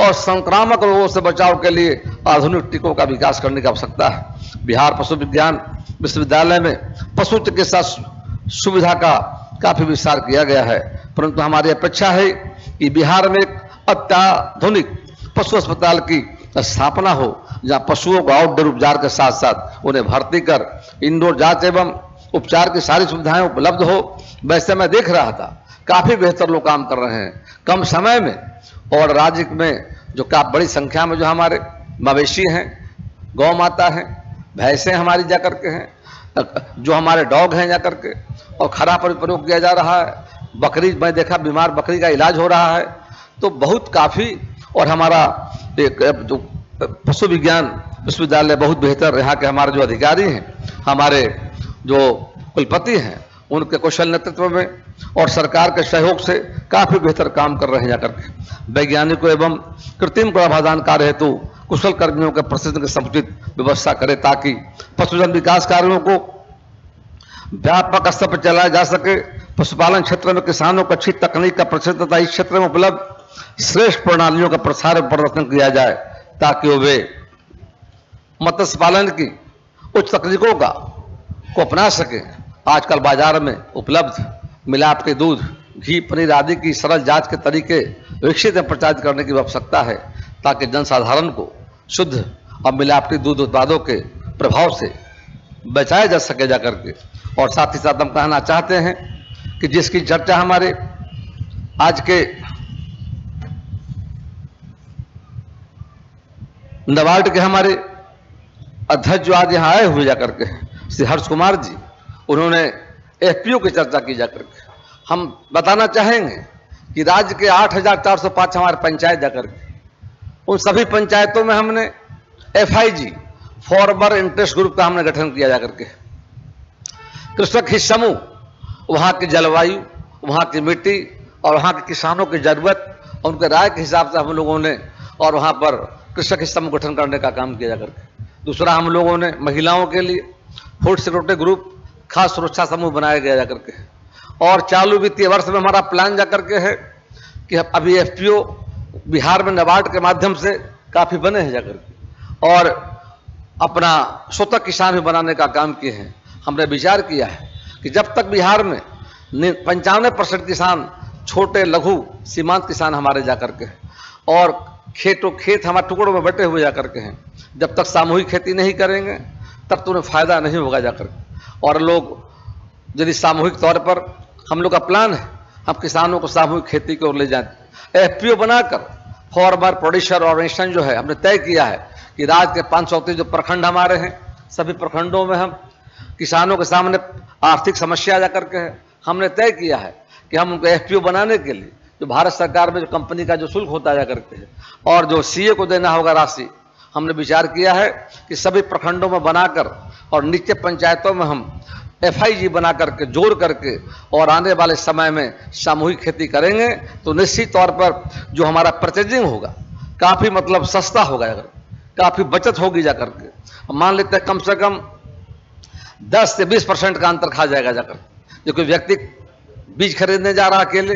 और संक्रामक रोगों से बचाव के लिए आधुनिक टीकों का विकास करने की आवश्यकता है। बिहार पशु विज्ञान विश्वविद्यालय में पशु चिकित्सा सुविधा का काफ़ी विस्तार किया गया है। परंतु हमारी अपेक्षा है कि बिहार में एक अत्याधुनिक पशु अस्पताल की स्थापना हो, जहाँ पशुओं को आउटडोर उपचार के साथ साथ उन्हें भर्ती कर इंडोर जाँच एवं उपचार की सारी सुविधाएँ उपलब्ध हो। वैसे मैं देख रहा था, काफ़ी बेहतर लोग काम कर रहे हैं। कम समय में और राज्य में जो का बड़ी संख्या में जो हमारे मवेशी हैं, गौ माता हैं, भैंसें हमारी जाकर के हैं, जो हमारे डॉग हैं जाकर के और खरा पर प्रयोग किया जा रहा है। बकरी, मैं देखा बीमार बकरी का इलाज हो रहा है। तो बहुत काफ़ी और हमारा एक, जो पशु विज्ञान विश्वविद्यालय बहुत बेहतर यहाँ के हमारे जो अधिकारी हैं, हमारे जो कुलपति हैं, उनके कुशल नेतृत्व में और सरकार के सहयोग से काफ़ी बेहतर काम कर रहे हैं जाकर के। वैज्ञानिकों एवं कृत्रिम गर्भाधान कार्य हेतु कुशल कर्मियों के प्रशिक्षण की समुचित व्यवस्था करें ताकि पशुधन विकास कार्यों को व्यापक स्तर पर चलाया जा सके। पशुपालन क्षेत्र में किसानों को अच्छी तकनीक का प्रशिक्षण तथा इस क्षेत्र में उपलब्ध, श्रेष्ठ प्रणालियों का प्रसार प्रदर्शन किया जाए ताकि वे मत्स्य पालन की उच्च तकनीकों का को अपना सके। आजकल बाज़ार में उपलब्ध मिलाप के दूध घी पनीर आदि की सरल जाँच के तरीके विकसित एवं प्रचारित करने की आवश्यकता है ताकि जनसाधारण को शुद्ध और मिलावटी दूध उत्पादों के प्रभाव से बचाया जा सके जा करके। और साथ ही साथ हम कहना चाहते हैं कि जिसकी चर्चा हमारे आज के नबार्ड के हमारे अध्यक्ष जो आज यहाँ आए हुए जाकर के हैं, श्री हर्ष कुमार जी उन्होंने एफपीओ की चर्चा की जाकर के। हम बताना चाहेंगे कि राज्य के 8,405 हमारे पंचायत जाकर के उन सभी पंचायतों में हमने एफआईजी फॉर्मर इंटरेस्ट ग्रुप का हमने गठन किया जाकर के। कृषक हित समूह वहाँ की जलवायु वहाँ की मिट्टी और वहाँ के किसानों की ज़रूरत उनके राय के हिसाब से हम लोगों ने और वहाँ पर कृषक हित समूह गठन करने का काम किया जाकर के। दूसरा हम लोगों ने महिलाओं के लिए फ़ूड सिक्योरिटी ग्रुप खास सुरक्षा समूह बनाया गया जाकर के और चालू वित्तीय वर्ष में हमारा प्लान जाकर के है कि अभी एफपीओ बिहार में नबार्ड के माध्यम से काफ़ी बने हैं जाकर के और अपना स्वतः किसान भी बनाने का काम किए हैं। हमने विचार किया है कि जब तक बिहार में पंचानवे परसेंट किसान, छोटे, लघु, सीमांत किसान हमारे जाकर के हैं और खेतों, खेत हमारे टुकड़ों में बटे हुए जाकर के हैं, जब तक सामूहिक खेती नहीं करेंगे तब तो उन्हें फ़ायदा नहीं होगा जाकर। और लोग यदि सामूहिक तौर पर, हम लोग का प्लान है, हम किसानों को सामूहिक खेती की ओर ले जाए। एफपीओ बनाकर फॉर्मर प्रोड्यूसर ऑर्गेनाइजेशन जो है, हमने तय किया है कि राज्य के पाँच सौ जो प्रखंड हमारे हैं, सभी प्रखंडों में हम किसानों के सामने आर्थिक समस्या जाकर के है। हमने तय किया है कि हम उनको एफपीओ बनाने के लिए, जो भारत सरकार में जो कंपनी का जो शुल्क होता जा करके है और जो सीए को देना होगा राशि हमने विचार किया है कि सभी प्रखंडों में बनाकर और नीचे पंचायतों में हम एफआईजी बना करके जोड़ करके और आने वाले समय में सामूहिक खेती करेंगे तो निश्चित तौर पर जो हमारा परचेजिंग होगा, काफ़ी मतलब सस्ता होगा अगर, काफ़ी बचत होगी जा करके मान लेते हैं कम से कम 10 से 20 परसेंट का अंतर खा जाएगा जाकर। जो कोई व्यक्ति बीज खरीदने जा रहा है अकेले,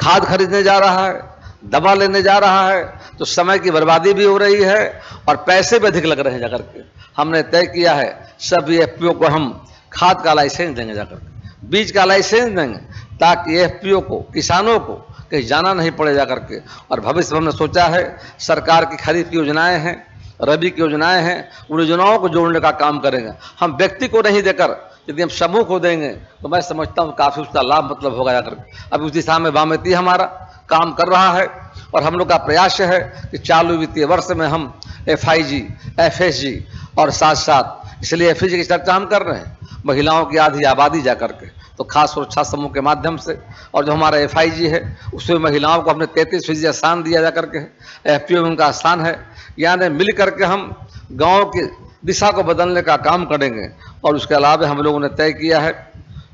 खाद खरीदने जा रहा है दवा लेने जा रहा है तो समय की बर्बादी भी हो रही है और पैसे भी अधिक लग रहे हैं जाकर के। हमने तय किया है सभी एफपीओ को हम खाद का लाइसेंस देंगे जाकर के, बीज का लाइसेंस देंगे, ताकि एफपीओ को, किसानों को कहीं जाना नहीं पड़े जाकर के। और भविष्य में हमने सोचा है, सरकार की खरीद की योजनाएँ हैं, रबी की योजनाएँ हैं, उन योजनाओं को जोड़ने का काम करेंगे। हम व्यक्ति को नहीं देकर यदि हम समूह को देंगे तो मैं समझता हूँ काफ़ी उसका लाभ मतलब होगा जाकर अब उस दिशा में वामती हमारा काम कर रहा है और हम लोग का प्रयास है कि चालू वित्तीय वर्ष में हम F I G F S G और साथ साथ इसलिए एफएसजी की चर्चा हम कर रहे हैं। महिलाओं की आधी आबादी जा करके तो खास सुरक्षा समूह के माध्यम से। और जो हमारा एफआईजी है, उसमें महिलाओं को हमने तैंतीस फ़ीसदी स्थान दिया जा करके एफ़ में उनका स्थान है। यानी मिल करके हम गाँव की दिशा को बदलने का काम करेंगे। और उसके अलावा हम लोगों ने तय किया है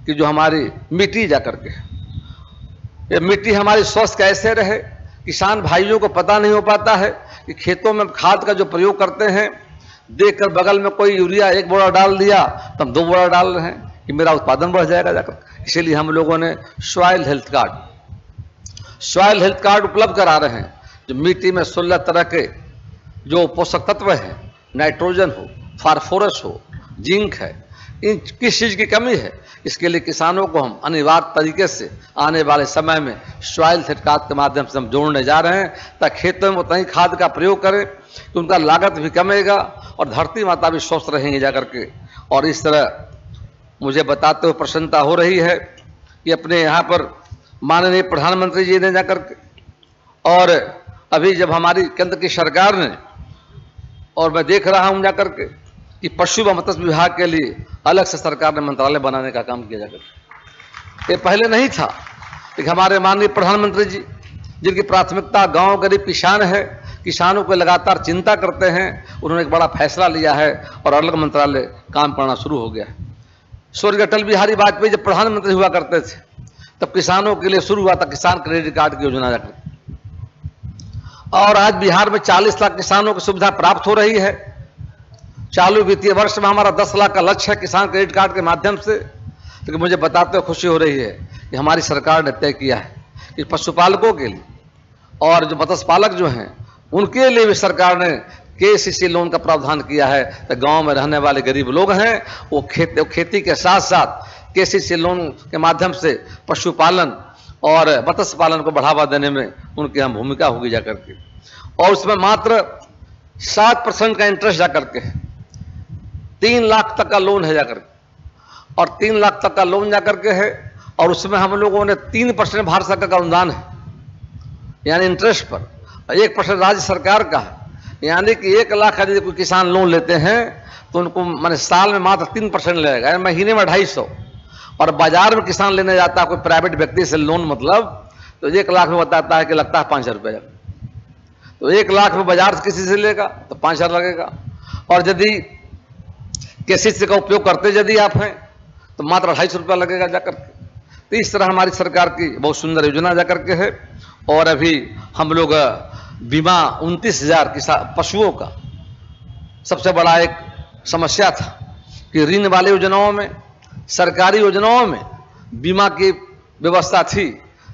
कि जो हमारी मिट्टी जा करके, ये मिट्टी हमारी स्वस्थ कैसे रहे? किसान भाइयों को पता नहीं हो पाता है कि खेतों में खाद का जो प्रयोग करते हैं, देखकर बगल में कोई यूरिया एक बोरा डाल दिया तो हम दो बोरा डाल रहे हैं कि मेरा उत्पादन बढ़ जाएगा जाकर इसीलिए हम लोगों ने soil health card soil health card उपलब्ध करा रहे हैं। जो मिट्टी में सोलह तरह के जो पोषक तत्व हैं नाइट्रोजन हो फारफोरस हो जिंक है। इन किस चीज़ की कमी है? इसके लिए किसानों को हम अनिवार्य तरीके से आने वाले समय में सॉइल कार्ड के माध्यम से हम जोड़ने जा रहे हैं, ताकि खेतों में उतना ही खाद का प्रयोग करें तो उनका लागत भी कमेगा और धरती माता भी स्वस्थ रहेंगे जाकर के और इस तरह मुझे बताते हुए प्रसन्नता हो रही है कि अपने यहाँ पर माननीय प्रधानमंत्री जी ने जाकर के और अभी जब हमारी केंद्र की सरकार ने, और मैं देख रहा हूँ जाकर के कि पशु व मत्स्य विभाग के लिए अलग से सरकार ने मंत्रालय बनाने का काम किया जाकर। ये पहले नहीं था। लेकिन हमारे माननीय प्रधानमंत्री जी, जिनकी प्राथमिकता गाँव गरीब किसान है, किसानों को लगातार चिंता करते हैं, उन्होंने एक बड़ा फैसला लिया है और अलग मंत्रालय काम करना शुरू हो गया है। स्वर्गीय अटल बिहारी वाजपेयी जब प्रधानमंत्री हुआ करते थे, तब किसानों के लिए शुरू हुआ था किसान क्रेडिट कार्ड की योजना जाकर। और आज बिहार में 40 लाख किसानों की सुविधा प्राप्त हो रही है। चालू वित्तीय वर्ष में हमारा 10 लाख का लक्ष्य है किसान क्रेडिट कार्ड के माध्यम से। लेकिन मुझे बताते हुए खुशी हो रही है कि हमारी सरकार ने तय किया है कि पशुपालकों के लिए और जो मत्स्य पालक जो हैं, उनके लिए भी सरकार ने के सी लोन का प्रावधान किया है। तो गाँव में रहने वाले गरीब लोग हैं, वो खेती खेती के साथ साथ के सी लोन के माध्यम से पशुपालन और मत्स्य पालन को बढ़ावा देने में उनकी हम भूमिका होगी जाकर के। और उसमें मात्र सात परसेंट का इंटरेस्ट जाकर के तीन लाख तक का लोन है जाकर के। और तीन लाख तक का लोन जाकर के है, और उसमें हम लोगों ने तीन परसेंट भारत सरकार का अनुदान है, यानी इंटरेस्ट पर। एक परसेंट राज्य सरकार का है, यानी कि एक लाख यदि कोई किसान लोन लेते हैं तो उनको मैंने साल में मात्र तीन परसेंट लगेगा महीने में ढाई सौ। और बाज़ार में किसान लेने जाता है, कोई प्राइवेट व्यक्ति से लोन मतलब तो एक लाख में बताता है कि लगता है पाँच हज़ार तो एक लाख में बाज़ार से किसी से लेगा तो पाँच हज़ार लगेगा। और यदि किसी से का उपयोग करते यदि आप हैं तो मात्र अढ़ाई सौ रुपया लगेगा जाकर के। तो इस तरह हमारी सरकार की बहुत सुंदर योजना जाकर के है। और अभी हम लोग बीमा उनतीस हज़ार किसान पशुओं का सबसे बड़ा एक समस्या था कि ऋण वाले योजनाओं में, सरकारी योजनाओं में बीमा की व्यवस्था थी,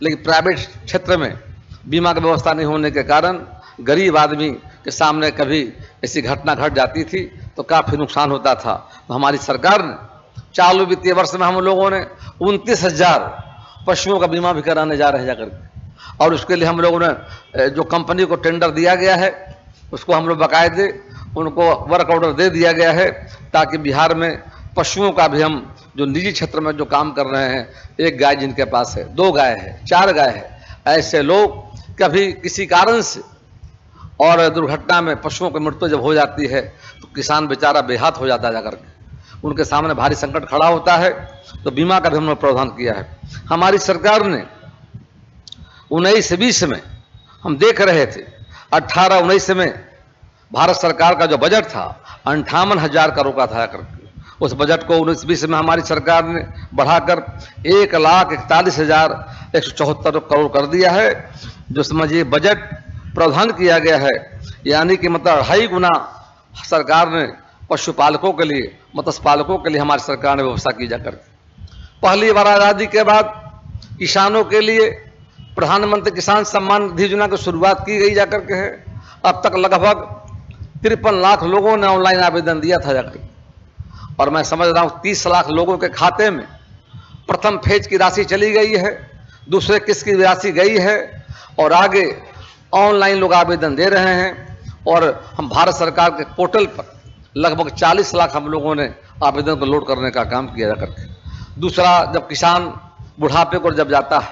लेकिन प्राइवेट क्षेत्र में बीमा की व्यवस्था नहीं होने के कारण गरीब आदमी के सामने कभी ऐसी घटना घट जाती थी तो काफ़ी नुकसान होता था। तो हमारी सरकार ने, चालू वित्तीय वर्ष में हम लोगों ने उनतीस हज़ार पशुओं का बीमा भी कराने जा रहे जाकर और उसके लिए हम लोगों ने जो कंपनी को टेंडर दिया गया है, उसको हम लोग बाकायदे उनको वर्क ऑर्डर दे दिया गया है ताकि बिहार में पशुओं का भी हम जो निजी क्षेत्र में जो काम कर रहे हैं, एक गाय जिनके पास है, दो गाय है, चार गाय है, ऐसे लोग कभी किसी कारण से और दुर्घटना में पशुओं की मृत्यु जब हो जाती है तो किसान बेचारा बेहात हो जाता है जाकर के। उनके सामने भारी संकट खड़ा होता है तो बीमा का भी हमने प्रावधान किया है। हमारी सरकार ने उन्नीस बीस में हम देख रहे थे, अट्ठारह उन्नीस में भारत सरकार का जो बजट था, अंठावन हज़ार करोड़ का था करके। उस बजट को उन्नीस बीस में हमारी सरकार ने बढ़ाकर एक लाख इकतालीस हज़ार एक सौ चौहत्तर करोड़ कर दिया है। जो समझिए बजट प्रावधान किया गया है। यानी कि मतलब अढ़ाई गुना सरकार ने पशुपालकों के लिए मत्स्य पालकों के लिए हमारी सरकार ने व्यवस्था की जाकर। पहली बार आज़ादी के बाद किसानों के लिए प्रधानमंत्री किसान सम्मान निधि योजना की शुरुआत की गई जाकर के है। अब तक लगभग तिरपन लाख लोगों ने ऑनलाइन आवेदन दिया था जाकर। और मैं समझ रहा हूँ, तीस लाख लोगों के खाते में प्रथम फ़ेज़ की राशि चली गई है, दूसरे किस्त की राशि गई है, और आगे ऑनलाइन लोग आवेदन दे रहे हैं और हम भारत सरकार के पोर्टल पर लगभग 40 लाख हम लोगों ने आवेदन को लोड करने का काम किया जा करके दूसरा, जब किसान बुढ़ापे को जब जाता है,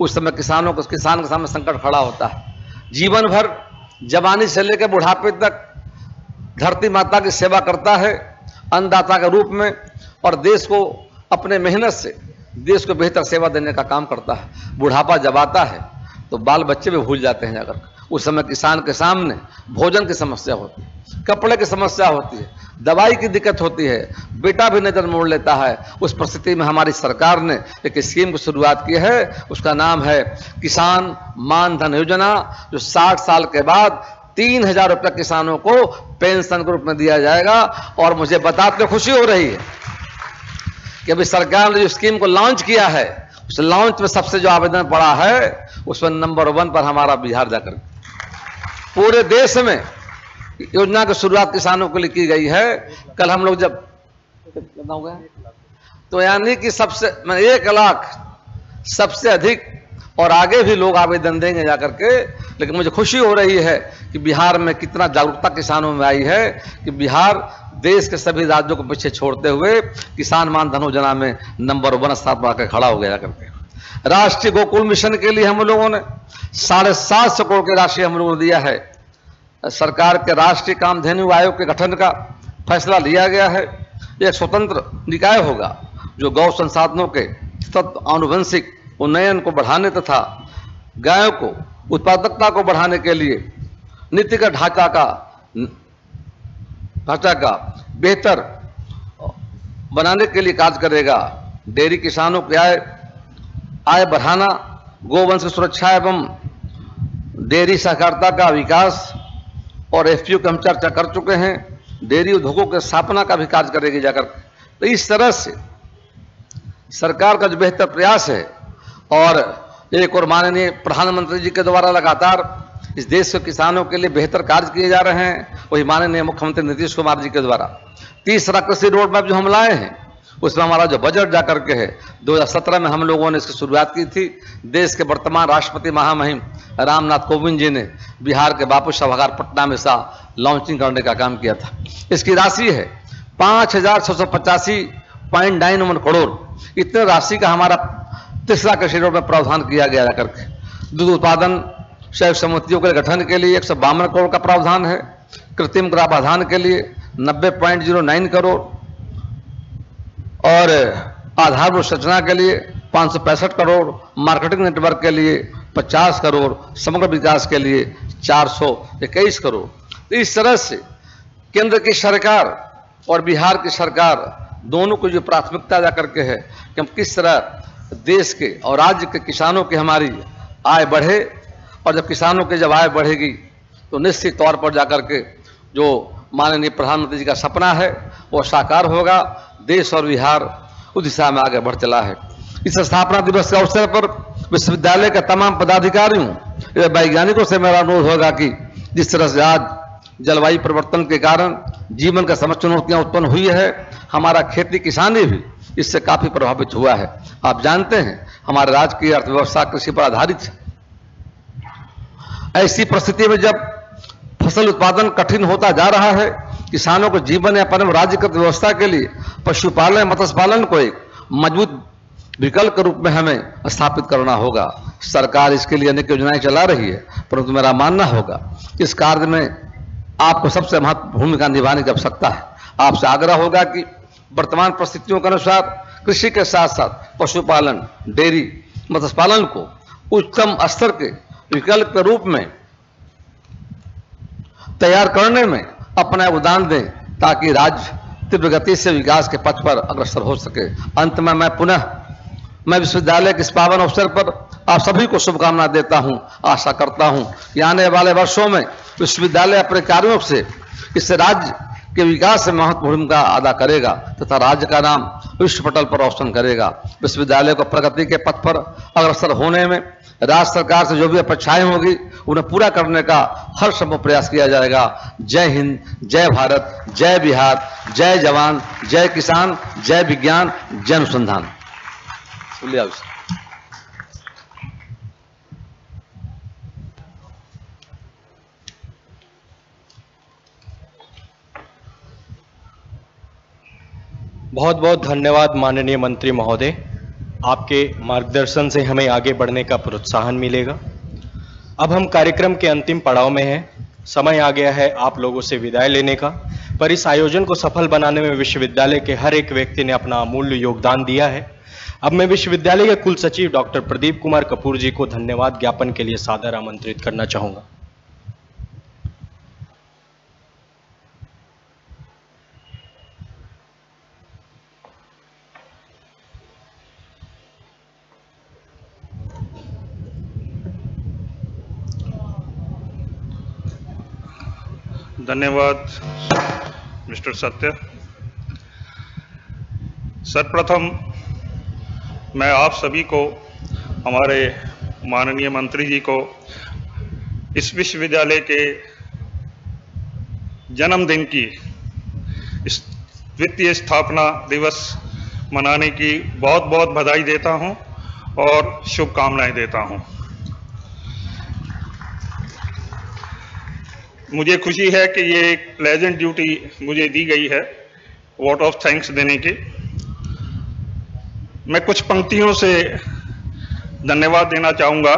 उस समय किसानों को, किसान के सामने संकट खड़ा होता है। जीवन भर जवानी से लेकर बुढ़ापे तक धरती माता की सेवा करता है, अन्नदाता के रूप में, और देश को अपने मेहनत से, देश को बेहतर सेवा देने का काम करता है। बुढ़ापा जब आता है तो बाल बच्चे भी भूल जाते हैं जाकर। उस समय किसान के सामने भोजन की समस्या होती है, कपड़े की समस्या होती है, दवाई की दिक्कत होती है, बेटा भी नज़र मोड़ लेता है। उस परिस्थिति में हमारी सरकार ने एक स्कीम की शुरुआत की है, उसका नाम है किसान मान धन योजना, जो 60 साल के बाद तीन हज़ार रुपया किसानों को पेंशन के रूप में दिया जाएगा। और मुझे बताते खुशी हो रही है कि अभी सरकार ने जो स्कीम को लॉन्च किया है उस लॉन्च में सबसे जो आवेदन पड़ा है, उसमें नंबर वन पर हमारा बिहार जाकर। पूरे देश में योजना की शुरुआत किसानों के लिए की गई है। कल हम लोग जब तो यानी कि सबसे, मैं एक लाख सबसे अधिक और आगे भी लोग आवेदन देंगे जाकर के, लेकिन मुझे खुशी हो रही है कि बिहार में कितना जागरूकता किसानों में आई है कि बिहार देश के सभी राज्यों को पीछे छोड़ते हुए किसान मान धन योजना में नंबर वन स्थान पर आकर खड़ा हो गया करके राष्ट्रीय गोकुल मिशन के लिए हम लोगों ने साढ़े सात सौ करोड़ की राशि हम लोगों ने दिया है। सरकार के राष्ट्रीय कामधेनु आयोग के गठन का फैसला लिया गया है। एक स्वतंत्र निकाय होगा जो गौ संसाधनों के तत्व आनुवंशिक उन्नयन को बढ़ाने तथा गायों को उत्पादकता को बढ़ाने के लिए नीतिगत ढांचा का ढांचा का बेहतर बनाने के लिए कार्य करेगा। डेयरी किसानों की आय आय बढ़ाना, गोवंश की सुरक्षा एवं डेयरी सहकारिता का विकास और एफपीओ की हम चर्चा कर चुके हैं। डेयरी उद्योगों के स्थापना का भी कार्य करेगी जाकर। तो इस तरह से सरकार का जो बेहतर प्रयास है और एक और माननीय प्रधानमंत्री जी के द्वारा लगातार इस देश के किसानों के लिए बेहतर कार्य किए जा रहे हैं, वही माननीय मुख्यमंत्री नीतीश कुमार जी के द्वारा। तीसरा कृषि रोड मैप जो हम लाए हैं, उसमें हमारा जो बजट जाकर के है 2017 में हम लोगों ने इसकी शुरुआत की थी। देश के वर्तमान राष्ट्रपति महामहिम रामनाथ कोविंद जी ने बिहार के बापू सभागार पटना में सा लॉन्चिंग करने का काम किया था। इसकी राशि है पाँच हज़ार छह सौ पचासी पॉइंट नाइन वन करोड़। इतने राशि का हमारा तीसरा कृषि रोड में प्रावधान किया गया जाकर के दूध उत्पादन सहयोग समितियों के गठन के लिए एक सौ बावन करोड़ का प्रावधान है। कृत्रिम गर्भाधान के लिए नब्बे पॉइंट ज़ीरो नाइन करोड़। और आधारभूत संरचना के लिए पाँच सौ पैंसठ करोड़। मार्केटिंग नेटवर्क के लिए पचास करोड़। समग्र विकास के लिए चार सौ इक्कीस करोड़। इस तरह से केंद्र की सरकार और बिहार की सरकार दोनों को जो प्राथमिकता जा करके है कि हम किस तरह देश के और राज्य के किसानों की हमारी आय बढ़े और जब किसानों की जब आय बढ़ेगी तो निश्चित तौर पर जाकर के जो माननीय प्रधानमंत्री जी का सपना है, वो साकार होगा। देश और बिहार उस दिशा में आगे बढ़ चला है। इस स्थापना दिवस के अवसर पर विश्वविद्यालय के तमाम पदाधिकारियों वैज्ञानिकों से मेरा अनुरोध होगा कि जिस तरह से आज जलवायु परिवर्तन के कारण जीवन का समझ चुनौतियाँ उत्पन्न हुई है, हमारा खेती किसानी भी इससे काफ़ी प्रभावित हुआ है। आप जानते हैं, हमारे राज्य की अर्थव्यवस्था कृषि पर आधारित है। ऐसी परिस्थिति में जब फ़सल उत्पादन कठिन होता जा रहा है, किसानों को जीवन यापन राज्य की व्यवस्था के लिए, पशुपालन मत्स्य पालन को एक मज़बूत विकल्प के रूप में हमें स्थापित करना होगा। सरकार इसके लिए अनेक योजनाएँ चला रही है, परंतु मेरा मानना होगा इस कार्य में आपको सबसे महत्वपूर्ण भूमिका निभाने की आवश्यकता है। आपसे आग्रह होगा कि वर्तमान परिस्थितियों के अनुसार कृषि के साथ साथ पशुपालन, डेयरी मत्स्य पालन को उच्चतम स्तर के विकल्प के रूप में, तैयार करने में अपना योगदान दें ताकि राज्य तीव्र गति से विकास के पथ पर अग्रसर हो सके। अंत में मैं पुनः, मैं विश्वविद्यालय के इस पावन अवसर पर आप सभी को शुभकामना देता हूँ, आशा करता हूँ कि आने वाले वर्षों में विश्वविद्यालय अपने कार्यों से इस राज्य के विकास से महत्वपूर्ण भूमिका अदा करेगा तथा राज्य का नाम विश्व पटल पर रोशन करेगा। विश्वविद्यालय को प्रगति के पथ पर अग्रसर होने में राज्य सरकार से जो भी अपेक्षाएँ होगी, उन्हें पूरा करने का हर संभव प्रयास किया जाएगा। जय हिंद, जय भारत, जय बिहार, जय जवान, जय किसान, जय विज्ञान, जय अनुसंधान। बहुत बहुत धन्यवाद माननीय मंत्री महोदय। आपके मार्गदर्शन से हमें आगे बढ़ने का प्रोत्साहन मिलेगा। अब हम कार्यक्रम के अंतिम पड़ाव में हैं। समय आ गया है आप लोगों से विदाई लेने का। पर इस आयोजन को सफल बनाने में विश्वविद्यालय के हर एक व्यक्ति ने अपना अमूल्य योगदान दिया है। अब मैं विश्वविद्यालय के कुल सचिव डॉक्टर प्रदीप कुमार कपूर जी को धन्यवाद ज्ञापन के लिए सादर आमंत्रित करना चाहूँगा। धन्यवाद, मिस्टर सत्य। सर्वप्रथम मैं आप सभी को, हमारे माननीय मंत्री जी को, इस विश्वविद्यालय के जन्मदिन की इस द्वितीय स्थापना दिवस मनाने की बहुत बहुत बधाई देता हूँ और शुभकामनाएँ देता हूँ। मुझे खुशी है कि ये एक प्लेजेंट ड्यूटी मुझे दी गई है वोट ऑफ़ थैंक्स देने की। मैं कुछ पंक्तियों से धन्यवाद देना चाहूँगा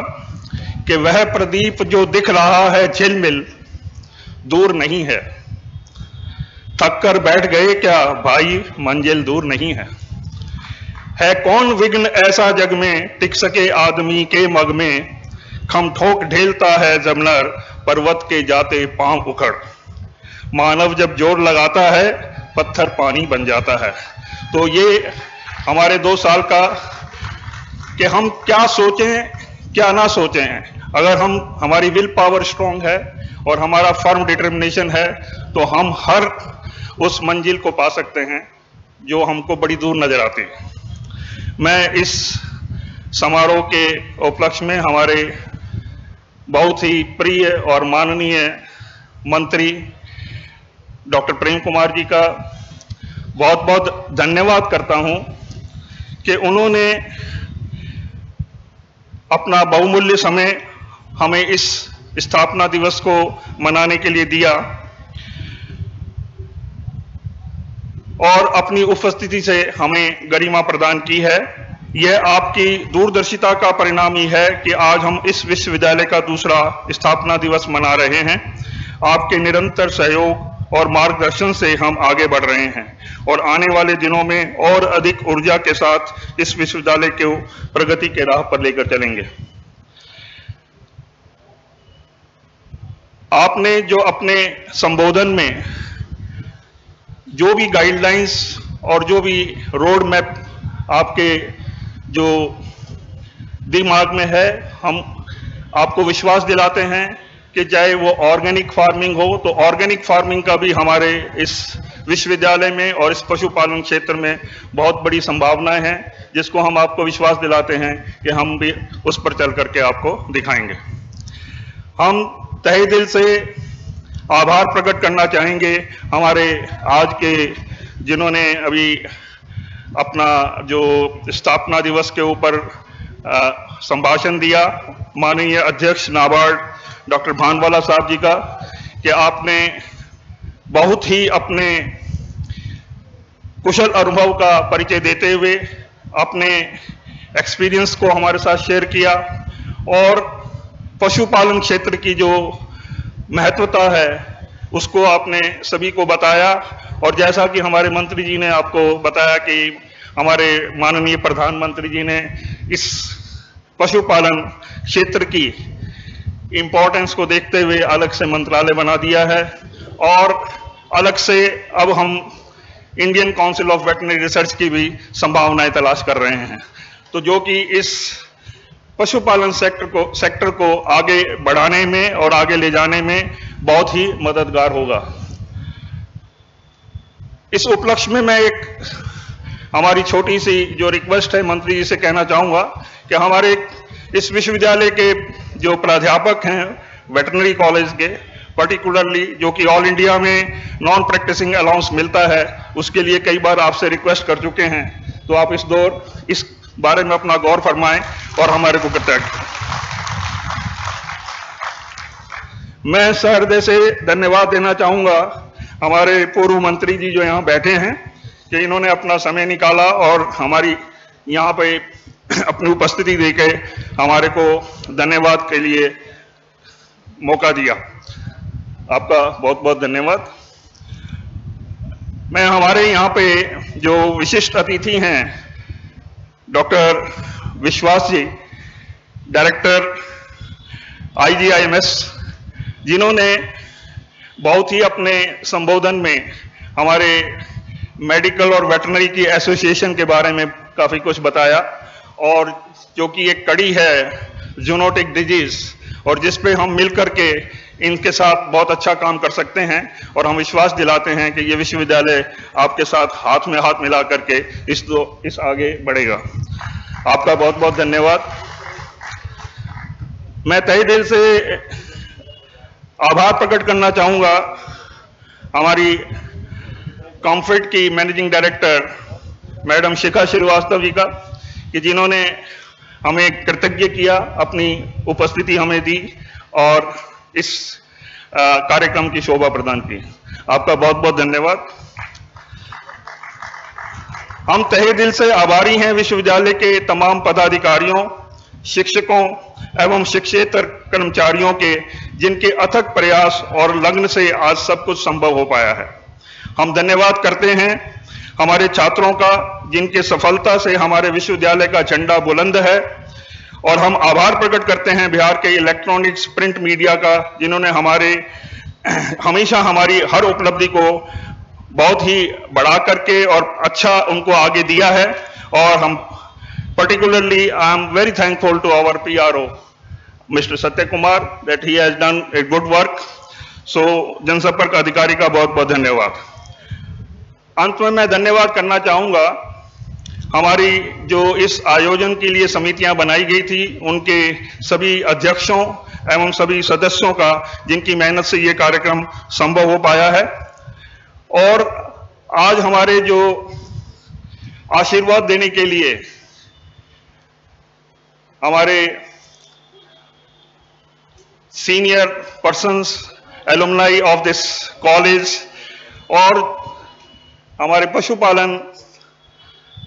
कि वह प्रदीप जो दिख रहा है झिलमिल दूर नहीं है। थक कर बैठ गए क्या भाई, मंजिल दूर नहीं है। है कौन विघ्न ऐसा जग में, टिक सके आदमी के मग में? खम ठोक ढेलता है जमनर पर्वत के जाते पाँव उखड़। मानव जब ज़ोर लगाता है, पत्थर पानी बन जाता है। तो ये हमारे दो साल का कि हम क्या सोचें, क्या ना सोचें। अगर हम, हमारी विल पावर स्ट्रांग है और हमारा फर्म डिटर्मिनेशन है तो हम हर उस मंजिल को पा सकते हैं जो हमको बड़ी दूर नज़र आती है। मैं इस समारोह के उपलक्ष्य में हमारे बहुत ही प्रिय और माननीय मंत्री डॉक्टर प्रेम कुमार जी का बहुत बहुत धन्यवाद करता हूँ कि उन्होंने अपना बहुमूल्य समय हमें इस स्थापना दिवस को मनाने के लिए दिया और अपनी उपस्थिति से हमें गरिमा प्रदान की है। यह आपकी दूरदर्शिता का परिणाम ही है कि आज हम इस विश्वविद्यालय का दूसरा स्थापना दिवस मना रहे हैं। आपके निरंतर सहयोग और मार्गदर्शन से हम आगे बढ़ रहे हैं और आने वाले दिनों में और अधिक ऊर्जा के साथ इस विश्वविद्यालय को प्रगति के राह पर लेकर चलेंगे। आपने जो अपने संबोधन में जो भी गाइडलाइंस और जो भी रोड मैप आपके जो दिमाग में है, हम आपको विश्वास दिलाते हैं कि चाहे वो ऑर्गेनिक फ़ार्मिंग हो तो ऑर्गेनिक फ़ार्मिंग का भी हमारे इस विश्वविद्यालय में और इस पशुपालन क्षेत्र में बहुत बड़ी संभावनाएँ हैं, जिसको हम आपको विश्वास दिलाते हैं कि हम भी उस पर चल करके आपको दिखाएँगे। हम तहे दिल से आभार प्रकट करना चाहेंगे हमारे आज के जिन्होंने अभी अपना जो स्थापना दिवस के ऊपर संभाषण दिया। माननीय अध्यक्ष नाबार्ड, डॉक्टर भानवाला साहब जी का, कि आपने बहुत ही अपने कुशल अनुभव का परिचय देते हुए अपने एक्सपीरियंस को हमारे साथ शेयर किया। और पशुपालन क्षेत्र की जो महत्वता है उसको आपने सभी को बताया और जैसा कि हमारे मंत्री जी ने आपको बताया कि हमारे माननीय प्रधानमंत्री जी ने इस पशुपालन क्षेत्र की इंपॉर्टेंस को देखते हुए अलग से मंत्रालय बना दिया है और अलग से अब हम Indian council of veterinary research की भी संभावनाएँ तलाश कर रहे हैं। तो जो कि इस पशुपालन सेक्टर को सेक्टर को आगे बढ़ाने में और आगे ले जाने में बहुत ही मददगार होगा। इस उपलक्ष्य में मैं एक हमारी छोटी सी जो रिक्वेस्ट है, मंत्री जी से कहना चाहूँगा कि हमारे इस विश्वविद्यालय के जो प्राध्यापक हैं वेटनरी कॉलेज के, पर्टिकुलरली जो कि ऑल इंडिया में नॉन प्रैक्टिसिंग अलाउंस मिलता है, उसके लिए कई बार आपसे रिक्वेस्ट कर चुके हैं। तो आप इस दौर, इस बारे में अपना गौर फरमाएँ और हमारे को कृतज्ञ मैं सहृदय से धन्यवाद देना चाहूँगा हमारे पूर्व मंत्री जी जो यहाँ बैठे हैं, कि इन्होंने अपना समय निकाला और हमारी यहाँ पे अपनी उपस्थिति देके हमारे को धन्यवाद के लिए मौका दिया। आपका बहुत बहुत धन्यवाद। मैं हमारे यहाँ पे जो विशिष्ट अतिथि हैं डॉक्टर विश्वास जी, डायरेक्टर आईजीआईएमएस, जिन्होंने बहुत ही अपने संबोधन में हमारे मेडिकल और वेटनरी की एसोसिएशन के बारे में काफ़ी कुछ बताया और जो कि एक कड़ी है जूनोटिक डिज़ीज़ और जिस पे हम मिल करके इनके साथ बहुत अच्छा काम कर सकते हैं और हम विश्वास दिलाते हैं कि ये विश्वविद्यालय आपके साथ हाथ में हाथ मिला करके इस दो, इस आगे बढ़ेगा। आपका बहुत बहुत धन्यवाद। मैं तय दिल से आभार प्रकट करना चाहूँगा हमारी कॉम्फिट की managing director madam Shikha Srivastava ji का, कि जिन्होंने हमें कृतज्ञ किया, अपनी उपस्थिति हमें दी और इस कार्यक्रम की शोभा प्रदान की। आपका बहुत बहुत धन्यवाद। हम तहे दिल से आभारी हैं विश्वविद्यालय के तमाम पदाधिकारियों, शिक्षकों एवं शिक्षेतर कर्मचारियों के, जिनके अथक प्रयास और लग्न से आज सब कुछ संभव हो पाया है। हम धन्यवाद करते हैं हमारे छात्रों का, जिनके सफलता से हमारे विश्वविद्यालय का झंडा बुलंद है। और हम आभार प्रकट करते हैं बिहार के इलेक्ट्रॉनिक्स प्रिंट मीडिया का, जिन्होंने हमारे, हमेशा हमारी हर उपलब्धि को बहुत ही बढ़ा करके और अच्छा उनको आगे दिया है। और हम particularly I am very thankful to our PRO mister Satya Kumar that he has done a good work so जनसंपर्क अधिकारी का बहुत बहुत धन्यवाद। अंत में मैं धन्यवाद करना चाहूँगा हमारी जो इस आयोजन के लिए समितियाँ बनाई गई थी, उनके सभी अध्यक्षों एवं सभी सदस्यों का, जिनकी मेहनत से ये कार्यक्रम संभव हो पाया है। और आज हमारे जो आशीर्वाद देने के लिए हमारे senior persons alumni of this college और हमारे पशुपालन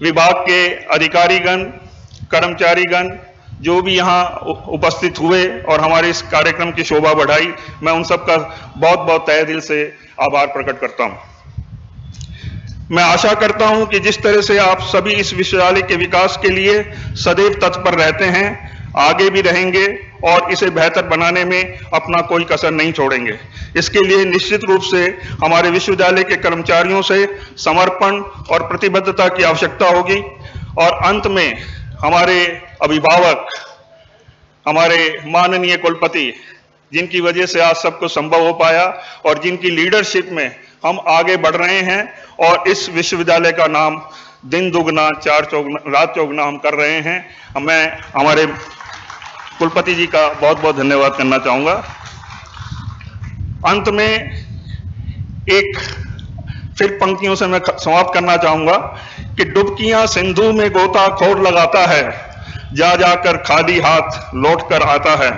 विभाग के अधिकारीगण, कर्मचारीगण जो भी यहाँ उपस्थित हुए और हमारे इस कार्यक्रम की शोभा बढ़ाई, मैं उन सबका बहुत बहुत तय दिल से आभार प्रकट करता हूँ। मैं आशा करता हूँ कि जिस तरह से आप सभी इस विश्वविद्यालय के विकास के लिए सदैव तत्पर रहते हैं आगे भी रहेंगे और इसे बेहतर बनाने में अपना कोई कसर नहीं छोड़ेंगे। इसके लिए निश्चित रूप से हमारे विश्वविद्यालय के कर्मचारियों से समर्पण और प्रतिबद्धता की आवश्यकता होगी और अंत में हमारे अभिभावक, हमारे माननीय कुलपति, जिनकी वजह से आज सब कुछ संभव हो पाया और जिनकी लीडरशिप में हम आगे बढ़ रहे हैं और इस विश्वविद्यालय का नाम दिन दुगना चार चौगना, रात चौगना हम कर रहे हैं। मैं हमारे कुलपति जी का बहुत बहुत धन्यवाद करना चाहूँगा। अंत में एक फिर पंक्तियों से मैं समाप्त करना चाहूँगा कि डुबकियाँ सिंधु में गोता खोर लगाता है, जा जाकर खाली हाथ लौट कर आता है।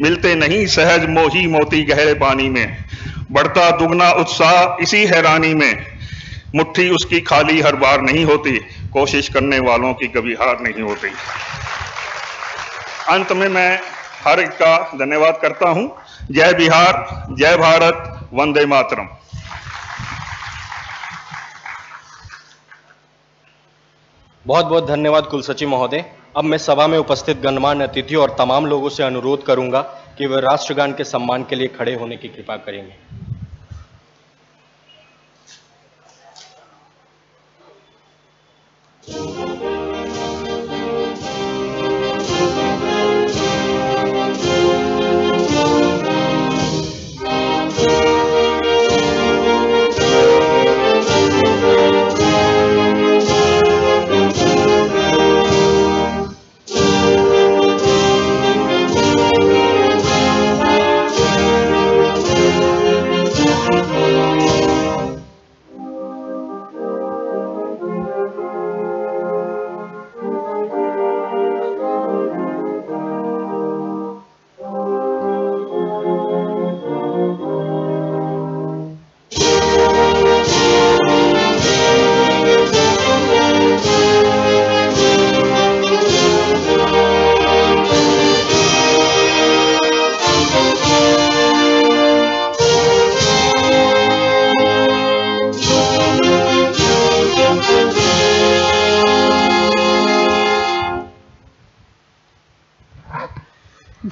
मिलते नहीं सहज मोही मोती गहरे पानी में, बढ़ता दुगना उत्साह इसी हैरानी में। मुट्ठी उसकी खाली हर बार नहीं होती, कोशिश करने वालों की कभी हार नहीं होती। अंत में मैं हर एक का धन्यवाद करता हूँ। जय बिहार, जय भारत, वंदे मातरम। बहुत बहुत धन्यवाद कुलसचिव महोदय। अब मैं सभा में उपस्थित गणमान्य अतिथियों और तमाम लोगों से अनुरोध करूँगा कि वे राष्ट्रगान के सम्मान के लिए खड़े होने की कृपा करेंगे।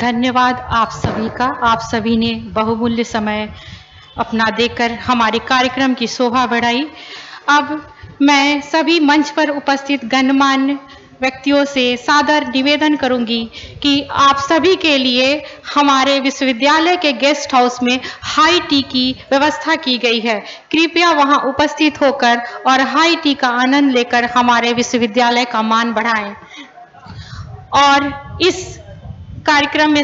धन्यवाद आप सभी का। आप सभी ने बहुमूल्य समय अपना देकर हमारे कार्यक्रम की शोभा बढ़ाई। अब मैं सभी मंच पर उपस्थित गणमान्य व्यक्तियों से सादर निवेदन करूँगी कि आप सभी के लिए हमारे विश्वविद्यालय के गेस्ट हाउस में हाई टी की व्यवस्था की गई है। कृपया वहाँ उपस्थित होकर और हाई टी का आनंद लेकर हमारे विश्वविद्यालय का मान बढ़ाएँ। और इस कार्यक्रम में